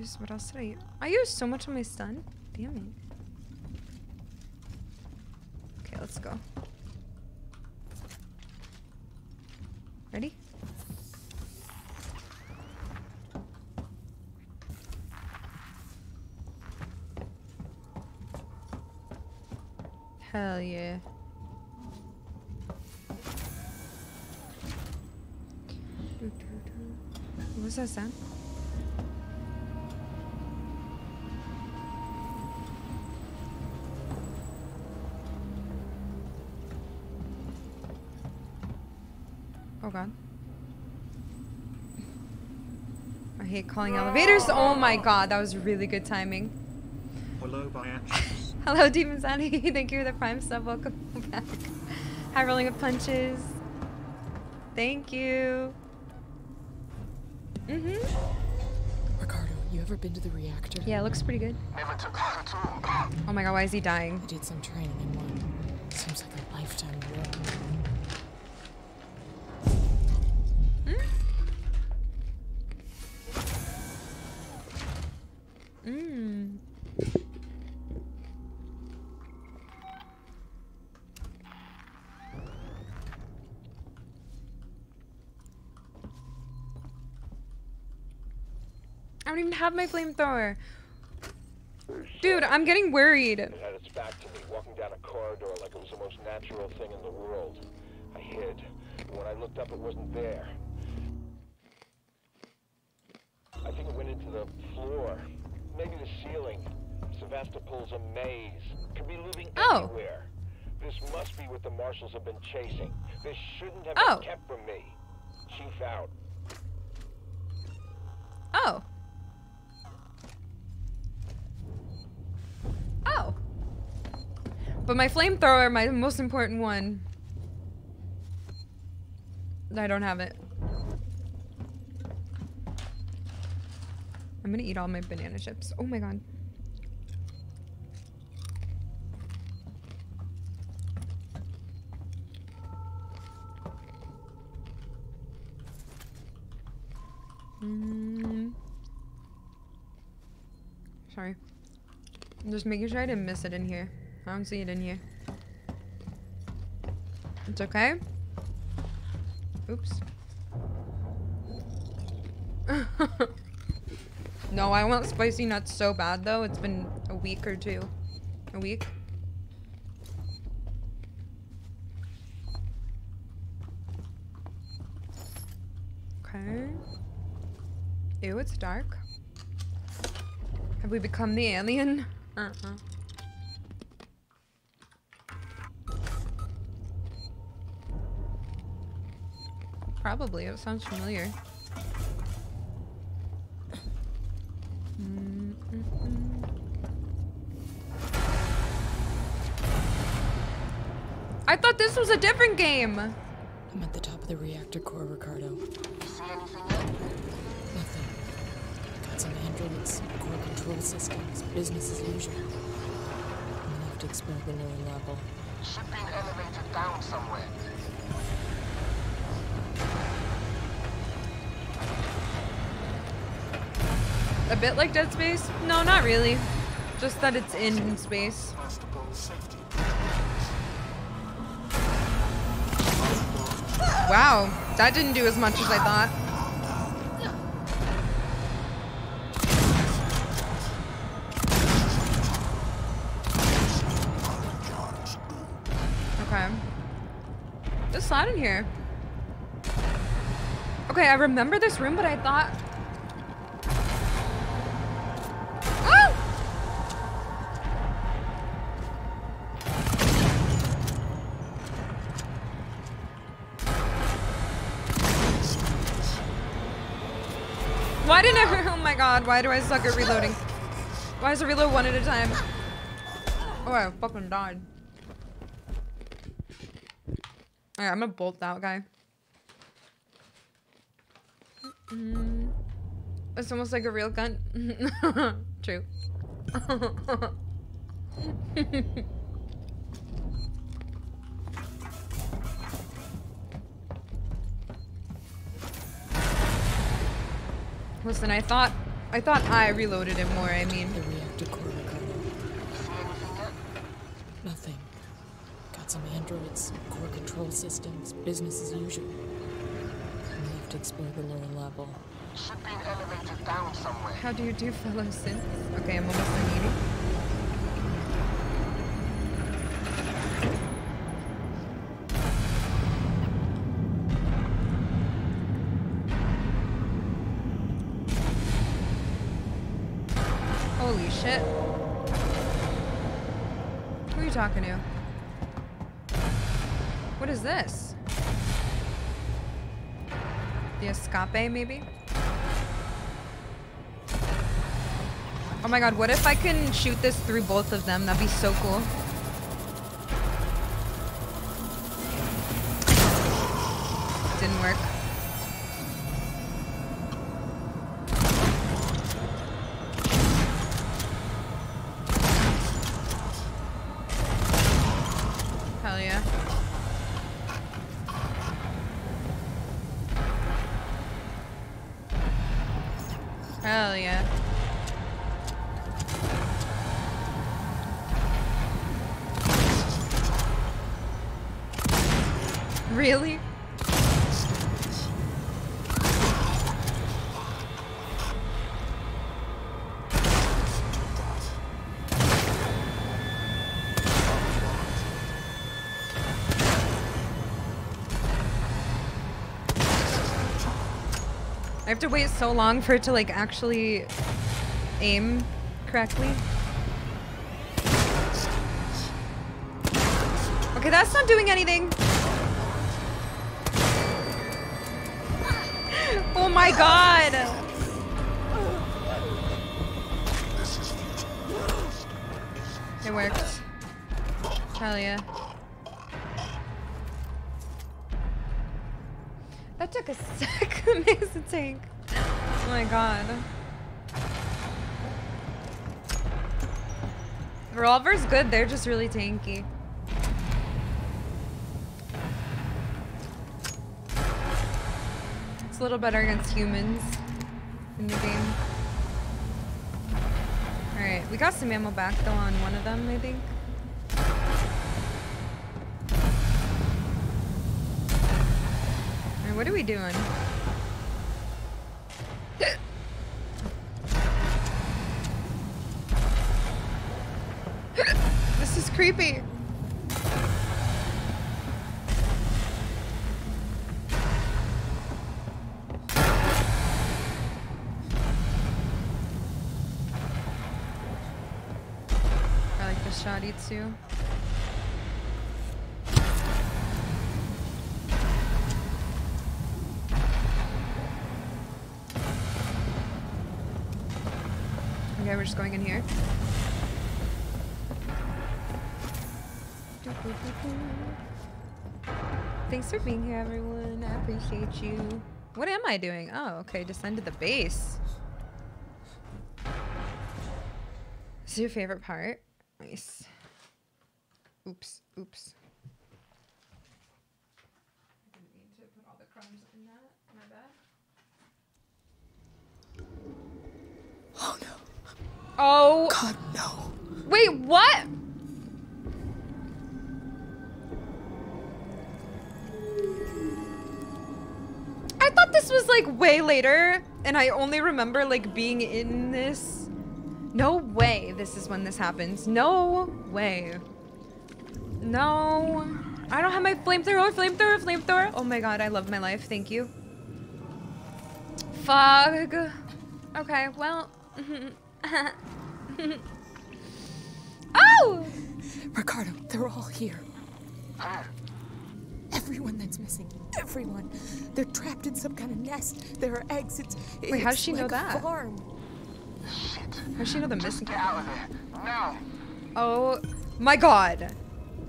Use, what else did I use? I used so much on my stun. Damn it. Okay, let's go. Ready? Hell yeah. What was that sound? Oh god. I hate calling elevators. Oh my god, that was really good timing. Hello by actions. Hello, Demon Sandy. Thank you for the prime sub. Welcome back. Hi, Rolling with Punches. Thank you. Mm-hmm. Ricardo, you ever been to the reactor? Yeah, it looks pretty good. Never took that at all. Oh my god, why is he dying? I did some training in one. Seems like a lifetime ago. Even have my flamethrower. Dude, I'm getting worried. It had its back to me, walking down a corridor like it was the most natural thing in the world. I hid. When I looked up, it wasn't there. I think it went into the floor. Maybe the ceiling. Sevastopol's a maze. Could be living Oh. anywhere. This must be what the marshals have been chasing. This shouldn't have Oh. been kept from me. Chief out. Oh. Oh. But my flamethrower, my most important one. I don't have it. I'm gonna eat all my banana chips. Oh my god. Mm. Sorry. I'm just making sure I didn't miss it in here. I don't see it in here. It's okay. Oops. no, I want spicy nuts so bad though. It's been a week or two. A week. Okay. Ew, it's dark. Have we become the alien? Uh-uh. Probably. It sounds familiar. Mm, mm, mm. I thought this was a different game. I'm at the top of the reactor core, Ricardo. See anything yet? Nothing. Got core control systems, business as usual. I'm gonna have to explore the lower level. Should be an elevator down somewhere. A bit like Dead Space? No, not really. Just that it's in space. Wow, that didn't do as much as I thought. Here. Okay, I remember this room, but I thought... Oh! Why didn't I... Oh my god, why do I suck at reloading? Why is it reload one at a time? Oh, I fucking died. Alright, I'm gonna bolt that guy. Mm. It's almost like a real gun. True. Listen, I thought I thought I reloaded it more, I mean. The reactor core Nothing. Got some androids, control systems, business as usual. We have to explore the lower level. Should be an elevator down somewhere. How do you do, fellow synths? Okay, I'm almost done eating. Holy shit. Who are you talking to? Escape, maybe? Oh my god, what if I can shoot this through both of them? That'd be so cool. To wait so long for it to like actually aim correctly. Okay, that's not doing anything. Oh my god! It worked. Hell yeah. That took a sec make tank. Oh my god. Revolver's good, they're just really tanky. It's a little better against humans in the game. Alright, we got some ammo back though on one of them, I think. Alright, what are we doing? this is creepy. I like the shoddy too. Okay, we're just going in here. Thanks for being here, everyone. I appreciate you. What am I doing? Oh, okay. Descend to the base. This is your favorite part? Nice. Oops. Oops. Oh no. Oh. God, no. Wait, what? Thought this was like way later, and I only remember like being in this. No way this is when this happens. No way. No. I don't have my flamethrower, oh, flamethrower, flamethrower. Oh my god, I love my life. Thank you. Fuck. Okay, well. oh! Ricardo, they're all here. Everyone that's missing. Everyone. They're trapped in some kind of nest. There are exits. Wait, how does It's she know like a that? Farm. How does she know the missing? Get out of there. Now. Oh my god.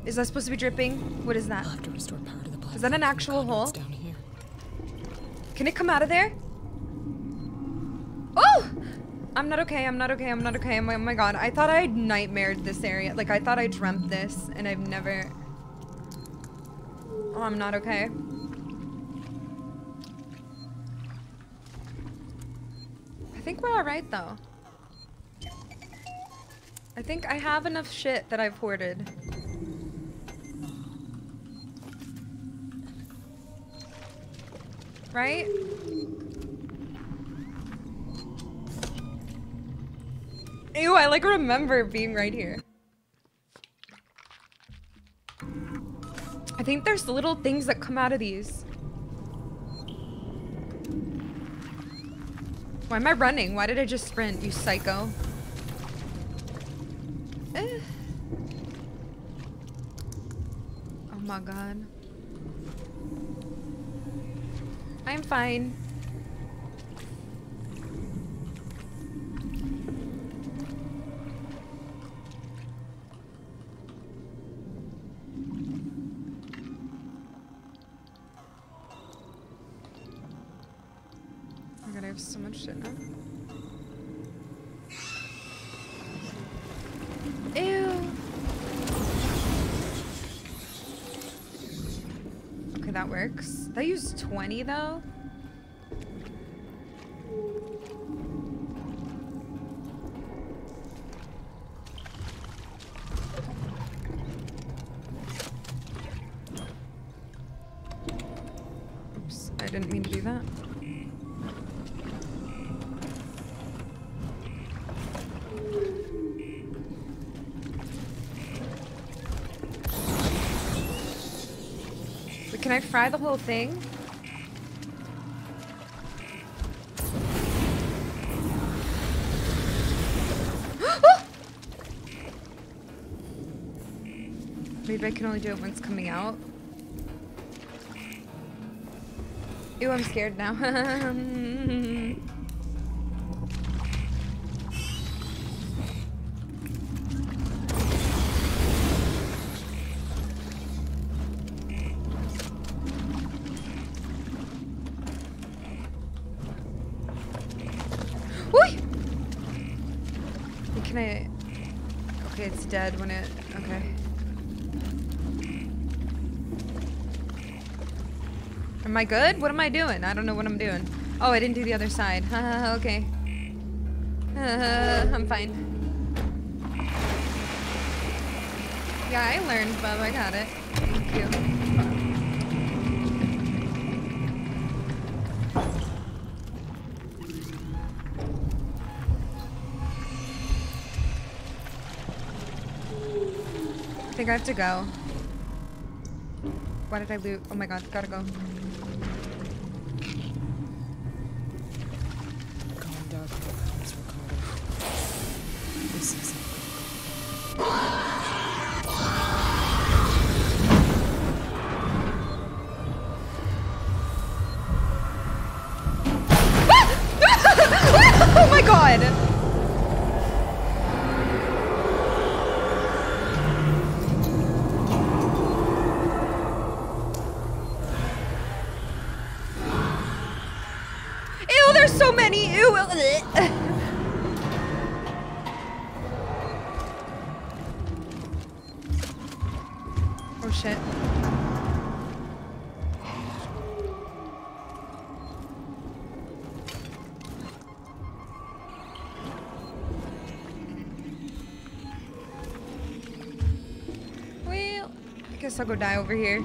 Is that supposed to be dripping? What is that? I have to restore power to the platform. Is that an actual hole? down here. Can it come out of there? Oh! I'm not okay, I'm not okay, I'm not okay. Oh my, oh my god, I thought I nightmared this area. Like, I thought I dreamt this, and I've never... Oh, I'm not okay. Think we're alright though. I think I have enough shit that I've hoarded. Right? Ew, I like remember being right here. I think there's little things that come out of these. Why am I running? Why did I just sprint, you psycho? Eh. Oh my god. I'm fine. God, I have so much shit now. Ew. Okay, that works. That used 20 though. I didn't mean to do that. Can I fry the whole thing? Maybe I can only do it once coming out. Ew, I'm scared now. I good? What am I doing? I don't know what I'm doing. Oh, I didn't do the other side. okay. I'm fine. Yeah, I learned, Bub. I got it. Thank you. I think I have to go. Why did I loot? Oh my god, gotta go. Guess I'll go die over here.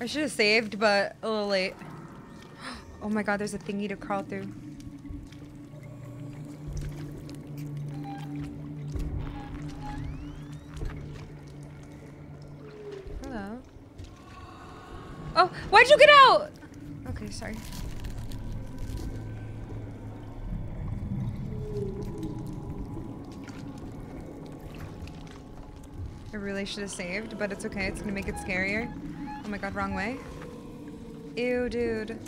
I should have saved, but a little late. Oh my god, there's a thingy to crawl through. Hello. Oh, why'd you get out? Okay, sorry. Really should have saved, but it's okay. It's gonna make it scarier. Oh my god, wrong way. Ew, dude.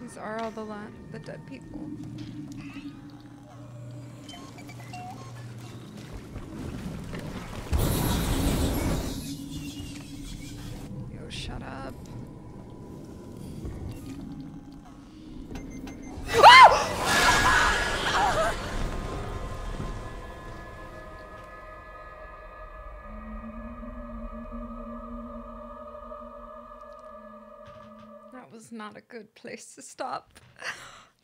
These are all the the dead people. Not a good place to stop.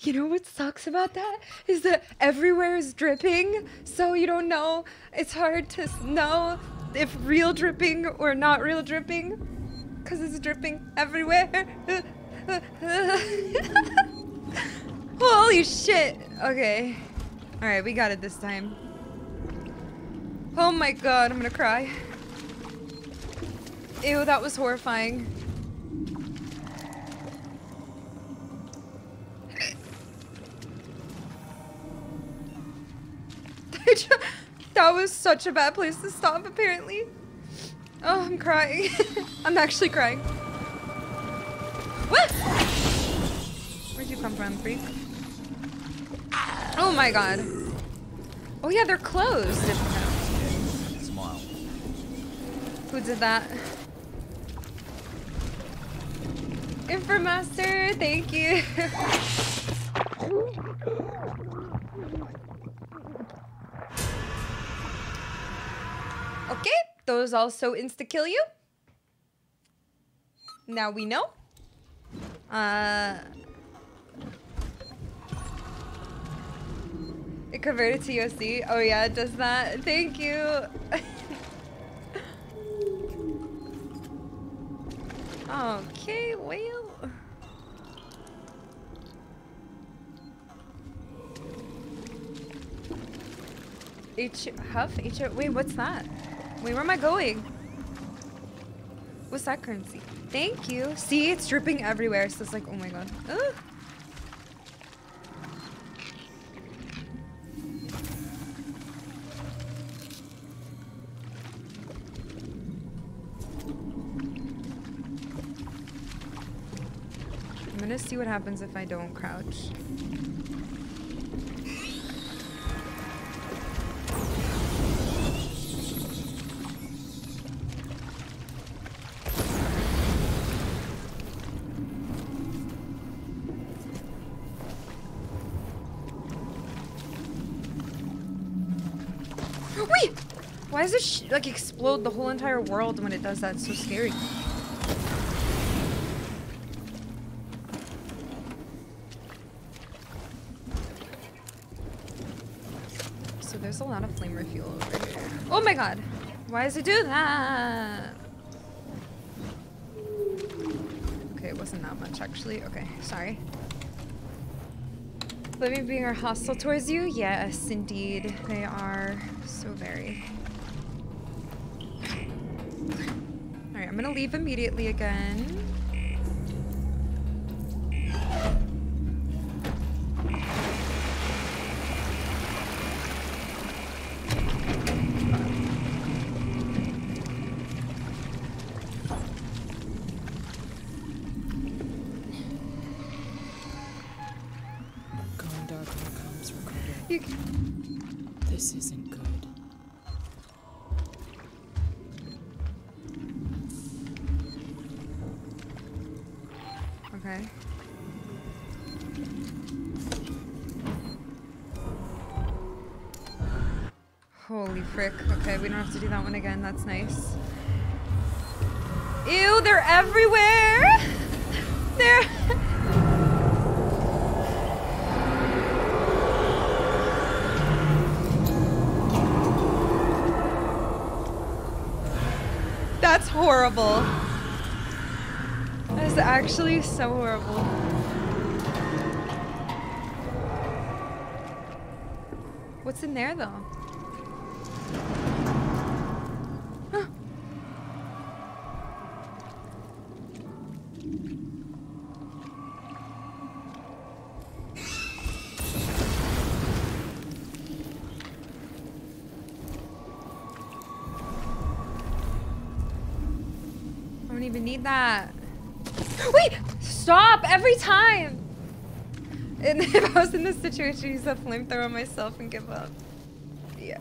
You know what sucks about that is that everywhere is dripping, so you don't know. It's hard to know if real dripping or not real dripping, cause it's dripping everywhere. Holy shit! Okay, all right, we got it this time. Oh my god, I'm gonna cry. Ew, that was horrifying. that was such a bad place to stop, apparently. Oh, I'm crying. I'm actually crying. What? Where'd you come from, freak? Oh my god. Oh yeah, they're closed. Smile. Who did that? Infomaster, thank you. those also insta kill you. Now we know. Uh, it converted to USD. Oh yeah, it does that. Thank you. Okay, well. H Huff? H wait, what's that? Wait, where am I going? What's that currency? Thank you. See, it's dripping everywhere, so it's like, oh my god. I'm gonna see what happens if I don't crouch. Like explode the whole entire world when it does that? It's so scary. So there's a lot of flame refuel over here. Oh my god! Why does it do that? Okay, it wasn't that much actually. Okay, sorry. Living being are hostile towards you? Yes, indeed. They are so very. I'm gonna leave immediately again. Okay, we don't have to do that one again. That's nice. Ew, they're everywhere! They're... That's horrible. That is actually so horrible. What's in there though? Stop! Every time! And if I was in this situation, use a flamethrower on myself and give up. Yeah.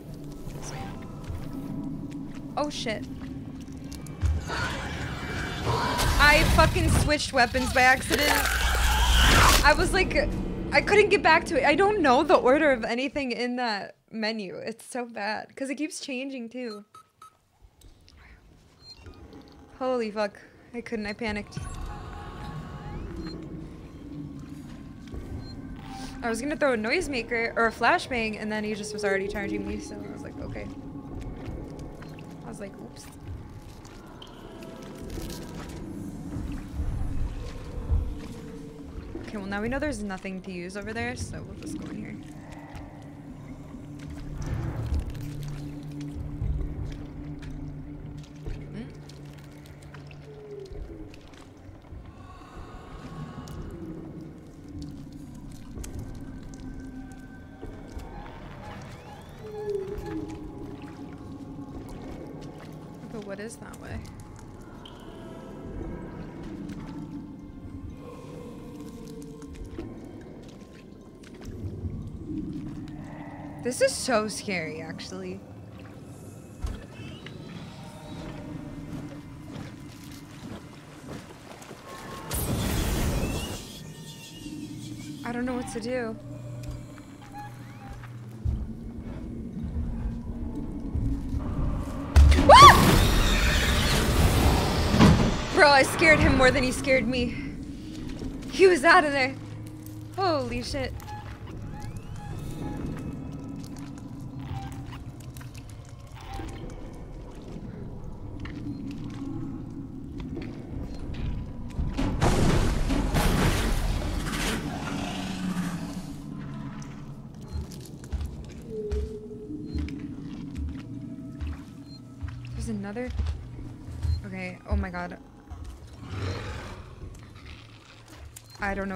Oh shit. I fucking switched weapons by accident. I was like, I couldn't get back to it. I don't know the order of anything in that menu. It's so bad. Because it keeps changing too. Holy fuck. I couldn't. I panicked. I was gonna throw a noisemaker or a flashbang, and then he just was already charging me, so I was like, okay. I was like, oops. Okay, well now we know there's nothing to use over there, so we'll just go in here. So scary, actually. I don't know what to do. Ah! Bro, I scared him more than he scared me. He was out of there. Holy shit.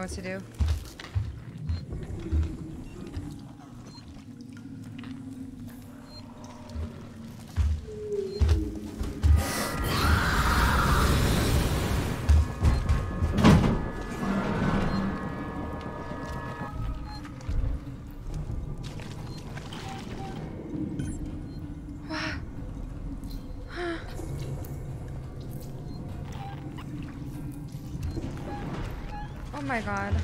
What to do. My god.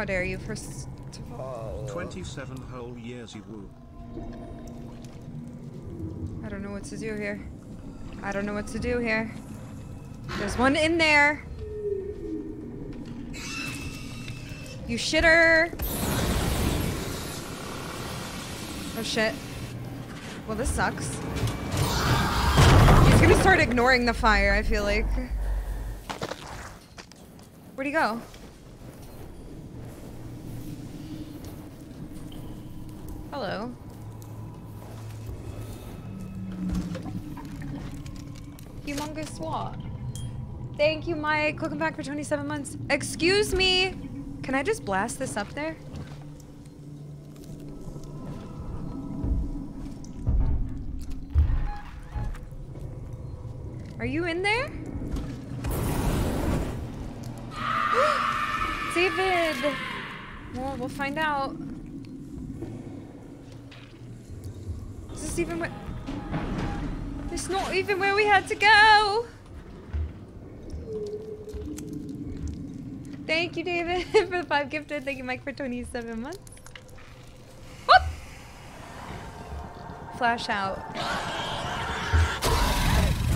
How dare you, first of all. 27 whole years you woo. I don't know what to do here. I don't know what to do here. There's one in there. You shitter. Oh shit. Well, this sucks. He's gonna start ignoring the fire, I feel like. Where'd he go? Hello. Thank you, Mike. Welcome back for 27 months. Excuse me. Can I just blast this up there? Are you in there? David! Well, we'll find out. Gifted. Thank you, Mike, for 27 months. Whoop! Flash out.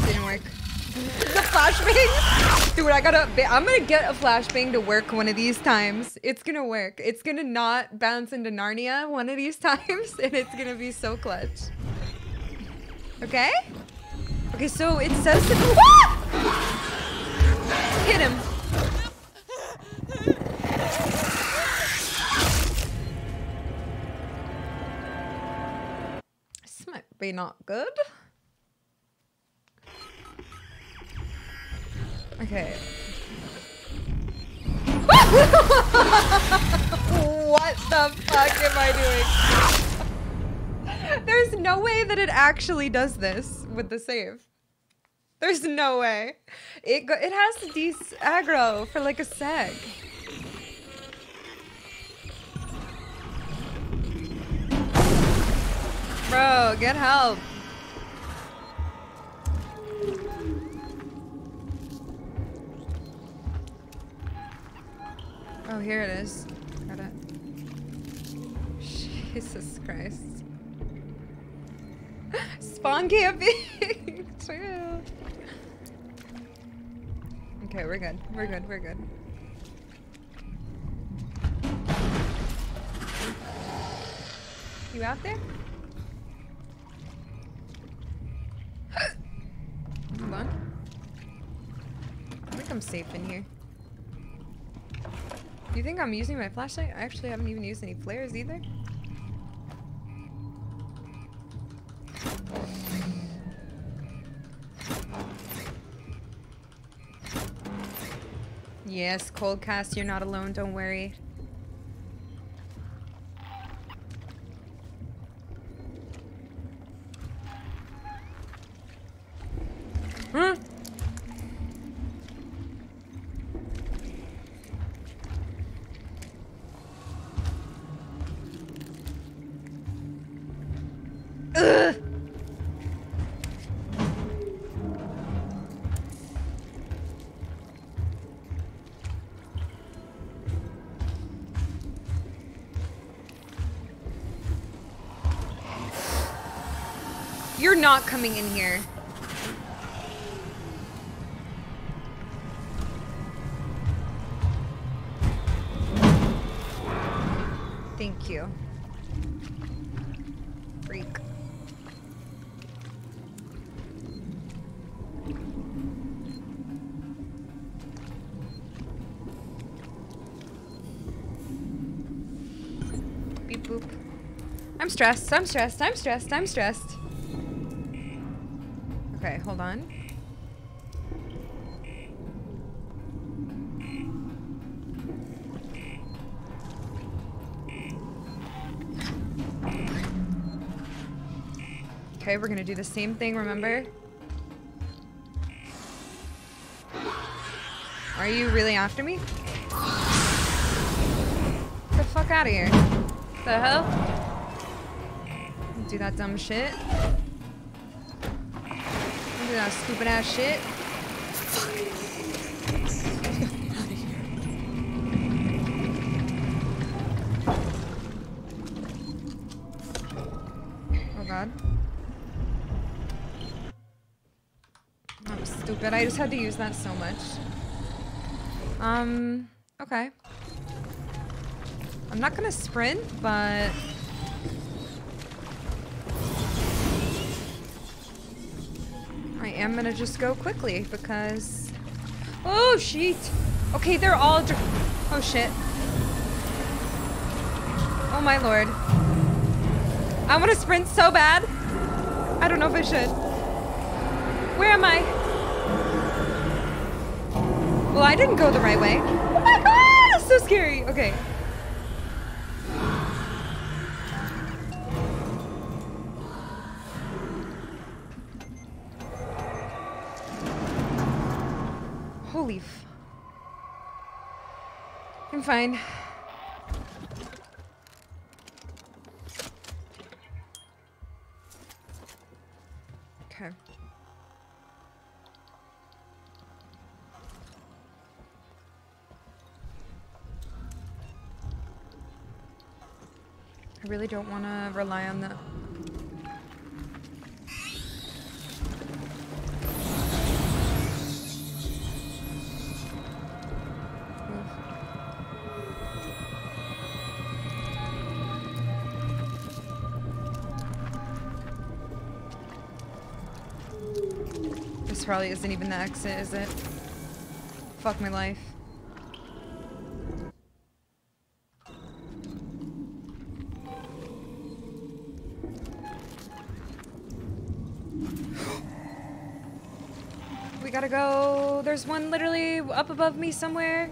Didn't work. the flashbang? Dude, I gotta. I'm gonna get a flashbang to work one of these times. It's gonna work. It's gonna not bounce into Narnia one of these times, and it's gonna be so clutch. Okay? Okay, so it says to. Ah! Hit him. Be not good. Okay. What the fuck am I doing? There's no way that it actually does this with the save. There's no way. It it has to de aggro for like a sec. Bro, get help. Oh, here it is. Got it. Jesus Christ. Spawn camping! True. Okay, we're good. We're good. We're good. You out there? Hold on. I think I'm safe in here. You think I'm using my flashlight? I actually haven't even used any flares either. Yes, Coldcast, you're not alone, don't worry. Coming in here. Thank you. Freak. Beep boop. I'm stressed, I'm stressed, I'm stressed, I'm stressed. Okay, we're gonna do the same thing, remember? Are you really after me? Get the fuck out of here. The hell? Do that dumb shit. Do that stupid ass shit. Stupid. I just had to use that so much. Um, okay. I'm not gonna sprint, but... I am gonna just go quickly because... Oh, shit! Okay, they're all... Oh, shit. Oh, my lord. I want to sprint so bad. I don't know if I should. Where am I? Well, I didn't go the right way. Oh my god! That's so scary. Okay. Holy f- I'm fine. Really don't want to rely on the... This probably isn't even the exit, is it? Fuck my life. One literally up above me somewhere.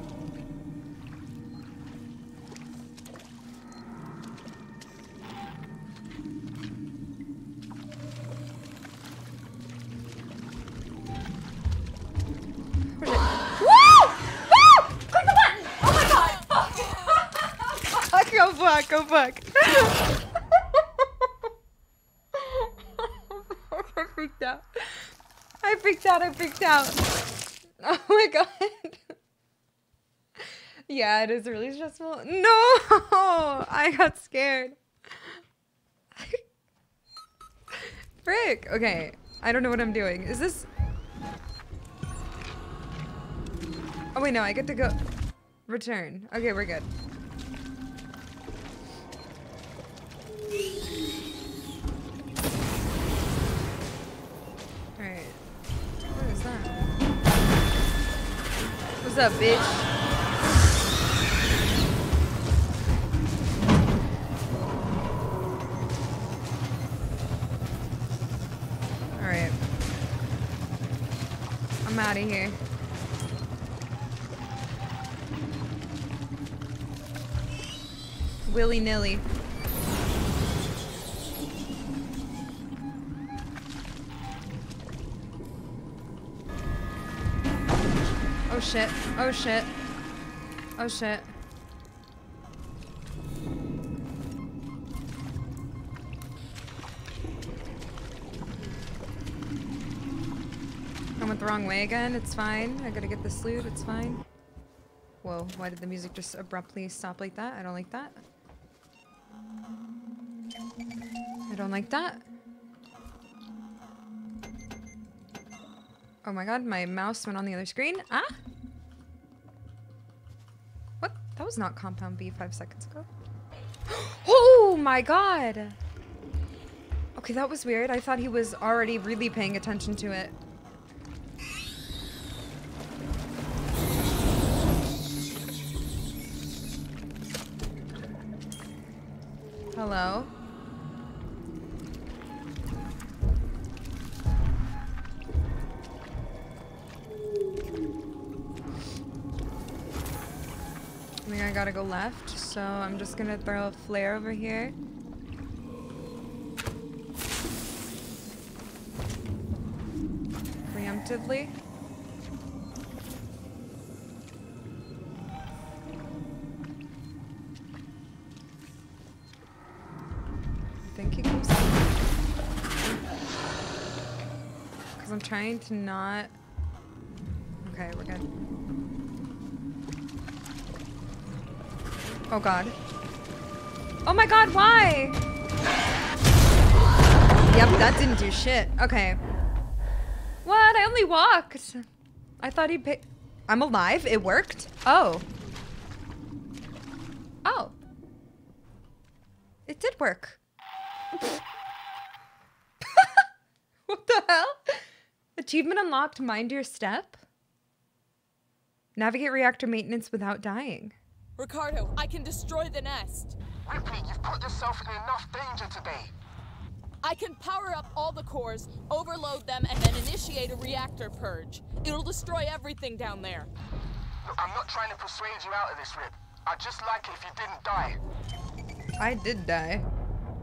go fuck. I freaked out. I freaked out. I freaked out. Yeah, it is really stressful. No! I got scared. Frick. Okay. I don't know what I'm doing. Is this... Oh wait, no, I get to go... Return. Okay, we're good. Alright. What is that? What's up, bitch? Out of here. Willy nilly. Oh shit. Oh shit. Oh shit. Wrong way again. It's fine. I gotta get this loot. It's fine. Whoa, why did the music just abruptly stop like that? I don't like that. I don't like that. Oh my god, my mouse went on the other screen. Ah! What? That was not Compound B five seconds ago. oh my god! Okay, that was weird. I thought he was already really paying attention to it. Hello? I think I gotta go left, so I'm just gonna throw a flare over here. Preemptively. Trying to not. Okay, we're good. Oh god. Oh my god, why? Yep, that didn't do shit. Okay. What? I only walked. I thought he'd pick. I'm alive? It worked? Oh. Oh. It did work. what the hell? Achievement unlocked, mind your step? Navigate reactor maintenance without dying. Ricardo, I can destroy the nest. Ripley, you've put yourself in enough danger today. I can power up all the cores, overload them, and then initiate a reactor purge. It'll destroy everything down there. Look, I'm not trying to persuade you out of this, Rip. I'd just like it if you didn't die. I did die.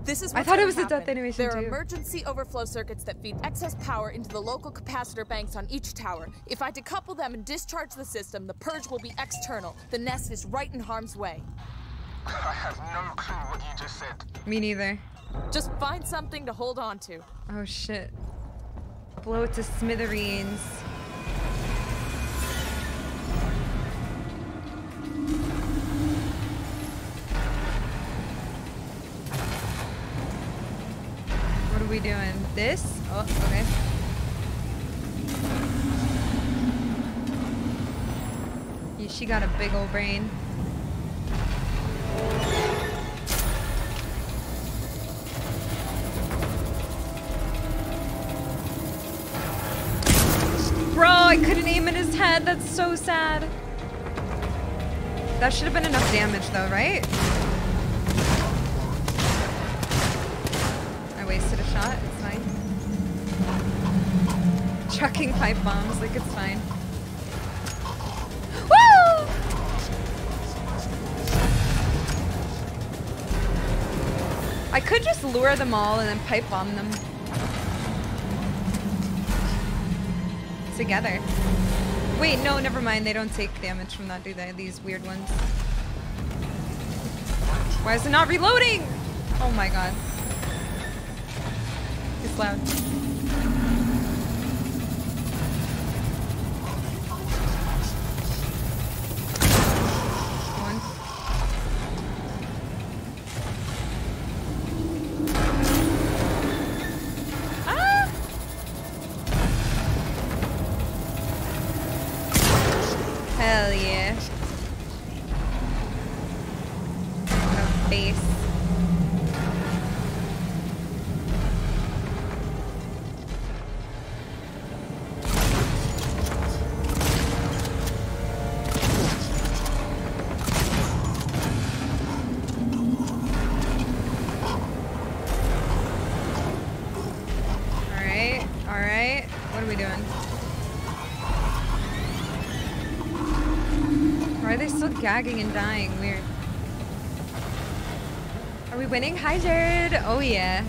This is I thought it gonna was a death animation There are too. emergency overflow circuits that feed excess power into the local capacitor banks on each tower. If I decouple them and discharge the system, the purge will be external. The nest is right in harm's way. I have no clue what you just said. Me neither. Just find something to hold on to. Oh shit. Blow it to smithereens. What are we doing? This? Oh, okay. Yeah, she got a big old brain. Bro, I couldn't aim at his head. That's so sad. That should have been enough damage though, right? Shot. It's fine. Chucking pipe bombs like it's fine. Woo! I could just lure them all and then pipe bomb them. Together. Wait, no, never mind. They don't take damage from that, do they? These weird ones. Why is it not reloading? Oh my god. It's gagging and dying? Weird. Are we winning? Hi, Jared. Oh, yeah.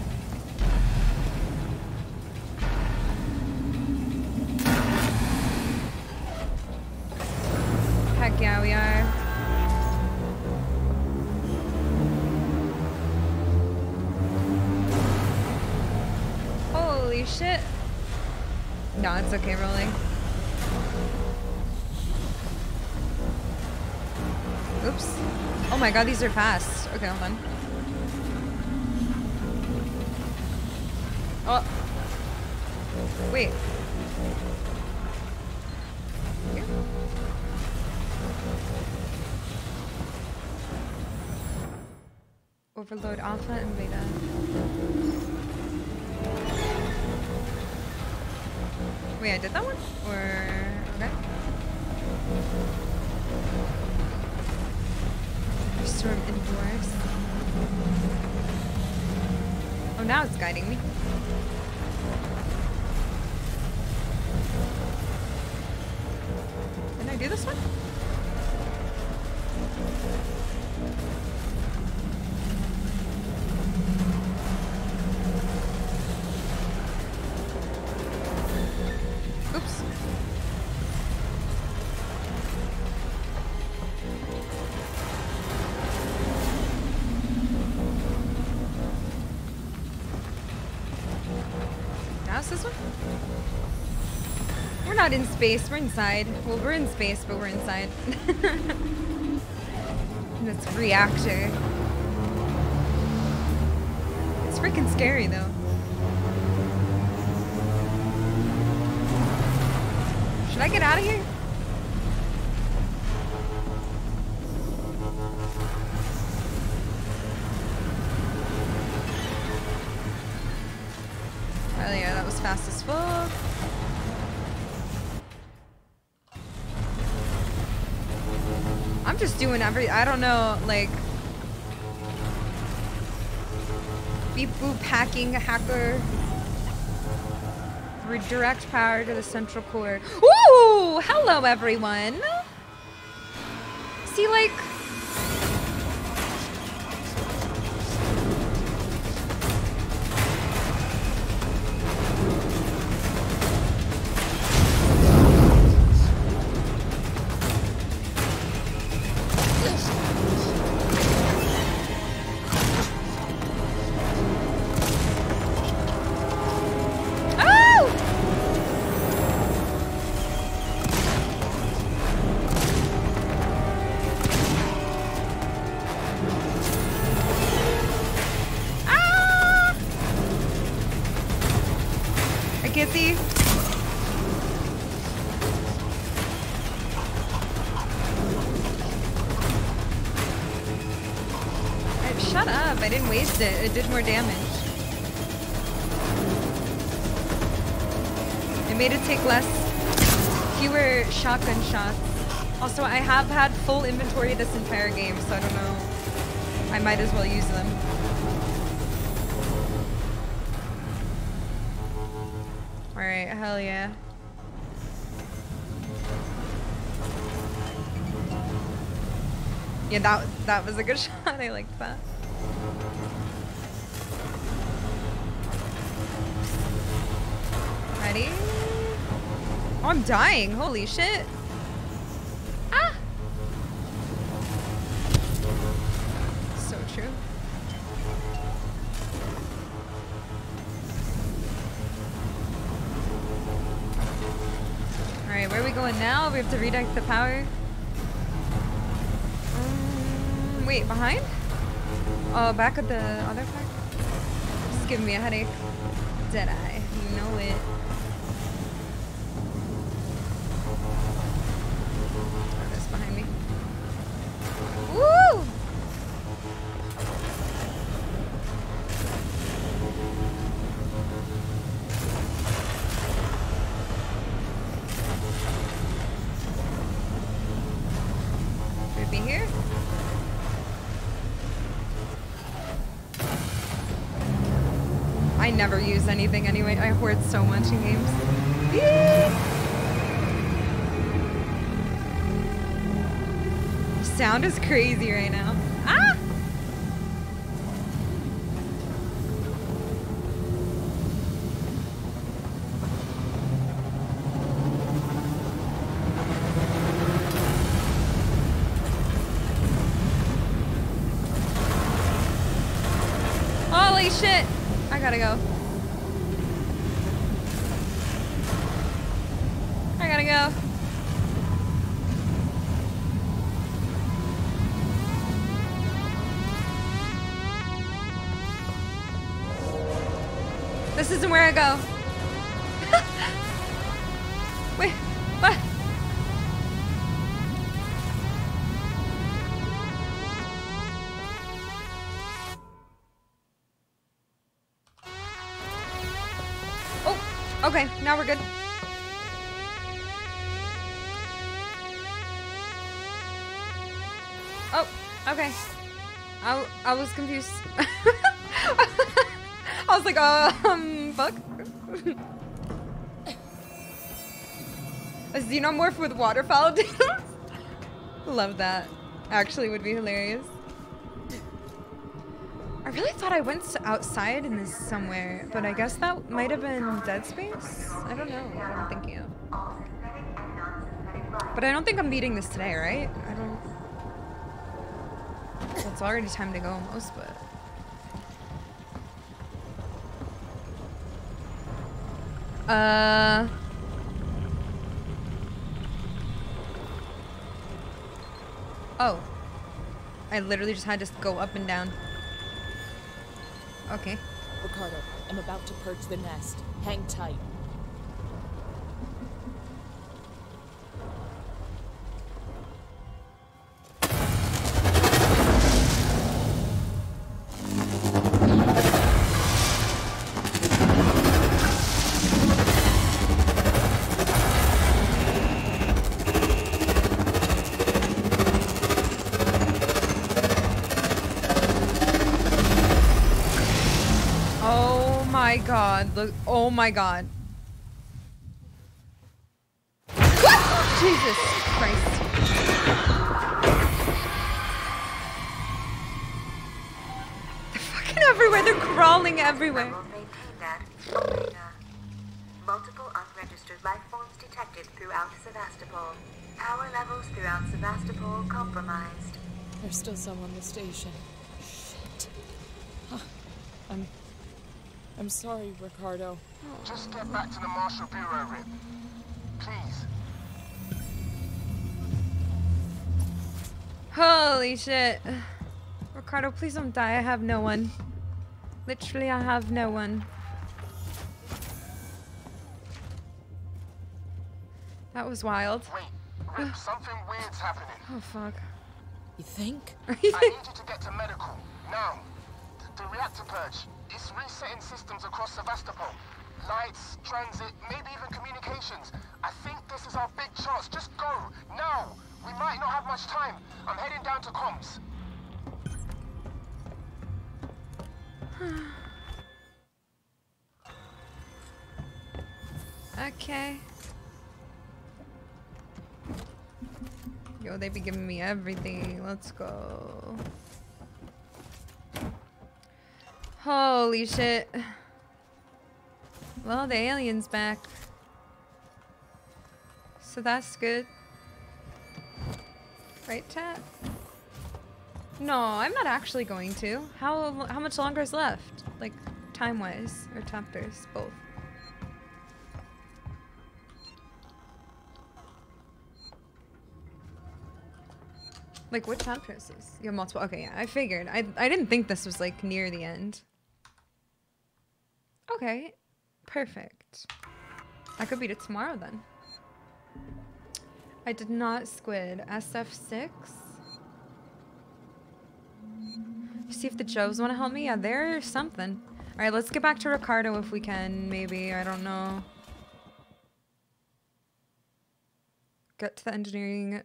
God, these are fast. Okay, hold on. Oh. Wait. Overload alpha and beta. Wait, I did that one? Now it's guiding me. Not in space, we're inside. Well, we're in space, but we're inside. That's reactor. It's freaking scary though. Should I get out of here? Every, I don't know, like, beep boop hacking hacker. Redirect power to the central core. Ooh! Hello, everyone! See, like... more damage. It made it take less, fewer shotgun shots. Also, I have had full inventory this entire game, so I don't know. I might as well use them. Alright, hell yeah. Yeah, that that was a good shot. I liked that. I'm dying. Holy shit. Ah! So true. Alright, where are we going now? We have to redirect the power. Um, wait, behind? Oh, back at the other? This is giving me a headache. Dead eye. You know it. Hoard so much in games. Yee! Sound is crazy right now. Xenomorph with waterfowl? Love that. Actually would be hilarious. I really thought I went outside in this somewhere, but I guess that might have been Dead Space? I don't know what I'm thinking of. But I don't think I'm beating this today, right? I don't... Well, it's already time to go almost, but... Uh... Oh. I literally just had to go up and down. Okay. Ricardo, I'm about to purge the nest. Hang tight. Oh my god. Jesus Christ. They're fucking everywhere. They're crawling everywhere. I'm sorry, Ricardo. Just get back to the Marshal Bureau, Rip. Please. Holy shit. Ricardo, please don't die. I have no one. Literally, I have no one. That was wild. Rip, something weird's happening. Oh, fuck. You think? I need you to get to medical. Now. The, reactor purge. It's resetting systems across Sevastopol. Lights, transit, maybe even communications. I think this is our big chance. Just go. Now. We might not have much time. I'm heading down to comms. okay. Yo, they be giving me everything. Let's go. Holy shit. Well, the alien's back. So that's good. Right, chat? No, I'm not actually going to. How how much longer is left? Like time wise or chapters, both. Like what chapter is? You have multiple. Okay, yeah, I figured. I I didn't think this was like near the end. Okay, perfect. I could beat it tomorrow then. I did not squid. SF6. See if the Joes want to help me? Yeah, there's something. Alright, let's get back to Ricardo if we can, maybe. I don't know. Get to the engineering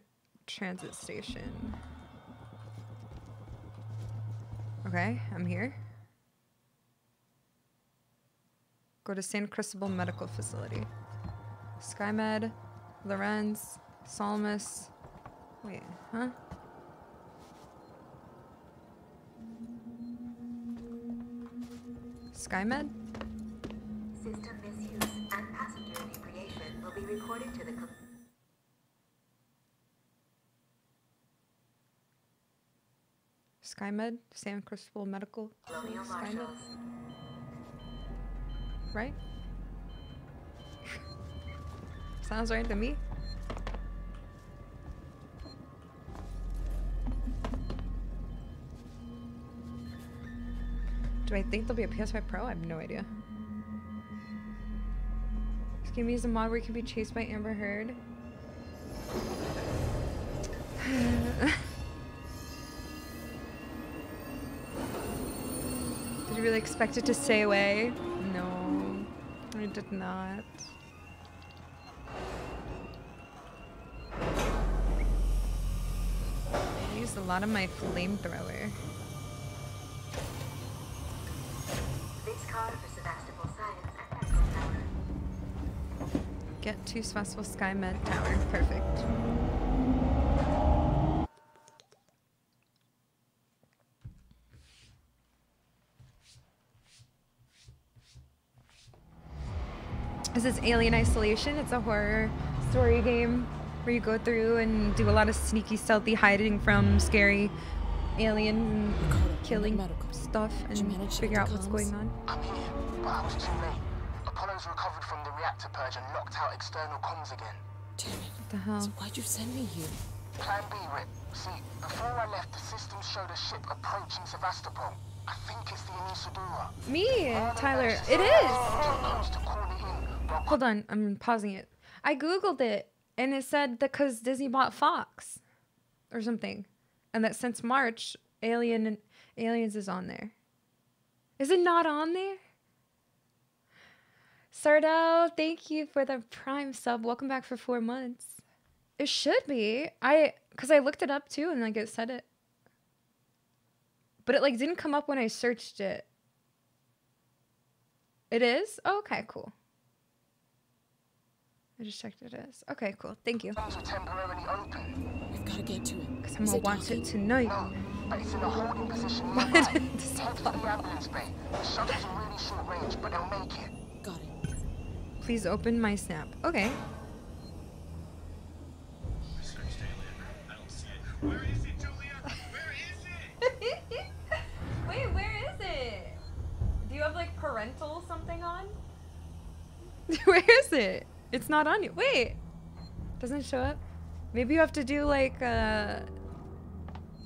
transit station. Okay, I'm here. Go to San Cristobal Medical Facility. Skymed, Lorenz, Salmas. Wait, huh? Skymed? System misuse and passenger inebriation will be reported to the Skymed? San Cristobal Medical? Colonial Skymed? Marshals. Right? Sounds right to me. Do I think there'll be a PS5 Pro? I have no idea. This game is a mod where you can be chased by Amber Heard. Did you really expect it to stay away? I did not. I used a lot of my flamethrower. This car for Sevastopol Science and Medical Tower. Get to Svessel Skymed Tower. Perfect. Is Alien Isolation. It's a horror story game where you go through and do a lot of sneaky, stealthy hiding from scary alien killing stuff and figure out what's going on. I'm here, but I was too late. Apollo's recovered from the reactor purge and locked out external comms again. Damn it. What the hell? So why'd you send me here? Plan B, Rip. See, before I left, the system showed a ship approaching Sevastopol. I think it's the Anesidora. Me, Tyler. It is. Hold on, I'm pausing it. I googled it and it said that because Disney bought Fox or something, and that since March, Alien Aliens is on there. Is it not on there? Sardo, thank you for the Prime sub. Welcome back for four months. It should be. I because I looked it up too, and like it said it, but it like didn't come up when I searched it. It is? Oh, okay, cool. I just checked it is. Okay, cool. Thank you. Things are temporarily open. We've got to get to it. Because I'm gonna watch it tonight. But it's in a holding position Why nearby. Head this to the ambulance bay. The shuttle's in really short range, but they'll make it. Got it. Please open my snap. Okay. Where is it, Julia? Where is it? Wait, where is it? Do you have like parental something on? where is it? It's not on you. Wait. Doesn't show up? Maybe you have to do like uh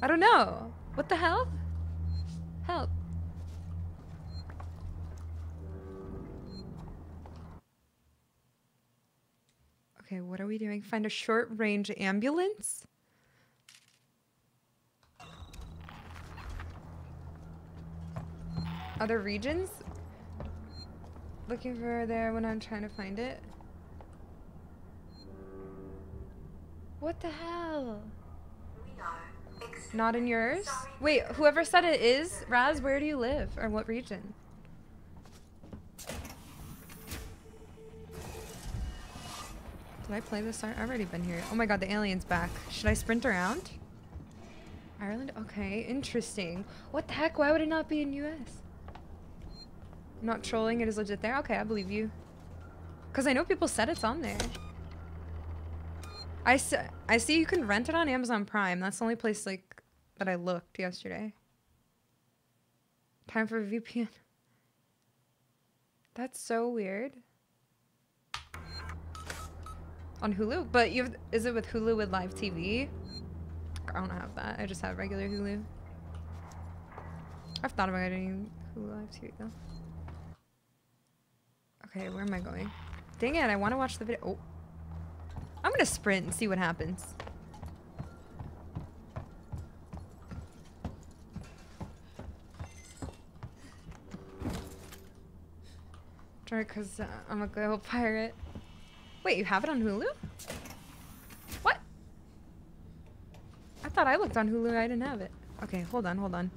I don't know. What the hell? Help. Okay, what are we doing? Find a short range ambulance? Other regions? Looking for there when I'm trying to find it. What the hell? We are Not in yours? Wait, whoever said it is, Raz, where do you live? Or what region? Did I play this? I've already been here. Oh my god, the alien's back. Should I sprint around? Ireland? Okay, interesting. What the heck? Why would it not be in US? Not trolling, it is legit there? Okay, I believe you. Because I know people said it's on there. I, s- I see you can rent it on Amazon Prime. That's the only place, like, that I looked yesterday. Time for VPN. That's so weird. On Hulu, but you have, is it with Hulu with live TV? I don't have that. I just have regular Hulu. I've thought about getting Hulu live TV though. Okay, where am I going? Dang it! I want to watch the video. Oh, I'm gonna sprint and see what happens. Try because uh, I'm a good old pirate. Wait, you have it on Hulu? What? I thought I looked on Hulu. I didn't have it. Okay, hold on, hold on.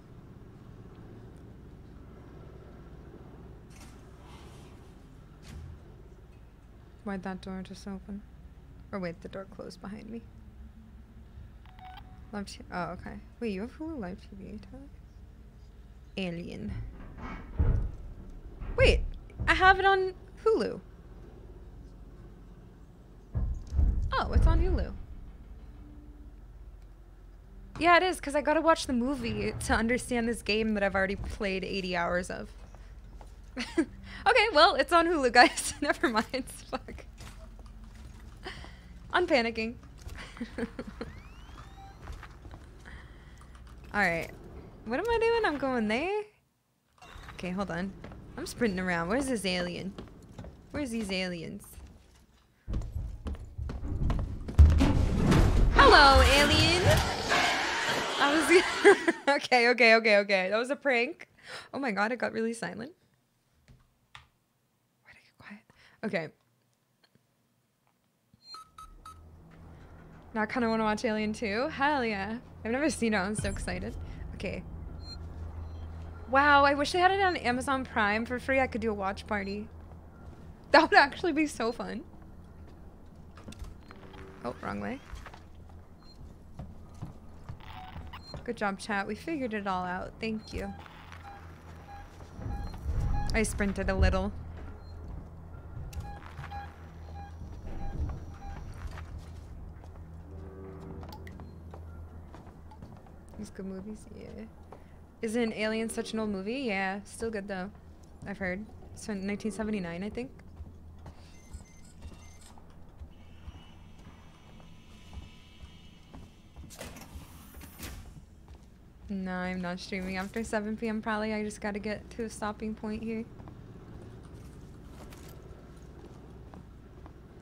Why'd that door just open? Or wait, the door closed behind me. Live TV. Oh, okay. Wait, you have Hulu Live TV, Tyler? Alien. Wait, I have it on Hulu. Oh, it's on Hulu. Yeah, it is, because I gotta watch the movie to understand this game that I've already played 80 hours of. okay, well, it's on Hulu, guys. Never mind. Fuck. I'm panicking. Alright. What am I doing? I'm going there? Okay, hold on. I'm sprinting around. Where's this alien? Where's these aliens? Hello, alien! I was okay, okay, okay, okay. That was a prank. Oh my god, it got really silent. Where'd I get quiet? Okay. Now I kind of want to watch Alien 2. Hell yeah. I've never seen it. I'm so excited. Okay. Wow, I wish they had it on Amazon Prime for free. I could do a watch party. That would actually be so fun. Oh, wrong way. Good job, chat. We figured it all out. Thank you. I sprinted a little. Good movies? Yeah. Isn't Alien such an old movie? Yeah, still good though. I've heard. So 1979, I think. No, I'm not streaming after 7 p.m. probably. I just gotta get to a stopping point here.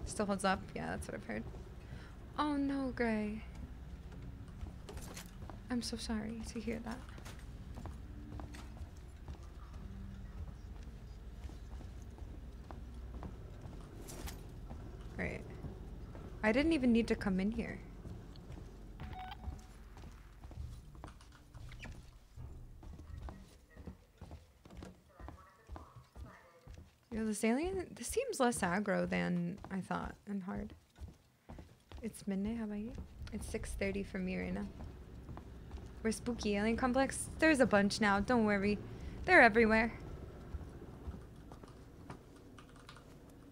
Still holds up? Yeah, that's what I've heard. Oh no, Gray. I'm so sorry to hear that. Right. I didn't even need to come in here. Yo, this alien, this seems less aggro than I thought and hard. It's midnight, how about you? It's 6.30 for me right now. We're spooky alien complex. There's a bunch now, don't worry. They're everywhere.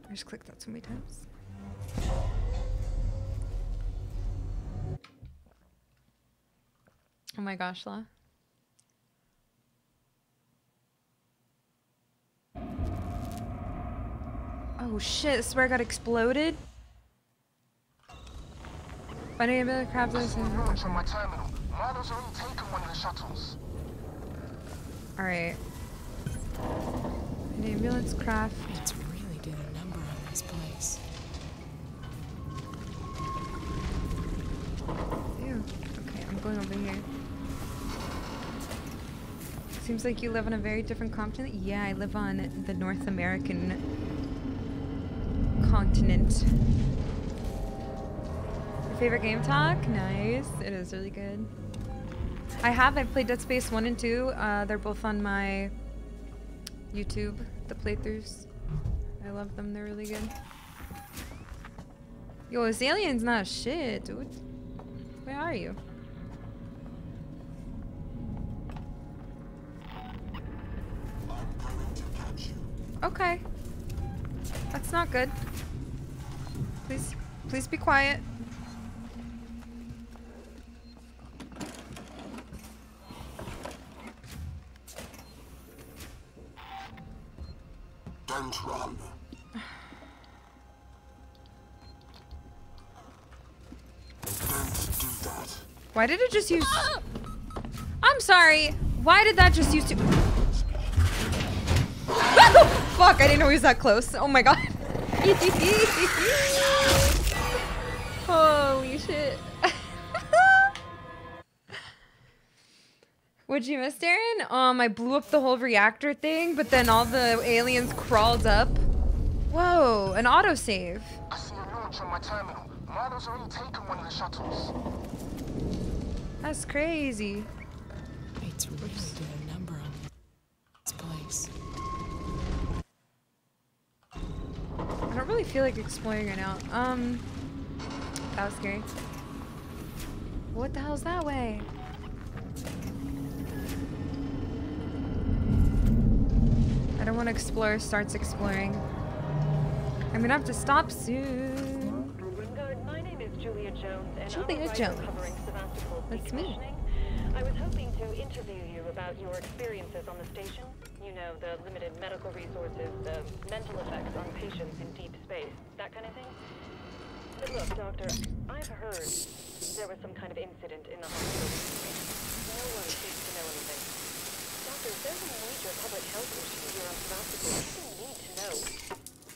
I just clicked that so many times. Oh my gosh, La. Oh shit, swear I got exploded. My name is crabs from my terminal. Marlow's already taken one of the shuttles. Alright. An ambulance craft. It's really did a number on this place. Ew. Okay, I'm going over here. Seems like you live on a very different continent. Yeah, I live on the North American continent. Your favorite game talk? Nice. It is really good. I have. I've played Dead Space 1 and 2. Uh, they're both on my YouTube, the playthroughs. I love them. They're really good. Yo, this alien's not shit, dude. Where are you? Okay. That's not good. Please, please be quiet. Why did it just use... I'm sorry. Why did that just use to... Fuck, I didn't know he was that close. Oh my god. Holy shit. What'd you miss, Darren? Um, I blew up the whole reactor thing, but then all the aliens crawled up. Whoa, an autosave. I see a launch on my terminal. Marlow's already taken one of the shuttles. That's crazy. It's written a number on this place. I don't really feel like exploring right now. Um, that was scary. What the hell's that way? I don't want to explore starts exploring. I'm gonna have to stop soon. Wingard, my name is Julia Jones, and Julia I'm a writer Jones. That's me. I was hoping to interview you about your experiences on the station. You know, the limited medical resources, the mental effects on patients in deep space, that kind of thing. But look, Doctor, I've heard there was some kind of incident in the hospital. No one seems to know anything. Doctor, there's a major public health issue here on Sevastopol, people need to know.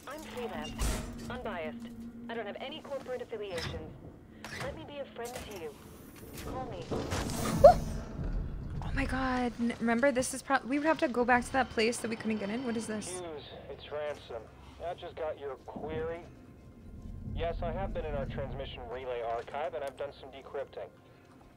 I'm freelance, unbiased. I don't have any corporate affiliations. Let me be a friend to you. Oh my god. N- Remember, this is probably. We would have to go back to that place that we couldn't get in. What is this? Hughes, it's Ransome. I just got your query. Yes, I have been in our transmission relay archive, and I've done some decrypting.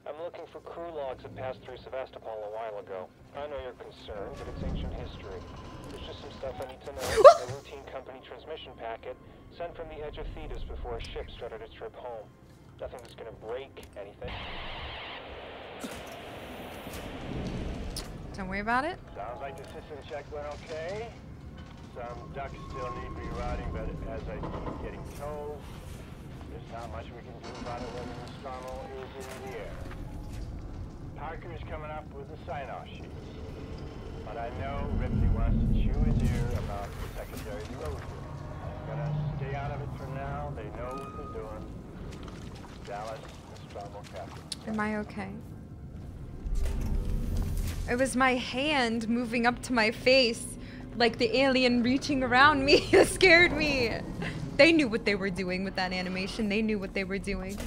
I'm looking for crew logs that passed through Sevastopol a while ago. I know you're concerned, but it's ancient history. There's just some stuff I need to know. a routine company transmission packet sent from the edge of Thedus before a ship started its trip home. Nothing that's gonna break anything. Don't worry about it. Sounds like the system check went okay. Some ducks still need to be rerouting, but as I keep getting told, there's not much we can do about it when the Nostromo is in the air. Parker is coming up with the sign-off sheet. But I know Ripley wants to chew his ear about the secondary road gonna stay out of it for now. They know what they're doing. Am I okay? It was my hand moving up to my face, like the alien reaching around me. that scared me. They knew what they were doing with that animation. They knew what they were doing.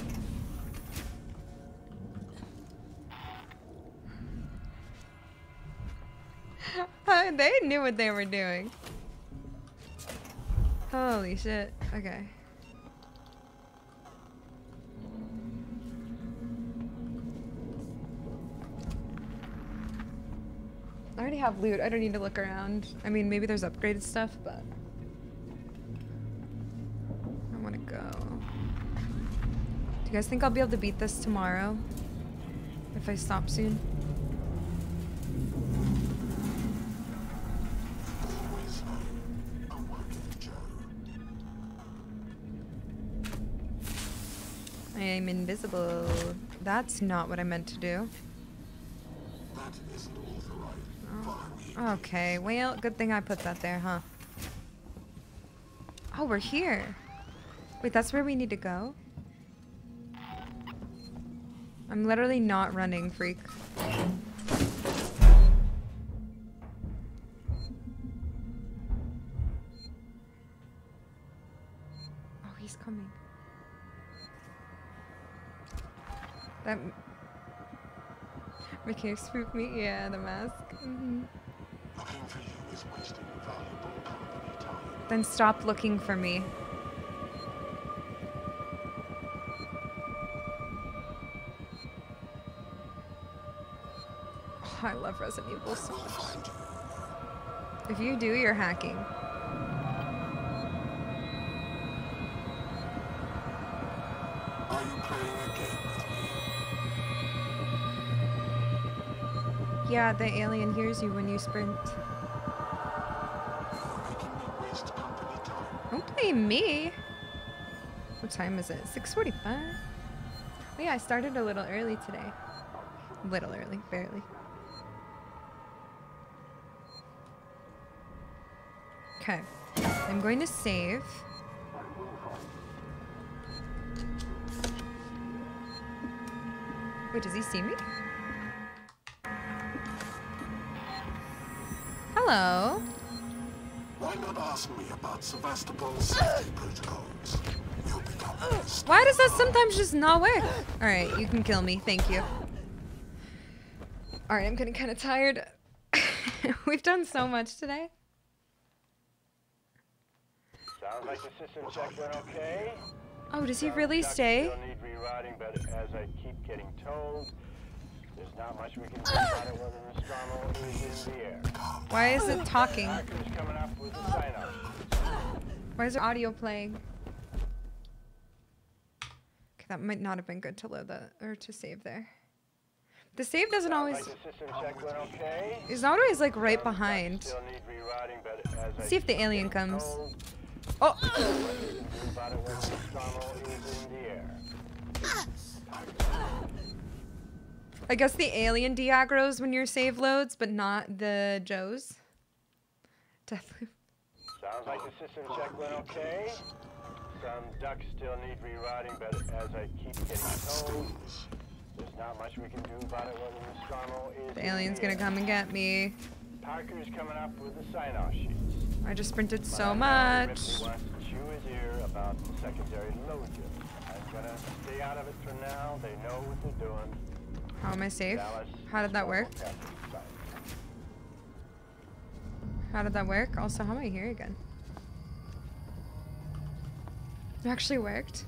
they knew what they were doing. Holy shit. Okay. I already have loot. I don't need to look around. I mean, maybe there's upgraded stuff, but I want to go. Do you guys think I'll be able to beat this tomorrow? If I stop soon? I am invisible. That's not what I meant to do. That isn't authorized. Oh, Okay, well, good thing I put that there, huh? Oh, we're here. Wait, that's where we need to go? I'm literally not running, freak. Oh, he's coming. That making spook me. Yeah, the mask. Mhm. Looking Then stop looking for me. Oh, I love Resident Evil so much. If you do, you're hacking. Are you playing a game Yeah, the alien hears you when you sprint. Don't blame me. What time is it? 6:45. Oh yeah, I started a little early today. A little early, barely. Okay. I'm going to save. Wait, does he see me? Hello. Why not ask me about Sevastopol's safety protocols? You'll become Why does that sometimes just not work? Alright, you can kill me. Thank you. Alright, I'm getting kind of tired. We've done so much today. Sounds like the system check went okay. Oh, does he Some really ducts stay? There's not much we can do about it when Nostromo is in the air. Why is it talking? Parker's coming up with a sign-off. Why is there audio playing? Okay, that might not have been good to load that or to save there. The save doesn't always. Like the system check went okay. It's not always like right behind. Still need rewriting, but as I See if the alien comes. told, Oh! I guess the alien diagros when your save loads, but not the Joes. Deathloop. Sounds like the system check went okay. Some ducks still need rewriting, but as I keep getting told, there's not much we can do about it when the Nostromo is The alien's gonna come and get me. Parker's coming up with the sign-off sheet. I just printed so know much. Ripley wants to chew his ear about the secondary load. I'm gonna stay out of it for now. They know what they're doing. How am I safe? How did that work? How did that work? Also, how am I here again? It actually worked.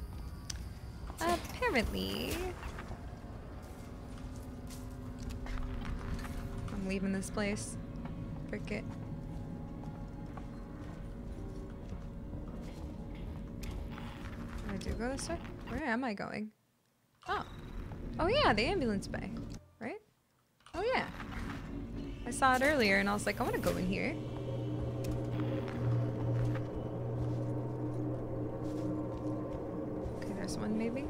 Apparently. I'm leaving this place. Frick it. I do go this way? Where am I going? Oh. Oh yeah, the ambulance bay. Right? Oh yeah. I saw it earlier and I was like, I want to go in here. Okay, there's one maybe.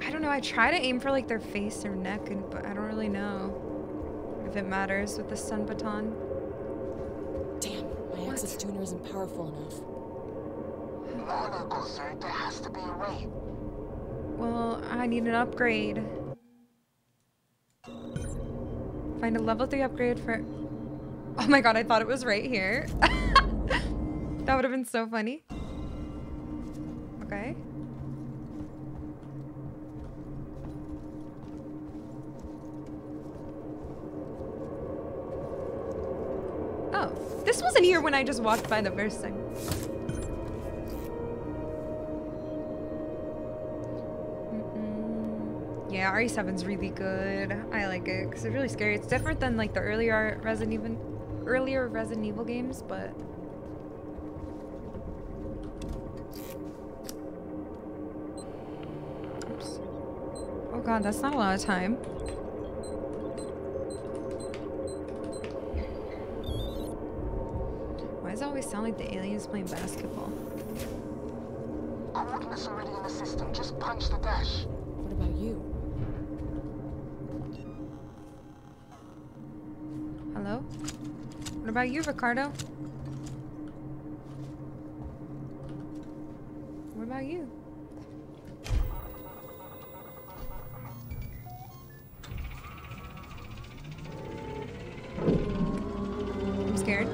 I don't know. I try to aim for like their face or neck, and but I don't really know if it matters with the stun baton. Damn, my access tuner isn't powerful enough. There has to be a way. Well, I need an upgrade. Find a level 3 upgrade for... Oh my god, I thought it was right here. that would have been so funny. Okay. Oh, this wasn't here when I just walked by the first time. Yeah, RE7's really good. I like it because it's really scary. It's different than like the earlier Resident Evil, earlier Resident Evil games, but Oops. Oh god, that's not a lot of time. Why does it always sound like the aliens playing basketball? Coordinates already in the system. Just punch the dash. What about you? Hello? What about you, Ricardo? What about you? I'm scared.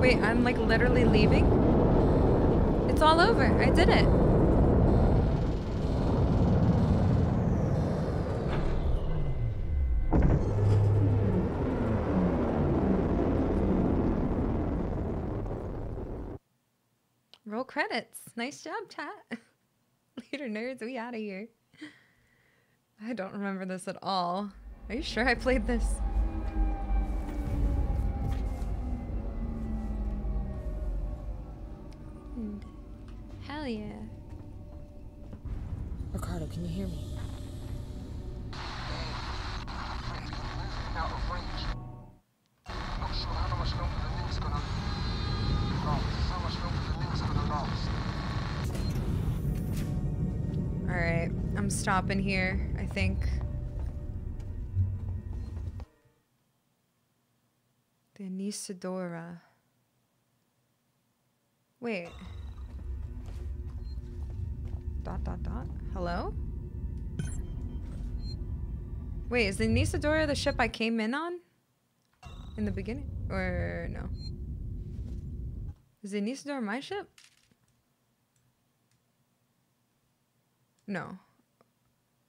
Wait, I'm like literally leaving? It's all over. I did it. Credits. Nice job, chat. Later, nerds. We out of here. I don't remember this at all. Are you sure I played this? Hell yeah. Ricardo, can you hear me? Out of range. Not sure how much longer the link's gonna last. How much longer the link's gonna last. Right, I'm stopping here, I think. The Anesidora. Wait. Dot dot dot. Hello? Wait, is the Nisadora the ship I came in on? In the beginning? Or no? Is the Nisadora my ship? No.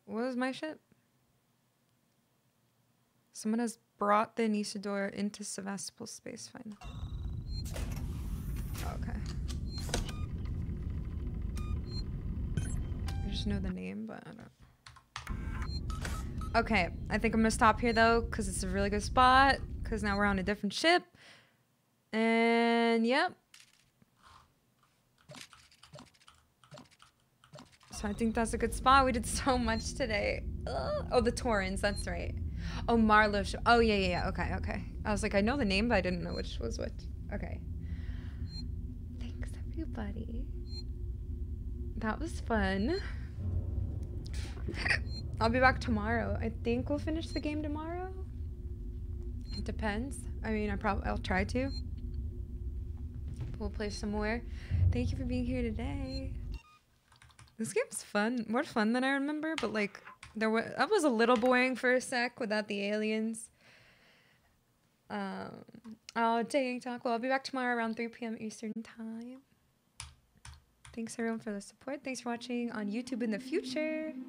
What was my ship? Someone has brought the Anesidora into Sevastopol space. Fine. Okay. I just know the name, but I don't. Okay, I think I'm gonna stop here though, because it's a really good spot. Because now we're on a different ship. And yep. So I think that's a good spot. We did so much today. Ugh. Oh, the Torrens, that's right. Oh, Marlow. Sh- oh, yeah, yeah, yeah. Okay, okay. I was like, I know the name, but I didn't know which was which. Okay. Thanks, everybody. That was fun. I'll be back tomorrow. I think we'll finish the game tomorrow. It depends. I mean, I probably I'll try to. We'll play some more. Thank you for being here today. This game's fun. More fun than I remember, but like there was I was a little boring for a sec without the aliens. Um oh dang talk. Well I'll be back tomorrow around 3 p.m. Eastern time. Thanks everyone for the support. Thanks for watching on YouTube in the future.